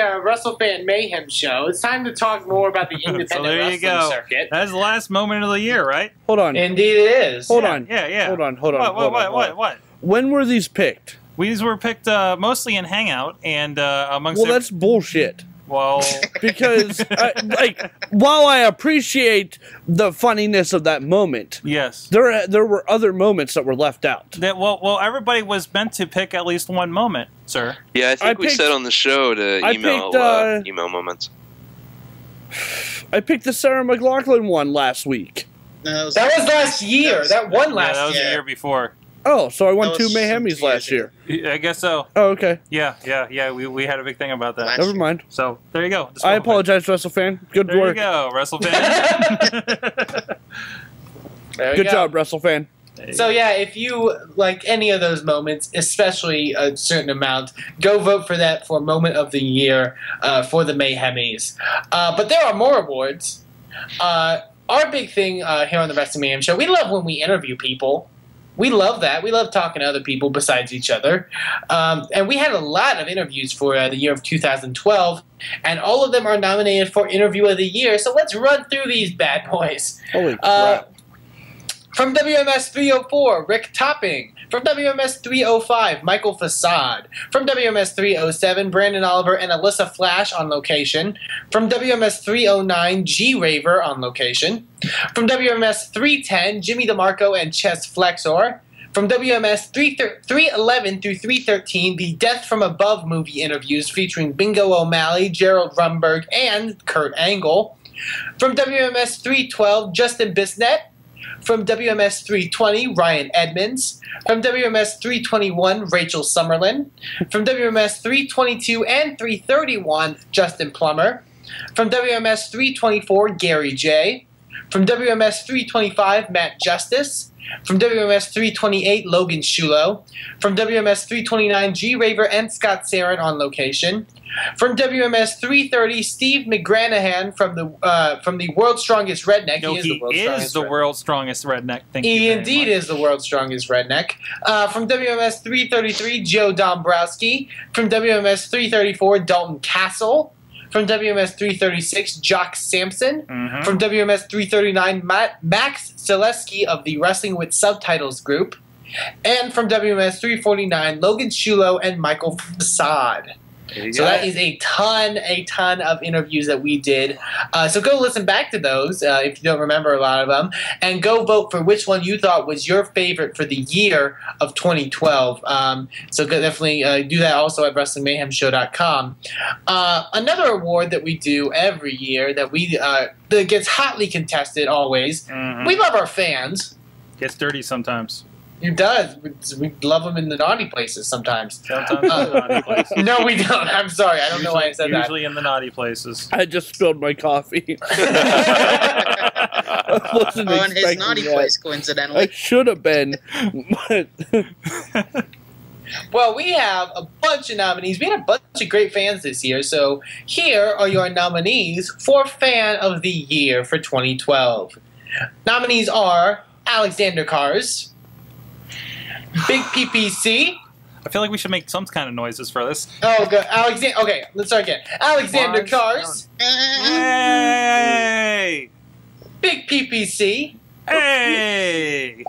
[SPEAKER 4] uh, Fan Mayhem show. It's time to talk more about the independent
[SPEAKER 3] So there you
[SPEAKER 4] wrestling
[SPEAKER 3] go.
[SPEAKER 4] circuit.
[SPEAKER 3] That's the last moment of the year, right?
[SPEAKER 1] Hold on.
[SPEAKER 4] Indeed, it is.
[SPEAKER 1] Hold
[SPEAKER 3] Yeah,
[SPEAKER 1] on.
[SPEAKER 3] Yeah, yeah.
[SPEAKER 1] Hold on. Hold on.
[SPEAKER 3] What?
[SPEAKER 1] hold
[SPEAKER 3] What?
[SPEAKER 1] on,
[SPEAKER 3] What? What? What?
[SPEAKER 1] When were these picked?
[SPEAKER 3] These were picked uh, mostly in Hangout and uh, amongst.
[SPEAKER 1] Well,
[SPEAKER 3] ev-
[SPEAKER 1] that's bullshit.
[SPEAKER 3] Well,
[SPEAKER 1] Because, I, like, while I appreciate the funniness of that moment,
[SPEAKER 3] yes.
[SPEAKER 1] there there were other moments that were left out.
[SPEAKER 3] That well, well, everybody was meant to pick at least one moment, sir.
[SPEAKER 2] Yeah, I think
[SPEAKER 1] I
[SPEAKER 2] we
[SPEAKER 1] picked-
[SPEAKER 2] said on the show to
[SPEAKER 1] I
[SPEAKER 2] email
[SPEAKER 1] picked,
[SPEAKER 2] uh,
[SPEAKER 1] uh,
[SPEAKER 2] email moments.
[SPEAKER 1] I picked the Sarah McLachlan one last week.
[SPEAKER 5] No, that was,
[SPEAKER 4] That was last year. That won
[SPEAKER 3] Yeah,
[SPEAKER 4] last
[SPEAKER 3] that was
[SPEAKER 4] year.
[SPEAKER 3] the year before.
[SPEAKER 1] Oh, so I won two Mayhemies last year.
[SPEAKER 3] I guess so.
[SPEAKER 1] Oh, okay.
[SPEAKER 3] Yeah, yeah, yeah. We, we had a big thing about that.
[SPEAKER 5] Last
[SPEAKER 1] Never
[SPEAKER 5] year.
[SPEAKER 1] mind.
[SPEAKER 3] So there you go. Just
[SPEAKER 1] I
[SPEAKER 3] one point.
[SPEAKER 1] apologize, WrestleFan. Good
[SPEAKER 3] There you
[SPEAKER 1] work.
[SPEAKER 3] go, WrestleFan.
[SPEAKER 4] There we
[SPEAKER 1] Good
[SPEAKER 4] go.
[SPEAKER 1] job, WrestleFan.
[SPEAKER 4] So yeah, if you like any of those moments, especially a certain amount, go vote for that for moment of the year uh, for the Mayhemies. Uh, but there are more awards. Uh, our big thing uh, here on the Wrestling Mayhem Show, we love when we interview people. We love that. We love talking to other people besides each other. Um, and we had a lot of interviews for uh, the year of 2012, and all of them are nominated for Interview of the Year. So let's run through these bad boys.
[SPEAKER 1] Holy crap.
[SPEAKER 4] Uh, from WMS 304, Rick Topping. From WMS 305, Michael Facade. From WMS 307, Brandon Oliver and Alyssa Flash on location. From WMS 309, G Raver on location. From WMS 310, Jimmy DeMarco and Chess Flexor. From WMS 3 311 through 313, the Death from Above movie interviews featuring Bingo O'Malley, Gerald Rumberg, and Kurt Angle. From WMS 312, Justin Bisnet. From WMS 320, Ryan Edmonds. From WMS 321, Rachel Summerlyn. From WMS 322 and 331, Justin Plummer. From WMS 324, Gary J. From WMS 325, Matt Justice. From WMS 328, Logan Shulo. From WMS 329, G Raver and Scott Sarin on location. From WMS 330, Steve McGranahan from the uh, from the World's Strongest Redneck.
[SPEAKER 3] no,
[SPEAKER 4] he is
[SPEAKER 3] he
[SPEAKER 4] the world's
[SPEAKER 3] is
[SPEAKER 4] strongest
[SPEAKER 3] the
[SPEAKER 4] redneck.
[SPEAKER 3] world's strongest redneck. Thank
[SPEAKER 4] He indeed is the world's strongest redneck. Uh, from WMS 333, Joe Dombrowski. From WMS 334, Dalton Castle. From WMS 336, Jock Sampson.
[SPEAKER 3] Mhm.
[SPEAKER 4] From WMS 339, Matt, Max Zaleski of the Wrestling with Subtitles group. And from WMS 349, Logan Shulo and Michael Facade. So that is a ton, a ton of interviews that we did. Uh, so go listen back to those uh, if you don't remember a lot of them, and go vote for which one you thought was your favorite for the year of 2012. Um, so go definitely uh, do that also at WrestlingMayhemShow.com. Uh, another award that we do every year that we uh, that gets hotly contested always.
[SPEAKER 3] Mhm.
[SPEAKER 4] We love our fans.
[SPEAKER 3] Gets dirty sometimes.
[SPEAKER 4] It does. We love them in the naughty places sometimes.
[SPEAKER 3] Sometimes
[SPEAKER 4] Uh,
[SPEAKER 3] in the naughty places.
[SPEAKER 4] no, we don't. I'm sorry. I don't know why I said that.
[SPEAKER 3] Usually in the naughty places.
[SPEAKER 1] I just spilled my coffee. I wasn't
[SPEAKER 5] Oh, in his naughty
[SPEAKER 1] that.
[SPEAKER 5] place,
[SPEAKER 1] I should have been. but-
[SPEAKER 4] Well, we have a bunch of nominees. We had a bunch of great fans this year. So here are your nominees for Fan of the Year for 2012. Nominees are Alexander Cars, Big PPC.
[SPEAKER 3] I feel like we should make some kind of noises for this.
[SPEAKER 4] Oh, good. Alexander. Okay, let's start again. Alexander
[SPEAKER 3] Mars.
[SPEAKER 4] Cars,
[SPEAKER 3] Hey!
[SPEAKER 4] Big PPC,
[SPEAKER 3] Hey!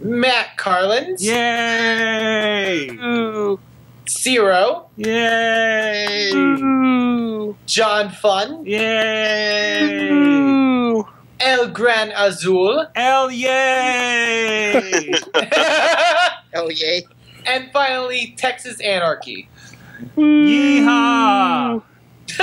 [SPEAKER 4] Matt Carlins,
[SPEAKER 3] Yay!
[SPEAKER 4] Zero,
[SPEAKER 3] Yay!
[SPEAKER 4] John Fun,
[SPEAKER 3] Yay!
[SPEAKER 4] El Gran Azul,
[SPEAKER 3] Hell yay!
[SPEAKER 5] Oh, yay.
[SPEAKER 4] and finally Texas Anarchy.
[SPEAKER 3] Yeehaw!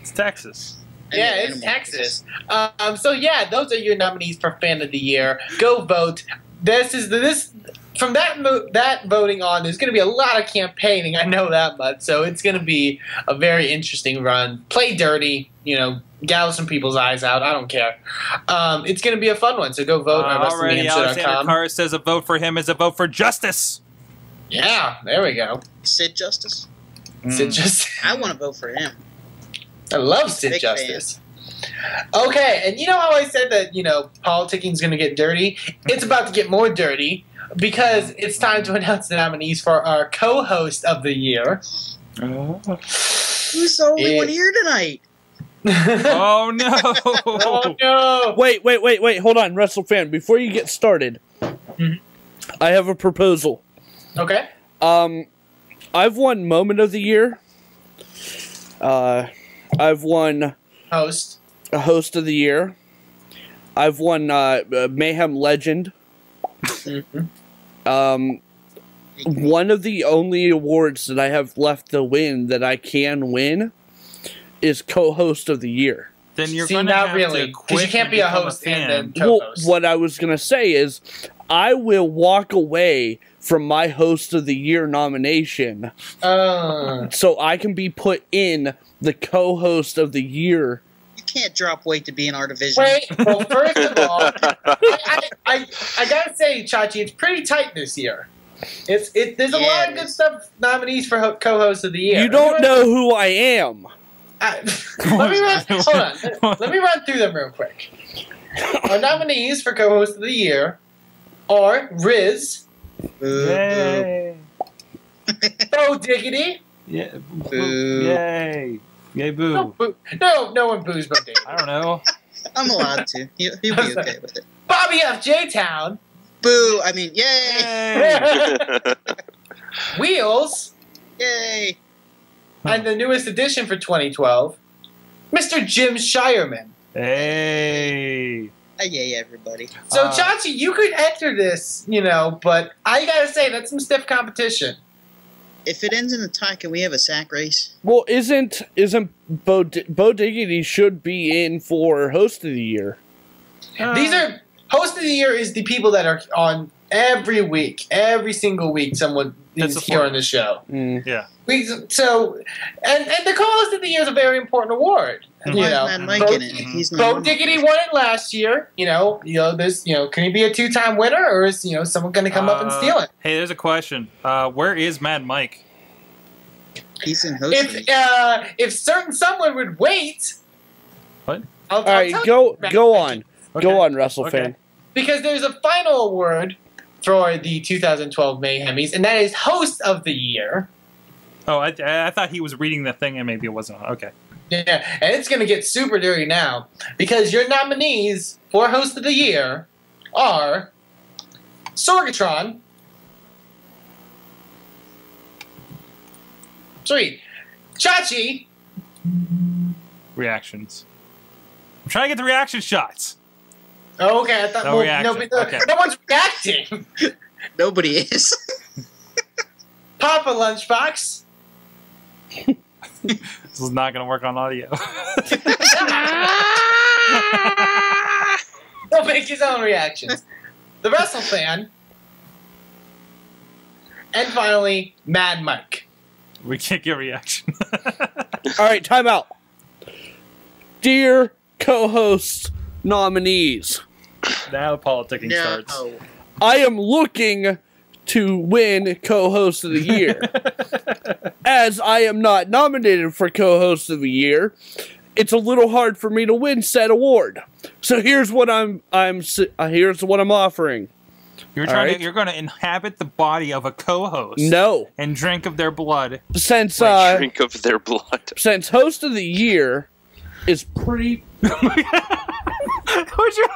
[SPEAKER 3] it's Texas.
[SPEAKER 4] Yeah, it's Texas. Um, so yeah, those are your nominees for Fan of the Year. Go vote. This is the, this from that mo- that voting on. There's going to be a lot of campaigning. I know that much. So it's going to be a very interesting run. Play dirty. You know, gouge some people's eyes out. I don't care. Um, it's going to be a fun one. So go vote on
[SPEAKER 3] Uh, already, Alexander
[SPEAKER 4] WrestlingMayhemShow.com.
[SPEAKER 3] Carr says a vote for him is a vote for justice.
[SPEAKER 4] Yeah, there we go.
[SPEAKER 5] Sid Justice?
[SPEAKER 4] Sid Justice.
[SPEAKER 5] I want to vote for him.
[SPEAKER 4] I love Sid
[SPEAKER 5] Big
[SPEAKER 4] Justice. Okay, and you know how I said that you know politicking is going to get dirty? It's about to get more dirty because it's time to announce the nominees for our co-host of the year.
[SPEAKER 5] Who's the only one here tonight?
[SPEAKER 3] oh no!
[SPEAKER 4] oh no!
[SPEAKER 1] Wait, wait, wait, wait. Hold on, Wrestle fan. Before you get started, I have a proposal.
[SPEAKER 4] Okay.
[SPEAKER 1] Um, I've won Moment of the Year. Uh, I've won
[SPEAKER 4] Host.
[SPEAKER 1] a Host of the Year. I've won uh, uh, Mayhem Legend. Um, one of the only awards that I have left to win that I can win is co-host of the year.
[SPEAKER 3] Then you're
[SPEAKER 4] See,
[SPEAKER 3] gonna
[SPEAKER 4] not
[SPEAKER 3] have
[SPEAKER 4] really,
[SPEAKER 3] to
[SPEAKER 4] 'cause
[SPEAKER 3] quit
[SPEAKER 4] you can't be a host
[SPEAKER 3] fan.
[SPEAKER 4] and then co-host.
[SPEAKER 1] what I was gonna say is, I will walk away from my host of the year nomination,
[SPEAKER 4] Uh,
[SPEAKER 1] so I can be put in the co-host of the year.
[SPEAKER 5] You can't drop weight to be in our division.
[SPEAKER 4] wait. Well, first of all, I, I, I, I gotta say, Chachi, it's pretty tight this year. It's it. There's a
[SPEAKER 5] Yeah,
[SPEAKER 4] lot of good stuff nominees for ho- co-host of the year.
[SPEAKER 1] You don't know who I am.
[SPEAKER 4] I- let me run. Hold on. Let, let me run through them real quick. Our nominees for co-host of the year are Riz,
[SPEAKER 3] Yay!
[SPEAKER 4] Bo Diggity.
[SPEAKER 3] Yeah.
[SPEAKER 5] Boo.
[SPEAKER 3] Yay! Yay!
[SPEAKER 4] No,
[SPEAKER 3] Boo!
[SPEAKER 4] boo, no, no one boos Bo Diggity.
[SPEAKER 3] I don't know.
[SPEAKER 5] I'm allowed to. He'll, he'll be okay with it.
[SPEAKER 4] Bobby F. J. Town,
[SPEAKER 5] Boo! I mean, yay!
[SPEAKER 4] Wheels,
[SPEAKER 5] Yay!
[SPEAKER 4] and the newest addition for 2012, Mr. Jim Shireman.
[SPEAKER 3] Hey!
[SPEAKER 5] Uh, yay, everybody.
[SPEAKER 4] So,
[SPEAKER 3] Uh,
[SPEAKER 4] Chachi, you could enter this, you know, but I gotta say, that's some stiff competition.
[SPEAKER 5] If it ends in a tie, can we have a sack race?
[SPEAKER 1] Well, isn't isn't Bo, Di- Bo Diggity should be in for host of the year?
[SPEAKER 4] These are host of the year is the people that are on every week, every single week. Someone is here on the show.
[SPEAKER 1] Mm.
[SPEAKER 3] Yeah.
[SPEAKER 4] We, so, and and the co-host of the year is a very important award.
[SPEAKER 5] And
[SPEAKER 4] you
[SPEAKER 5] why
[SPEAKER 4] know,
[SPEAKER 5] is Mad Mike
[SPEAKER 4] Bo,
[SPEAKER 5] in it? He's not
[SPEAKER 4] Bo
[SPEAKER 5] on
[SPEAKER 4] Diggity won it last year. You know, you know this. You know, can he be a two-time winner, or is you know someone going to come up and
[SPEAKER 3] Uh,
[SPEAKER 4] steal it?
[SPEAKER 3] Hey, there's a question. Uh, where is Mad Mike?
[SPEAKER 5] He's in host.
[SPEAKER 4] If uh, if certain someone would wait,
[SPEAKER 3] What?
[SPEAKER 4] I'll,
[SPEAKER 1] All right,
[SPEAKER 4] I'll tell
[SPEAKER 1] go
[SPEAKER 4] you.
[SPEAKER 1] go on,
[SPEAKER 3] Okay.
[SPEAKER 1] go on, Wrestle
[SPEAKER 3] Okay.
[SPEAKER 1] fan.
[SPEAKER 4] because there's a final award for the 2012 Mayhemmies, and that is host of the year.
[SPEAKER 3] Oh, I, I thought he was reading the thing and maybe it wasn't. Okay.
[SPEAKER 4] Yeah, and it's going to get super dirty now because your nominees for host of the year are Sorgatron. Sweet. Chachi.
[SPEAKER 3] Reactions. I'm trying to get the reaction shots.
[SPEAKER 4] Oh, okay, I thought
[SPEAKER 3] No
[SPEAKER 4] well,
[SPEAKER 3] reaction,
[SPEAKER 4] no, no,
[SPEAKER 3] okay.
[SPEAKER 4] no one's reacting.
[SPEAKER 5] Nobody is.
[SPEAKER 4] Papa Lunchbox.
[SPEAKER 3] This is not going to work on audio.
[SPEAKER 4] He'll make his own reactions. The Wrestle Fan. And finally, Mad Mike.
[SPEAKER 3] we can't get reaction.
[SPEAKER 1] All right, time out. Dear co-host nominees,
[SPEAKER 3] now the politicking
[SPEAKER 5] No.
[SPEAKER 3] starts.
[SPEAKER 1] I am looking to win co-host of the year. As I am not nominated for co-host of the year, it's a little hard for me to win said award. So here's what I'm I'm uh, here's what I'm offering.
[SPEAKER 3] You're trying
[SPEAKER 1] right.
[SPEAKER 3] to, you're going to inhabit the body of a co-host.
[SPEAKER 1] No,
[SPEAKER 3] And drink of their blood.
[SPEAKER 1] since uh,
[SPEAKER 8] Drink of their blood.
[SPEAKER 1] since host of the year is pretty
[SPEAKER 3] What's your,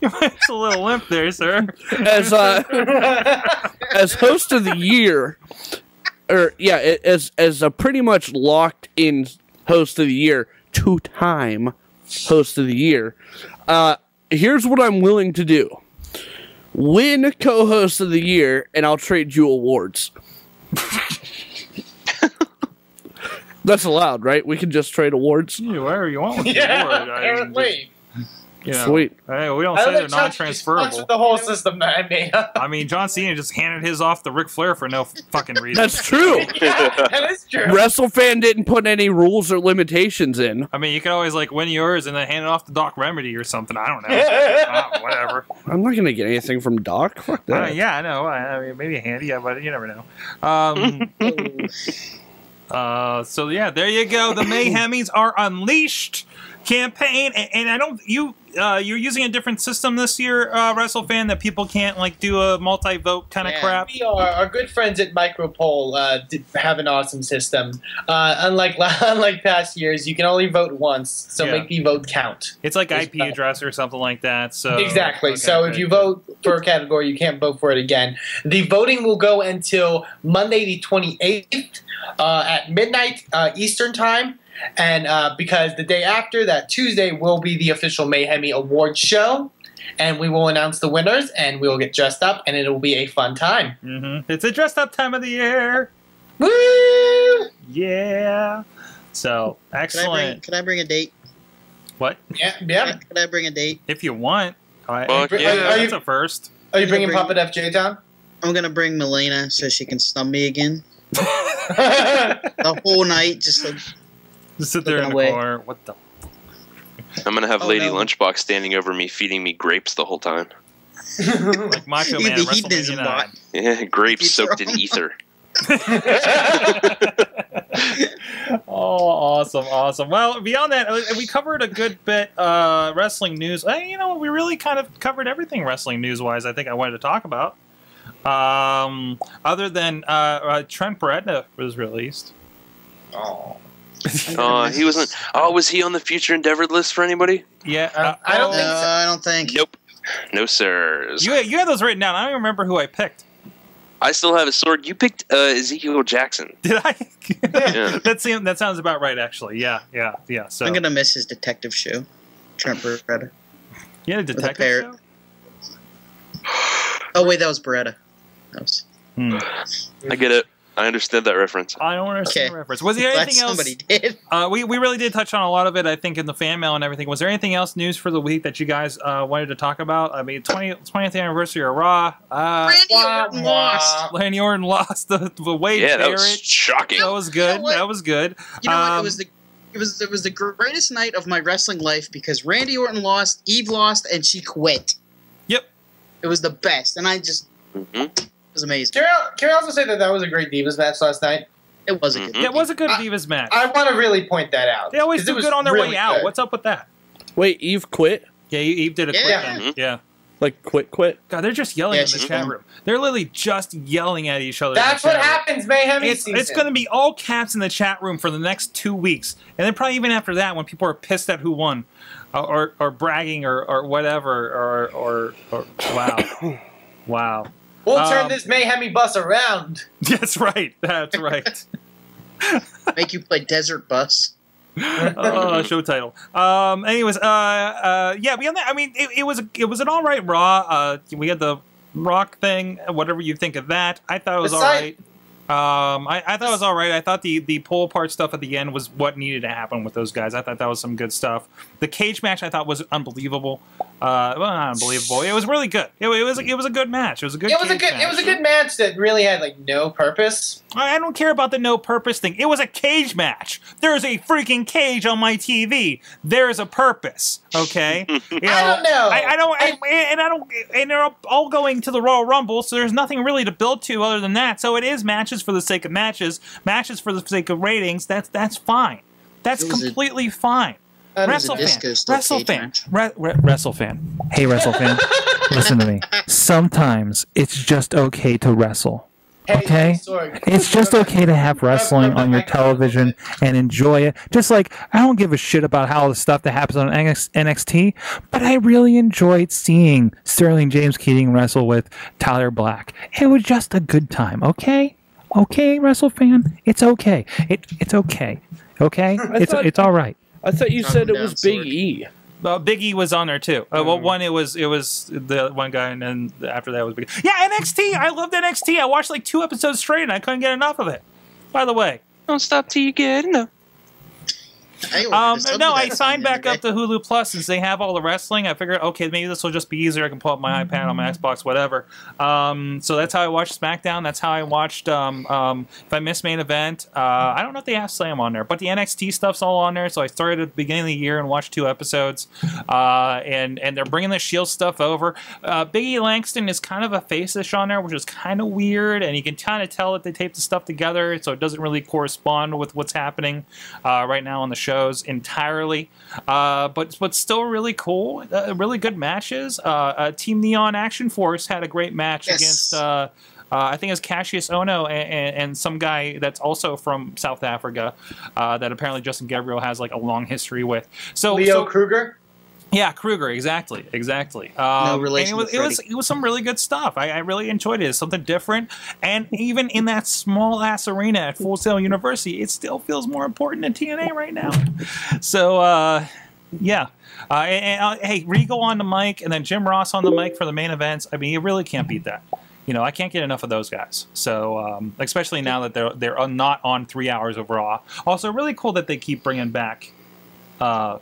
[SPEAKER 3] it's a little limp there, sir.
[SPEAKER 1] as uh as host of the year or yeah as as a pretty much locked in host of the year two time host of the year uh here's what i'm willing to do win co-host of the year and i'll trade you awards that's allowed right we can just trade awards
[SPEAKER 3] Yeah, wherever you want with the
[SPEAKER 4] yeah,
[SPEAKER 3] award. I mean,
[SPEAKER 4] apparently.
[SPEAKER 3] You know,
[SPEAKER 1] Sweet.
[SPEAKER 3] Hey, we don't
[SPEAKER 4] I
[SPEAKER 3] say they're
[SPEAKER 4] think Chachi just fucks
[SPEAKER 3] non-transferable.
[SPEAKER 4] with the whole system that I made.
[SPEAKER 3] I mean, John Cena just handed his off to Ric Flair for no fucking reason.
[SPEAKER 1] that's true
[SPEAKER 4] yeah, that is true.
[SPEAKER 1] wrestlefan didn't put any rules or limitations in
[SPEAKER 3] I mean, you could always like win yours and then hand it off to Doc Remedy or something. I don't know. Uh, whatever.
[SPEAKER 1] i'm not gonna get anything from doc Fuck
[SPEAKER 3] Uh, yeah, I know. I, I mean, maybe handy, yeah, but you never know. Um, Uh, so yeah, there you go. The Mayhemies are unleashed campaign, and, and I don't you uh, you're using a different system this year, uh, WrestleFan, that people can't like do a multi-vote kind of crap.
[SPEAKER 4] We are our good friends at Micropole uh, have an awesome system. Uh, unlike unlike past years, you can only vote once, so
[SPEAKER 3] Yeah.
[SPEAKER 4] make the vote count.
[SPEAKER 3] It's like IP address or something like that. So
[SPEAKER 4] exactly.
[SPEAKER 3] okay,
[SPEAKER 4] so
[SPEAKER 3] good.
[SPEAKER 4] if you vote for a category, you can't vote for it again. The voting will go until Monday, the twenty eighth, uh, at midnight uh, Eastern time. And uh, because the day after, that Tuesday, will be the official Mayhemmy Award show. And we will announce the winners, and we will get dressed up, and it will be a fun time.
[SPEAKER 3] Mm-hmm. It's a dressed up time of the year.
[SPEAKER 4] Woo!
[SPEAKER 3] Yeah. So
[SPEAKER 5] Could I bring,
[SPEAKER 3] excellent.
[SPEAKER 5] could I bring a date?
[SPEAKER 3] What?
[SPEAKER 4] Yeah, yeah.
[SPEAKER 5] Could I bring a date?
[SPEAKER 3] If you want, I,
[SPEAKER 5] Fuck
[SPEAKER 3] I-
[SPEAKER 5] yeah.
[SPEAKER 3] that's a first.
[SPEAKER 4] Are you bringing
[SPEAKER 5] gonna
[SPEAKER 4] Puppet FJ down?
[SPEAKER 5] I'm gonna bring Melina so she can stun me again. the whole night, just like
[SPEAKER 3] Just sit there in the
[SPEAKER 5] away.
[SPEAKER 3] corner. What the?
[SPEAKER 2] I'm gonna have
[SPEAKER 5] Oh,
[SPEAKER 2] Lady
[SPEAKER 5] no.
[SPEAKER 2] Lunchbox standing over me, feeding me grapes the whole time.
[SPEAKER 3] Like Macho Man.
[SPEAKER 5] the
[SPEAKER 3] at
[SPEAKER 5] hedonism
[SPEAKER 3] WrestleMania
[SPEAKER 5] bot.
[SPEAKER 3] 9.
[SPEAKER 2] Yeah, grapes soaked in ether.
[SPEAKER 3] Oh, awesome, awesome. Well, beyond that, uh, we covered a good bit uh, wrestling news. Uh, you know, we really kind of covered everything wrestling news wise. I think I wanted to talk about. Um, other than uh, uh, Trent Barreta was released.
[SPEAKER 4] Oh.
[SPEAKER 2] Uh, he wasn't. Oh, was he on the future endeavored list for anybody?
[SPEAKER 3] Yeah, uh,
[SPEAKER 4] I don't
[SPEAKER 5] no,
[SPEAKER 4] think so.
[SPEAKER 5] I don't think.
[SPEAKER 2] Nope. No, sirs.
[SPEAKER 3] you you had those written down. I don't even remember who I picked.
[SPEAKER 2] I still have a sword. You picked uh, Ezekiel Jackson.
[SPEAKER 3] Did I?
[SPEAKER 2] Yeah.
[SPEAKER 3] that seems that sounds about right, actually. Yeah, yeah, yeah. So
[SPEAKER 5] I'm gonna miss his detective show. Trent Beretta.
[SPEAKER 3] you had a
[SPEAKER 5] With a
[SPEAKER 3] detective show?
[SPEAKER 5] Oh wait, that was Baretta. That was.
[SPEAKER 3] Hmm.
[SPEAKER 2] I get it. I understand that reference.
[SPEAKER 3] I don't understand
[SPEAKER 5] Okay.
[SPEAKER 3] the reference. Was there
[SPEAKER 5] Glad
[SPEAKER 3] anything else?
[SPEAKER 5] somebody did.
[SPEAKER 3] Uh, we, we really did touch on a lot of it, I think, in the fan mail and everything. Was there anything else news for the week that you guys uh, wanted to talk about? I mean, 20, 20th anniversary of Raw. Uh,
[SPEAKER 5] Randy Orton lost.
[SPEAKER 3] Randy Orton lost the, the Wade
[SPEAKER 2] Yeah, that
[SPEAKER 3] Barrett.
[SPEAKER 2] was shocking.
[SPEAKER 3] That was good.
[SPEAKER 5] what?
[SPEAKER 3] that was good.
[SPEAKER 5] You know what? It
[SPEAKER 3] Um,
[SPEAKER 5] was the it was it was the greatest night of my wrestling life because Randy Orton lost, Eve lost, and she quit.
[SPEAKER 3] Yep.
[SPEAKER 5] It was the best, and I just
[SPEAKER 2] Mhm.
[SPEAKER 5] It was amazing.
[SPEAKER 4] Can I, can I also say that that was a great Divas match last night?
[SPEAKER 5] It was a good.
[SPEAKER 2] Mhm.
[SPEAKER 3] That was a good
[SPEAKER 4] I-
[SPEAKER 3] Divas match.
[SPEAKER 4] I want to really point that out.
[SPEAKER 3] they always do good on their
[SPEAKER 4] really
[SPEAKER 3] way out.
[SPEAKER 4] good.
[SPEAKER 3] What's up with that?
[SPEAKER 1] Wait, Eve quit?
[SPEAKER 3] Yeah, Eve did a quick
[SPEAKER 5] Yeah.
[SPEAKER 3] then. Yeah.
[SPEAKER 1] Like quit, quit?
[SPEAKER 3] God, they're just yelling
[SPEAKER 5] Yeah,
[SPEAKER 3] in the chat room. They're literally just yelling at each other.
[SPEAKER 4] That's what
[SPEAKER 3] room.
[SPEAKER 4] happens, Mayhem
[SPEAKER 3] It's, it's going to be all caps in the chat room for the next two weeks, and then probably even after that, when people are pissed at who won, or or, or bragging or, or whatever, or, or or wow, wow.
[SPEAKER 4] We'll turn
[SPEAKER 3] um,
[SPEAKER 4] this Mayhemmy bus around.
[SPEAKER 3] That's right. That's right.
[SPEAKER 5] Make you play Desert Bus.
[SPEAKER 3] oh, show title. Um. Anyways, uh, uh, yeah. Beyond that, I mean, it, it was it was an all right Raw. Uh, we had the Rock thing. Whatever you think of that, I thought it was all
[SPEAKER 4] Aside-
[SPEAKER 3] right. Um, I, I thought it was all right. I thought the the pull apart stuff at the end was what needed to happen with those guys. I thought that was some good stuff. The cage match I thought was unbelievable. Uh, well, not unbelievable. It was really good. It, it was it was a good match. It was a good.
[SPEAKER 4] It was a good.
[SPEAKER 3] Match.
[SPEAKER 4] It was a good match that really had like no purpose.
[SPEAKER 3] I I don't care about the no purpose thing. It was a cage match. There's a freaking cage on my TV. There's a purpose. Okay. You
[SPEAKER 4] I don't know.
[SPEAKER 3] I, I don't. I, and I don't. And they're all going to the Royal Rumble, so there's nothing really to build to other than that. So it is matches for the sake of matches, matches for the sake of ratings. That's that's fine. That's
[SPEAKER 5] It was a-
[SPEAKER 3] completely fine.
[SPEAKER 5] It was a
[SPEAKER 3] WrestleFan,
[SPEAKER 5] disco style cage
[SPEAKER 3] WrestleFan,
[SPEAKER 5] match.
[SPEAKER 3] Re- Re- WrestleFan. Hey, WrestleFan, listen to me. Sometimes it's just okay to wrestle. Okay.
[SPEAKER 4] Sorg,
[SPEAKER 3] It's just okay to have wrestling on your television and enjoy it. Just like I don't give a shit about how the stuff that happens on NXT, but I really enjoyed seeing Sterling James Keenan wrestle with Tyler Black. It was just a good time. Okay, okay, wrestle fan. It's okay. It it's okay. Okay, it's
[SPEAKER 1] thought-
[SPEAKER 3] it's all right.
[SPEAKER 1] I thought you said it
[SPEAKER 5] down,
[SPEAKER 1] was Big E.
[SPEAKER 3] Uh, Big E was on there too. Uh, well, one it was it was the one guy, and then after that was Big. E. Yeah, NXT. I loved NXT. I watched like two episodes straight, and I couldn't get enough of it. By the way,
[SPEAKER 2] Don't stop till you get enough.
[SPEAKER 5] I ordered
[SPEAKER 3] Um, no, I signed back up to Hulu Plus since they have all the wrestling. I figured, okay, maybe this will just be easier. I can pull up my iPad on my Xbox, whatever. Um, so that's how I watched SmackDown. That's how I watched. Um, um, if I miss main event, uh, I don't know if they have Slam on there, but the NXT stuff's all on there. So I started at the beginning of the year and watched two episodes. Uh, and and they're bringing the Shield stuff over. Uh, Biggie Langston is kind of a face-ish on there, which is kind of weird, and you can kind of tell that they taped the stuff together, so it doesn't really correspond with what's happening uh, right now on the shows entirely. Uh, but but still really cool, uh, really good matches. Uh, uh, Team Neon Action Force had a great match
[SPEAKER 5] Yes.
[SPEAKER 3] against. Uh, uh, I think it's Cassius Ohno and, and, and some guy that's also from South Africa uh, that apparently Justin Gabriel has like a long history with. So
[SPEAKER 4] Leo
[SPEAKER 3] so-
[SPEAKER 4] Kruger.
[SPEAKER 3] Yeah, Kruger, exactly, exactly. Um,
[SPEAKER 5] No relation
[SPEAKER 3] it was, it was it was some really good stuff. I, I really enjoyed it. It's something different, and even in that small ass arena at Full Sail University, it still feels more important than TNA right now. So, uh, yeah. Uh, and, and, uh, hey, Regal on the mic, and then Jim Ross on the mic for the main events. I mean, you really can't beat that. You know, I can't get enough of those guys. So, um, especially now that they're they're not on three hours of Raw. Also, really cool that they keep bringing back uh,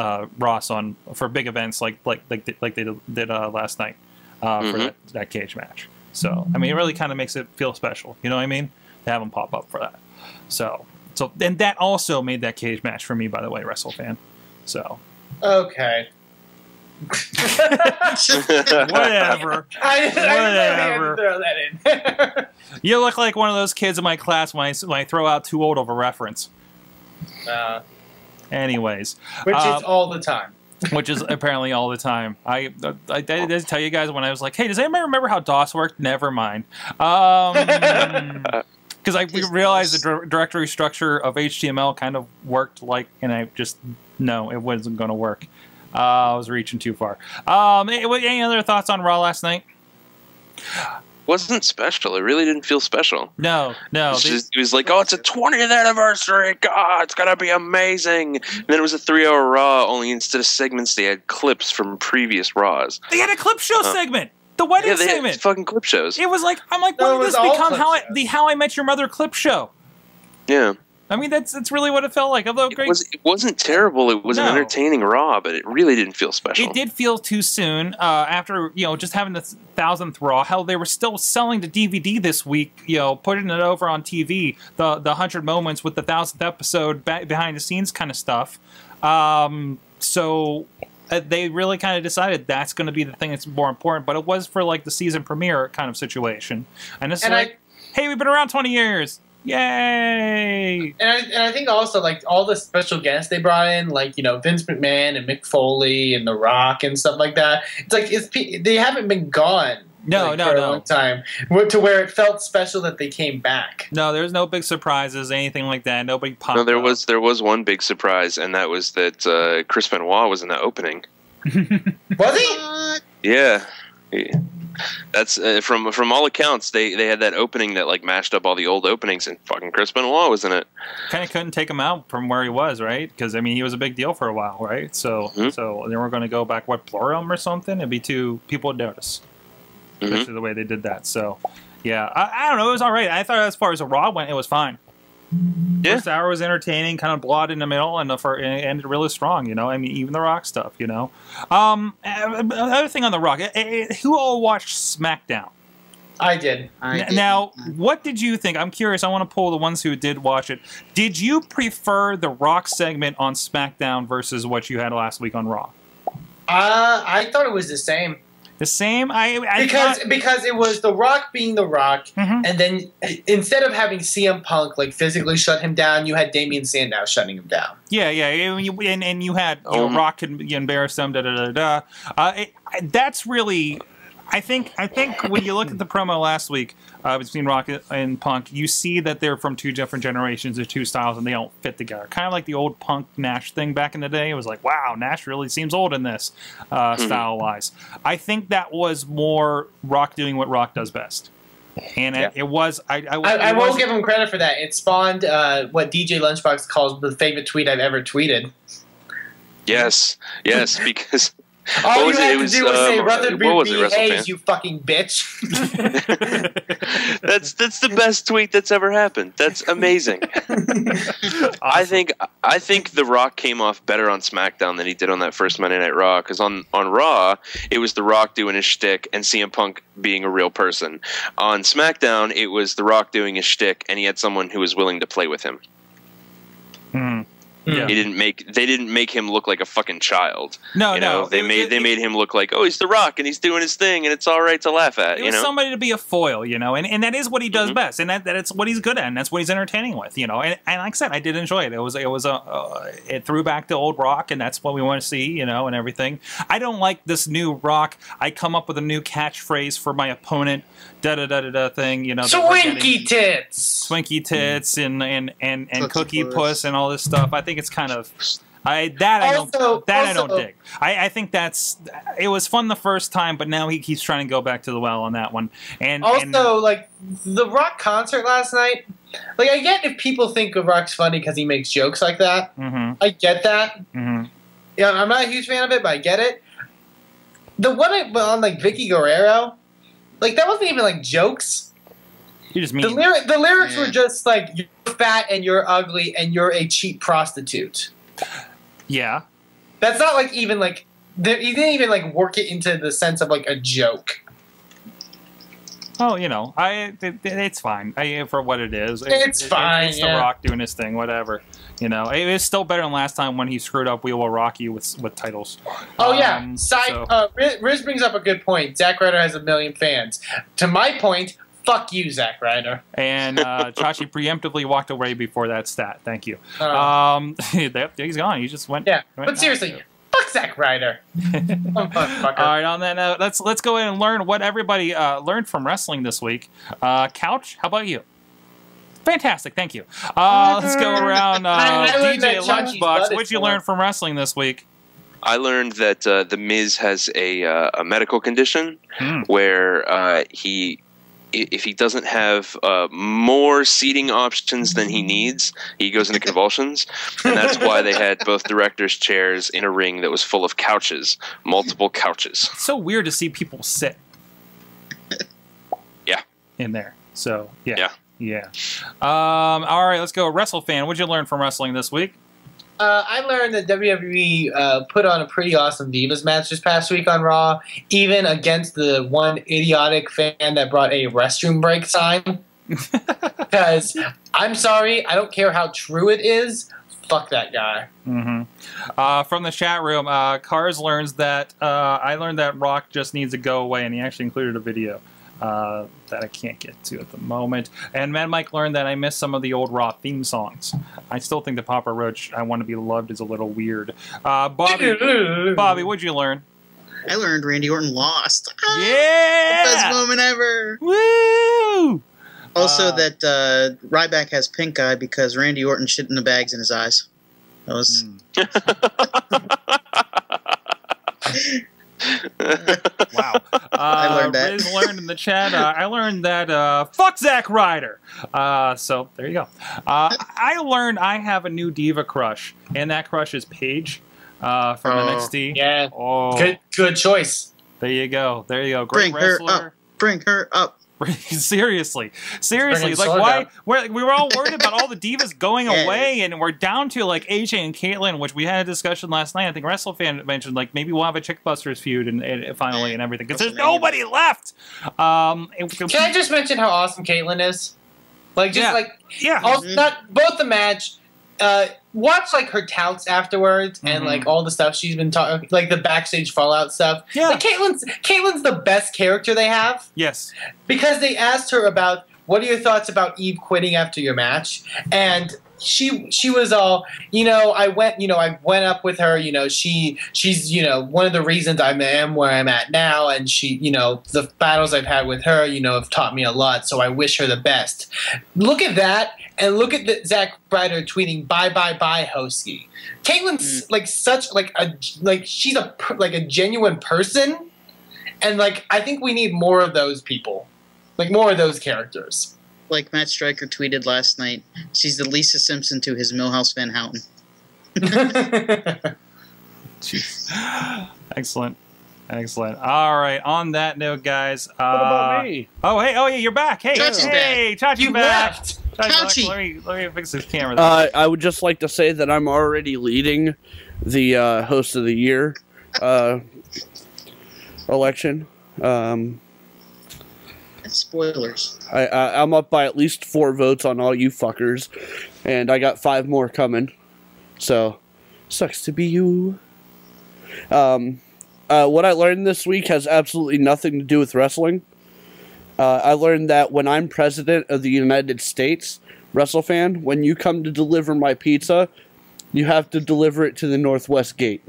[SPEAKER 3] uh, Ross on for big events like like like they- like they did uh, last night uh, for
[SPEAKER 2] Mhm.
[SPEAKER 3] that, that cage match. So I mean, it really kind of makes it feel special. You know what I mean? To have him pop up for that. So so and that also made that cage match for me, by the way, Wrestle fan. So
[SPEAKER 4] Okay.
[SPEAKER 3] whatever.
[SPEAKER 4] I, I just had
[SPEAKER 3] Whatever.
[SPEAKER 4] to throw that in.
[SPEAKER 3] You look like one of those kids in my class when I, when I throw out too old of a reference.
[SPEAKER 4] Uh,
[SPEAKER 3] Anyways,
[SPEAKER 4] which
[SPEAKER 3] uh,
[SPEAKER 4] is all the time.
[SPEAKER 3] which is apparently all the time. I, I, I did tell you guys when I was like, "Hey, does anybody remember how DOS worked?" Never mind, because I realized the directory structure of HTML kind of worked like, and I just no, it wasn't going to work. Uh, I was reaching too far. Um, any any other thoughts on Raw last night?
[SPEAKER 2] Wasn't special. It really didn't feel special.
[SPEAKER 3] No, no.
[SPEAKER 2] It's
[SPEAKER 3] they-
[SPEAKER 2] just- it was like, oh, it's a 20th anniversary. God, it's gonna be amazing. And then it was a three-hour Raw. Only instead of segments, they had clips from previous Raws.
[SPEAKER 3] they had a clip show
[SPEAKER 2] Uh,
[SPEAKER 3] segment. The wedding
[SPEAKER 2] Yeah, they had
[SPEAKER 3] segment.
[SPEAKER 2] fucking clip shows.
[SPEAKER 3] It was like I'm like,
[SPEAKER 4] No,
[SPEAKER 3] when did this become how I, the How I Met Your Mother clip show?
[SPEAKER 2] Yeah,
[SPEAKER 3] I mean, that's that's really what it felt like. Although
[SPEAKER 2] it
[SPEAKER 3] great,
[SPEAKER 2] was. It wasn't terrible. It was
[SPEAKER 3] No.
[SPEAKER 2] an entertaining Raw, but it really didn't feel special.
[SPEAKER 3] It did feel too soon uh, after you know just having the thousandth Raw. Hell, they were still selling the DVD this week. You know, putting it over on TV. The the hundred moments with the thousandth episode ba- behind the scenes kind of stuff. Um, so uh, they really kind of decided that's going to be the thing that's more important. But it was for like the season premiere kind of situation. And it's
[SPEAKER 4] And
[SPEAKER 3] like, hey, we've been around twenty years. Yay!
[SPEAKER 4] And I, and I think also like all the special guests they brought in, like you know Vince McMahon and Mick Foley and The Rock and stuff like that. It's like it's they haven't been gone.
[SPEAKER 3] No,
[SPEAKER 4] like,
[SPEAKER 3] no,
[SPEAKER 4] for a
[SPEAKER 3] no.
[SPEAKER 4] long time to where it felt special that they came back.
[SPEAKER 3] No, there's no big surprises, anything like that. Nobody popped.
[SPEAKER 2] No, there
[SPEAKER 3] up.
[SPEAKER 2] was there was one big surprise, and that was that uh, Chris Benoit was in the opening.
[SPEAKER 4] Was he?
[SPEAKER 2] Yeah, That's uh, from from all accounts. They they had that opening that like mashed up all the old openings, and fucking Chris Benoit was in it.
[SPEAKER 3] kind of couldn't take him out from where he was, right? Because I mean, he was a big deal for a while, right? So,
[SPEAKER 2] Mm-hmm.
[SPEAKER 3] so they were going to go back what Plurium or something. It'd be too people would notice,
[SPEAKER 2] Mm-hmm.
[SPEAKER 3] especially the way they did that. So, yeah, I, I don't know. It was all right. I thought as far as the Raw went, it was fine.
[SPEAKER 2] Yeah.
[SPEAKER 3] First hour was entertaining, kind of blot in the middle, and the fir- and ended really strong. You know, I mean, even the Rock stuff. You know, um, another thing on the Rock. Who all watched SmackDown?
[SPEAKER 4] I did.
[SPEAKER 3] N- Now, what did you think? I'm curious. I want to pull the ones who did watch it. Did you prefer the Rock segment on SmackDown versus what you had last week on Raw?
[SPEAKER 4] Uh, I thought it was the same.
[SPEAKER 3] The same? I, I
[SPEAKER 4] because
[SPEAKER 3] thought-
[SPEAKER 4] because it was The Rock being The Rock,
[SPEAKER 3] Mm-hmm.
[SPEAKER 4] and then instead of having CM Punk like physically shut him down, you had Damien Sandow shutting him down.
[SPEAKER 3] Yeah, yeah, and you, and, and you had you know,
[SPEAKER 2] Um,
[SPEAKER 3] Rock could you embarrass them, da da da da. Uh, it, that's really, I think. I think when you look at the promo last week uh, between Rock and Punk, you see that they're from two different generations or two styles, and they don't fit together. Kind of like the old Punk Nash thing back in the day. It was like, wow, Nash really seems old in this uh,
[SPEAKER 2] Mhm.
[SPEAKER 3] style wise. I think that was more Rock doing what Rock does best. And it, it was. I, I,
[SPEAKER 4] I, I won't
[SPEAKER 3] was-
[SPEAKER 4] give him credit for that. It spawned uh, what DJ Lunchbox calls the favorite tweet I've ever tweeted.
[SPEAKER 2] Yes, yes, because
[SPEAKER 4] All
[SPEAKER 2] What
[SPEAKER 4] you
[SPEAKER 2] was it?
[SPEAKER 4] had
[SPEAKER 2] It
[SPEAKER 4] to
[SPEAKER 2] was,
[SPEAKER 4] do was say
[SPEAKER 2] um,
[SPEAKER 4] Rutherford
[SPEAKER 2] was
[SPEAKER 4] B.
[SPEAKER 2] it,
[SPEAKER 4] Hayes, you fucking bitch.
[SPEAKER 2] That's that's the best tweet that's ever happened. That's amazing. I think I think The Rock came off better on SmackDown than he did on that first Monday Night Raw. Because on on Raw, it was The Rock doing his shtick and CM Punk being a real person. On SmackDown, it was The Rock doing his shtick and he had someone who was willing to play with him.
[SPEAKER 3] Hmm.
[SPEAKER 2] He didn't make they didn't make him look like a fucking child.
[SPEAKER 3] No,
[SPEAKER 2] you know,
[SPEAKER 3] no,
[SPEAKER 2] they
[SPEAKER 3] it-
[SPEAKER 2] made
[SPEAKER 3] it-
[SPEAKER 2] they made him look like oh he's The Rock and he's doing his thing and it's all right to laugh at. You know,
[SPEAKER 3] somebody to be a foil, you know, and, and that is what he does best, and that, that it's what he's good at, and that's what he's entertaining with, you know. And, and like I said, I did enjoy it. It was it was a uh, it threw back to old rock, and that's what we want to see, you know, and everything. I don't like this new rock. I come up with a new catchphrase for my opponent, da da da da da thing, you know. that we're
[SPEAKER 4] Swinky tits.
[SPEAKER 3] Swinky tits and and and, and
[SPEAKER 4] Tootsie
[SPEAKER 3] Cookie
[SPEAKER 4] Puss.
[SPEAKER 3] Puss and all this stuff. I think it's kind of. I that I don't that I don't dig. I, I think that's it was fun the first time, but now he keeps trying to go back to the well on that one. And and-
[SPEAKER 4] Also, like the Rock concert last night. Like I get if people think of Rock's funny because he makes jokes like that.
[SPEAKER 3] Mhm.
[SPEAKER 4] I get that.
[SPEAKER 3] Mhm.
[SPEAKER 4] Yeah, I'm not a huge fan of it, but I get it. The one I- on like Vickie Guerrero, like that wasn't even like jokes.
[SPEAKER 3] You just
[SPEAKER 4] The
[SPEAKER 3] mean
[SPEAKER 4] lyric, the lyrics were just like you're fat and you're ugly and you're a cheap prostitute.
[SPEAKER 3] yeah.
[SPEAKER 4] That's not like even like there- he didn't even like work it into the sense of like a joke.
[SPEAKER 3] Oh, you know, I it, it's fine. I for what it is. It-
[SPEAKER 4] It's
[SPEAKER 3] it-
[SPEAKER 4] fine,
[SPEAKER 3] It's
[SPEAKER 4] yeah.
[SPEAKER 3] the Rock doing his thing, whatever. You know, it is still better than last time when he screwed up. We will rock you with with titles.
[SPEAKER 4] Oh yeah,
[SPEAKER 3] Um,
[SPEAKER 4] side.
[SPEAKER 3] so-
[SPEAKER 4] Uh, Riz, brings up a good point. Zack Ryder has a million fans. To my point, fuck you, Zack Ryder.
[SPEAKER 3] and uh, Chachi preemptively walked away before that stat. Thank you.
[SPEAKER 4] Oh.
[SPEAKER 3] Um, he's gone. He just went.
[SPEAKER 4] Yeah,
[SPEAKER 3] went
[SPEAKER 4] but seriously, fuck Zack Ryder.
[SPEAKER 3] All right, on that note, let's let's go ahead and learn what everybody uh, learned from wrestling this week. Uh, Couch, how about you? Fantastic, thank you. Uh, let's go around. Uh,
[SPEAKER 4] I- I learned
[SPEAKER 3] DJ Lunchbox, what'd you learn from wrestling this week?
[SPEAKER 2] I learned that uh, the Miz has a uh, a medical condition
[SPEAKER 3] Hmm.
[SPEAKER 2] where uh, he. If he doesn't have uh, more seating options than he needs, he goes into convulsions, and that's why they had both directors' chairs in a ring that was full of couches, multiple couches.
[SPEAKER 3] It's so weird to see people sit
[SPEAKER 2] Yeah.
[SPEAKER 3] in there. So yeah,
[SPEAKER 2] Yeah.
[SPEAKER 3] Yeah. Um, all right, let's go. Wrestle fan, what'd you learn from wrestling this week?
[SPEAKER 4] Uh, I learned that WWE uh, put on a pretty awesome Divas match this past week on Raw, even against the one idiotic fan that brought a restroom break sign. Because I'm sorry, I don't care how true it is. Fuck that guy.
[SPEAKER 3] hmm Uh, from the chat room, uh, Cars learns that uh, I learned that Rock just needs to go away, and he actually included a video uh, that I can't get to at the moment. And Mad Mike learned that I missed some of the old Raw theme songs. I still think the Papa Roach "I Want to Be Loved" is a little weird. Uh, Bobby, Bobby, what'd you learn?
[SPEAKER 5] I learned Randy Orton lost.
[SPEAKER 3] Yeah,
[SPEAKER 5] Best moment ever.
[SPEAKER 3] Woo!
[SPEAKER 5] Also,
[SPEAKER 3] Uh,
[SPEAKER 5] that uh, Ryback has pink eye because Randy Orton shit in the bags in his eyes. That was.
[SPEAKER 3] Wow. Uh,
[SPEAKER 5] I learned that.
[SPEAKER 3] Riz learned in the chat. Uh, I learned that uh, fuck Zack Ryder. Uh, so there you go. Uh, I learned I have a new diva crush, and that crush is Paige uh, from
[SPEAKER 4] Oh,
[SPEAKER 3] NXT.
[SPEAKER 4] Yeah.
[SPEAKER 3] Oh,
[SPEAKER 4] Good, good choice.
[SPEAKER 3] there you go. There you go. Great
[SPEAKER 5] Bring her up. Bring her up.
[SPEAKER 3] seriously, seriously, like why? We're, we were all worried about all the divas going away, and we're down to like AJ and Kaitlyn, which we had a discussion last night. I think WrestleFan mentioned like maybe we'll have a Chickbusters feud and, and finally and everything because there's nobody left. Um,
[SPEAKER 4] Can I just mention how awesome Kaitlyn is? Like, just
[SPEAKER 3] Yeah.
[SPEAKER 4] like,
[SPEAKER 3] yeah,
[SPEAKER 4] also, not both the match. Uh, watch like her touts afterwards and
[SPEAKER 3] Mhm.
[SPEAKER 4] like all the stuff she's been talking, like the backstage fallout stuff.
[SPEAKER 3] Yeah.
[SPEAKER 4] like Kaitlyn's Kaitlyn's the best character they have
[SPEAKER 3] yes,
[SPEAKER 4] because they asked her about what are your thoughts about Eve quitting after your match, and she she was all you know I went you know I went up with her you know she she's you know one of the reasons I am where I'm at now and she you know the battles I've had with her you know have taught me a lot so I wish her the best. Look at that and look at the Zack Ryder tweeting bye bye bye Hosky. Kaitlyn's mm. like such like a like she's a like a genuine person and like I think we need more of those people. Like more of those characters.
[SPEAKER 5] Like Matt Striker tweeted last night, she's the Lisa Simpson to his Milhouse Van Houten.
[SPEAKER 3] Jeez. Excellent. Excellent. All right. On that note, guys. Uh,
[SPEAKER 1] What about me?
[SPEAKER 3] Oh, hey. Oh, yeah. You're back. Hey.
[SPEAKER 5] Chachi's
[SPEAKER 3] hey. Chachi's
[SPEAKER 4] You
[SPEAKER 3] back.
[SPEAKER 4] left.
[SPEAKER 3] Chachi,
[SPEAKER 5] Chachi.
[SPEAKER 3] Let me let me fix this camera.
[SPEAKER 1] Uh, I would just like to say that I'm already leading the uh, host of the year uh, election. Um,
[SPEAKER 5] That's spoilers.
[SPEAKER 1] I, I, I'm up by at least four votes on all you fuckers, and I got five more coming. So, sucks to be you. Um, uh, what I learned this week has absolutely nothing to do with wrestling. Uh, I learned that when I'm president of the United States, WrestleFan, when you come to deliver my pizza, you have to deliver it to the Northwest Gate.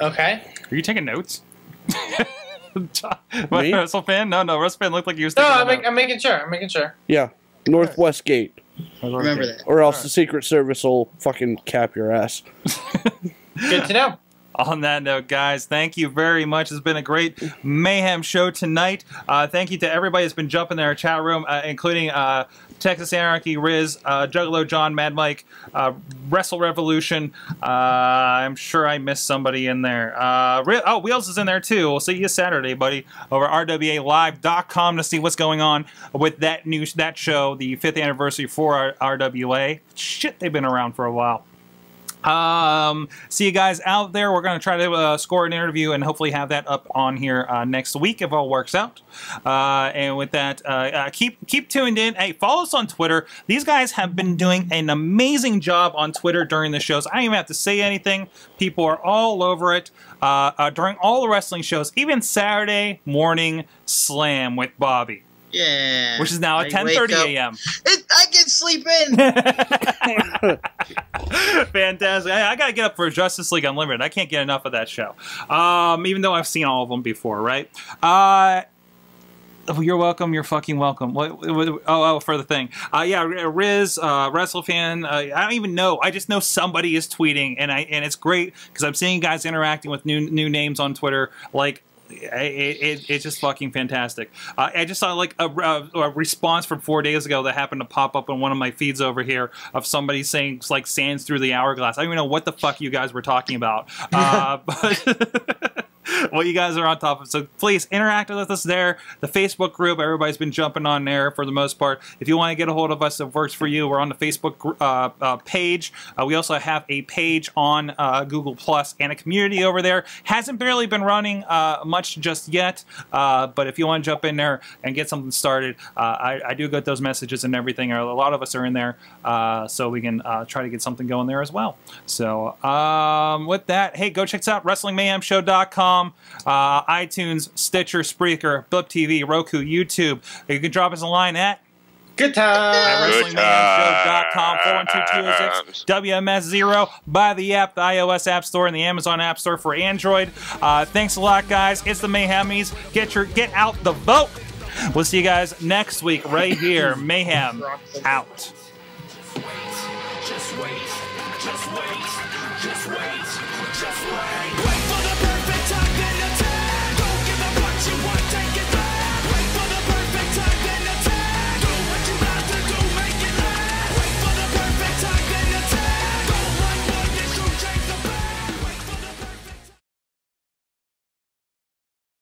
[SPEAKER 4] Okay.
[SPEAKER 3] Are you taking notes? My
[SPEAKER 1] Me?
[SPEAKER 3] Wrestle fan? No, no. Wrestle fan looked like he was
[SPEAKER 4] No, I'm,
[SPEAKER 3] notes.
[SPEAKER 4] make, I'm making sure. I'm making sure.
[SPEAKER 1] Yeah, Northwest Gate.
[SPEAKER 5] Remember that.
[SPEAKER 1] Or else the Secret Service will fucking cap your ass.
[SPEAKER 4] Good to know.
[SPEAKER 3] On that note, guys, thank you very much. It's been a great mayhem show tonight. Uh, thank you to everybody that's been jumping in our chat room, uh, including uh, Texas Anarchy, Riz, uh, Juggalo John, Mad Mike, uh, Wrestle Revolution. Uh, I'm sure I missed somebody in there. Uh, oh, Wheels is in there too. We'll see you Saturday, buddy, over rwalive.com to see what's going on with that new that show, the fifth anniversary for RWA. Shit, they've been around for a while. Um, see you guys out there. We're going to try to uh, score an interview and hopefully have that up on here uh, next week if all works out. Uh, and with that, uh, uh, keep keep tuned in. Hey, follow us on Twitter. These guys have been doing an amazing job on Twitter during the shows. I don't even have to say anything. People are all over it uh, during all the wrestling shows, even Saturday morning slam with Bobby,
[SPEAKER 5] Yeah.
[SPEAKER 3] which is now at 10:30 a.m.
[SPEAKER 5] I can sleep in.
[SPEAKER 3] Fantastic. I, I got to get up for Justice League Unlimited. I can't get enough of that show. Um, even though I've seen all of them before, right? Uh, you're welcome. You're fucking welcome. What, what, oh, oh, for the thing. Uh, yeah, Riz, uh, WrestleFan. Uh, I don't even know. I just know somebody is tweeting, and I and it's great because I'm seeing guys interacting with new new names on Twitter. Like it, it, it's just fucking fantastic. Uh, I just saw like a, a, a response from four days ago that happened to pop up in one of my feeds over here of somebody saying it's like sands through the hourglass. I don't even know what the fuck you guys were talking about. Uh, but what you guys are on top of. it. So please interact with us there. The Facebook group, everybody's been jumping on there for the most part. If you want to get a hold of us, it works for you. We're on the Facebook uh, uh, page. Uh, we also have a page on uh, Google Plus and a community over there. Hasn't barely been running uh, much just yet, uh, but if you want to jump in there and get something started, I, I do get those messages and everything. A lot of us are in there, so we can try to get something going there as well. So um, with that, hey, go check us out, WrestlingMayhemShow.com, uh, iTunes, Stitcher, Spreaker, Blip TV, Roku, YouTube. You can drop us a line at
[SPEAKER 4] Good time.
[SPEAKER 3] at
[SPEAKER 8] Good
[SPEAKER 3] WrestlingMayhemShow.com, 412 WMS0. Buy the app, the iOS App Store, and the Amazon App Store for Android. Uh, thanks a lot, guys. It's the Mayhemmies. Get your get out the vote. We'll see you guys next week right here. Mayhem out.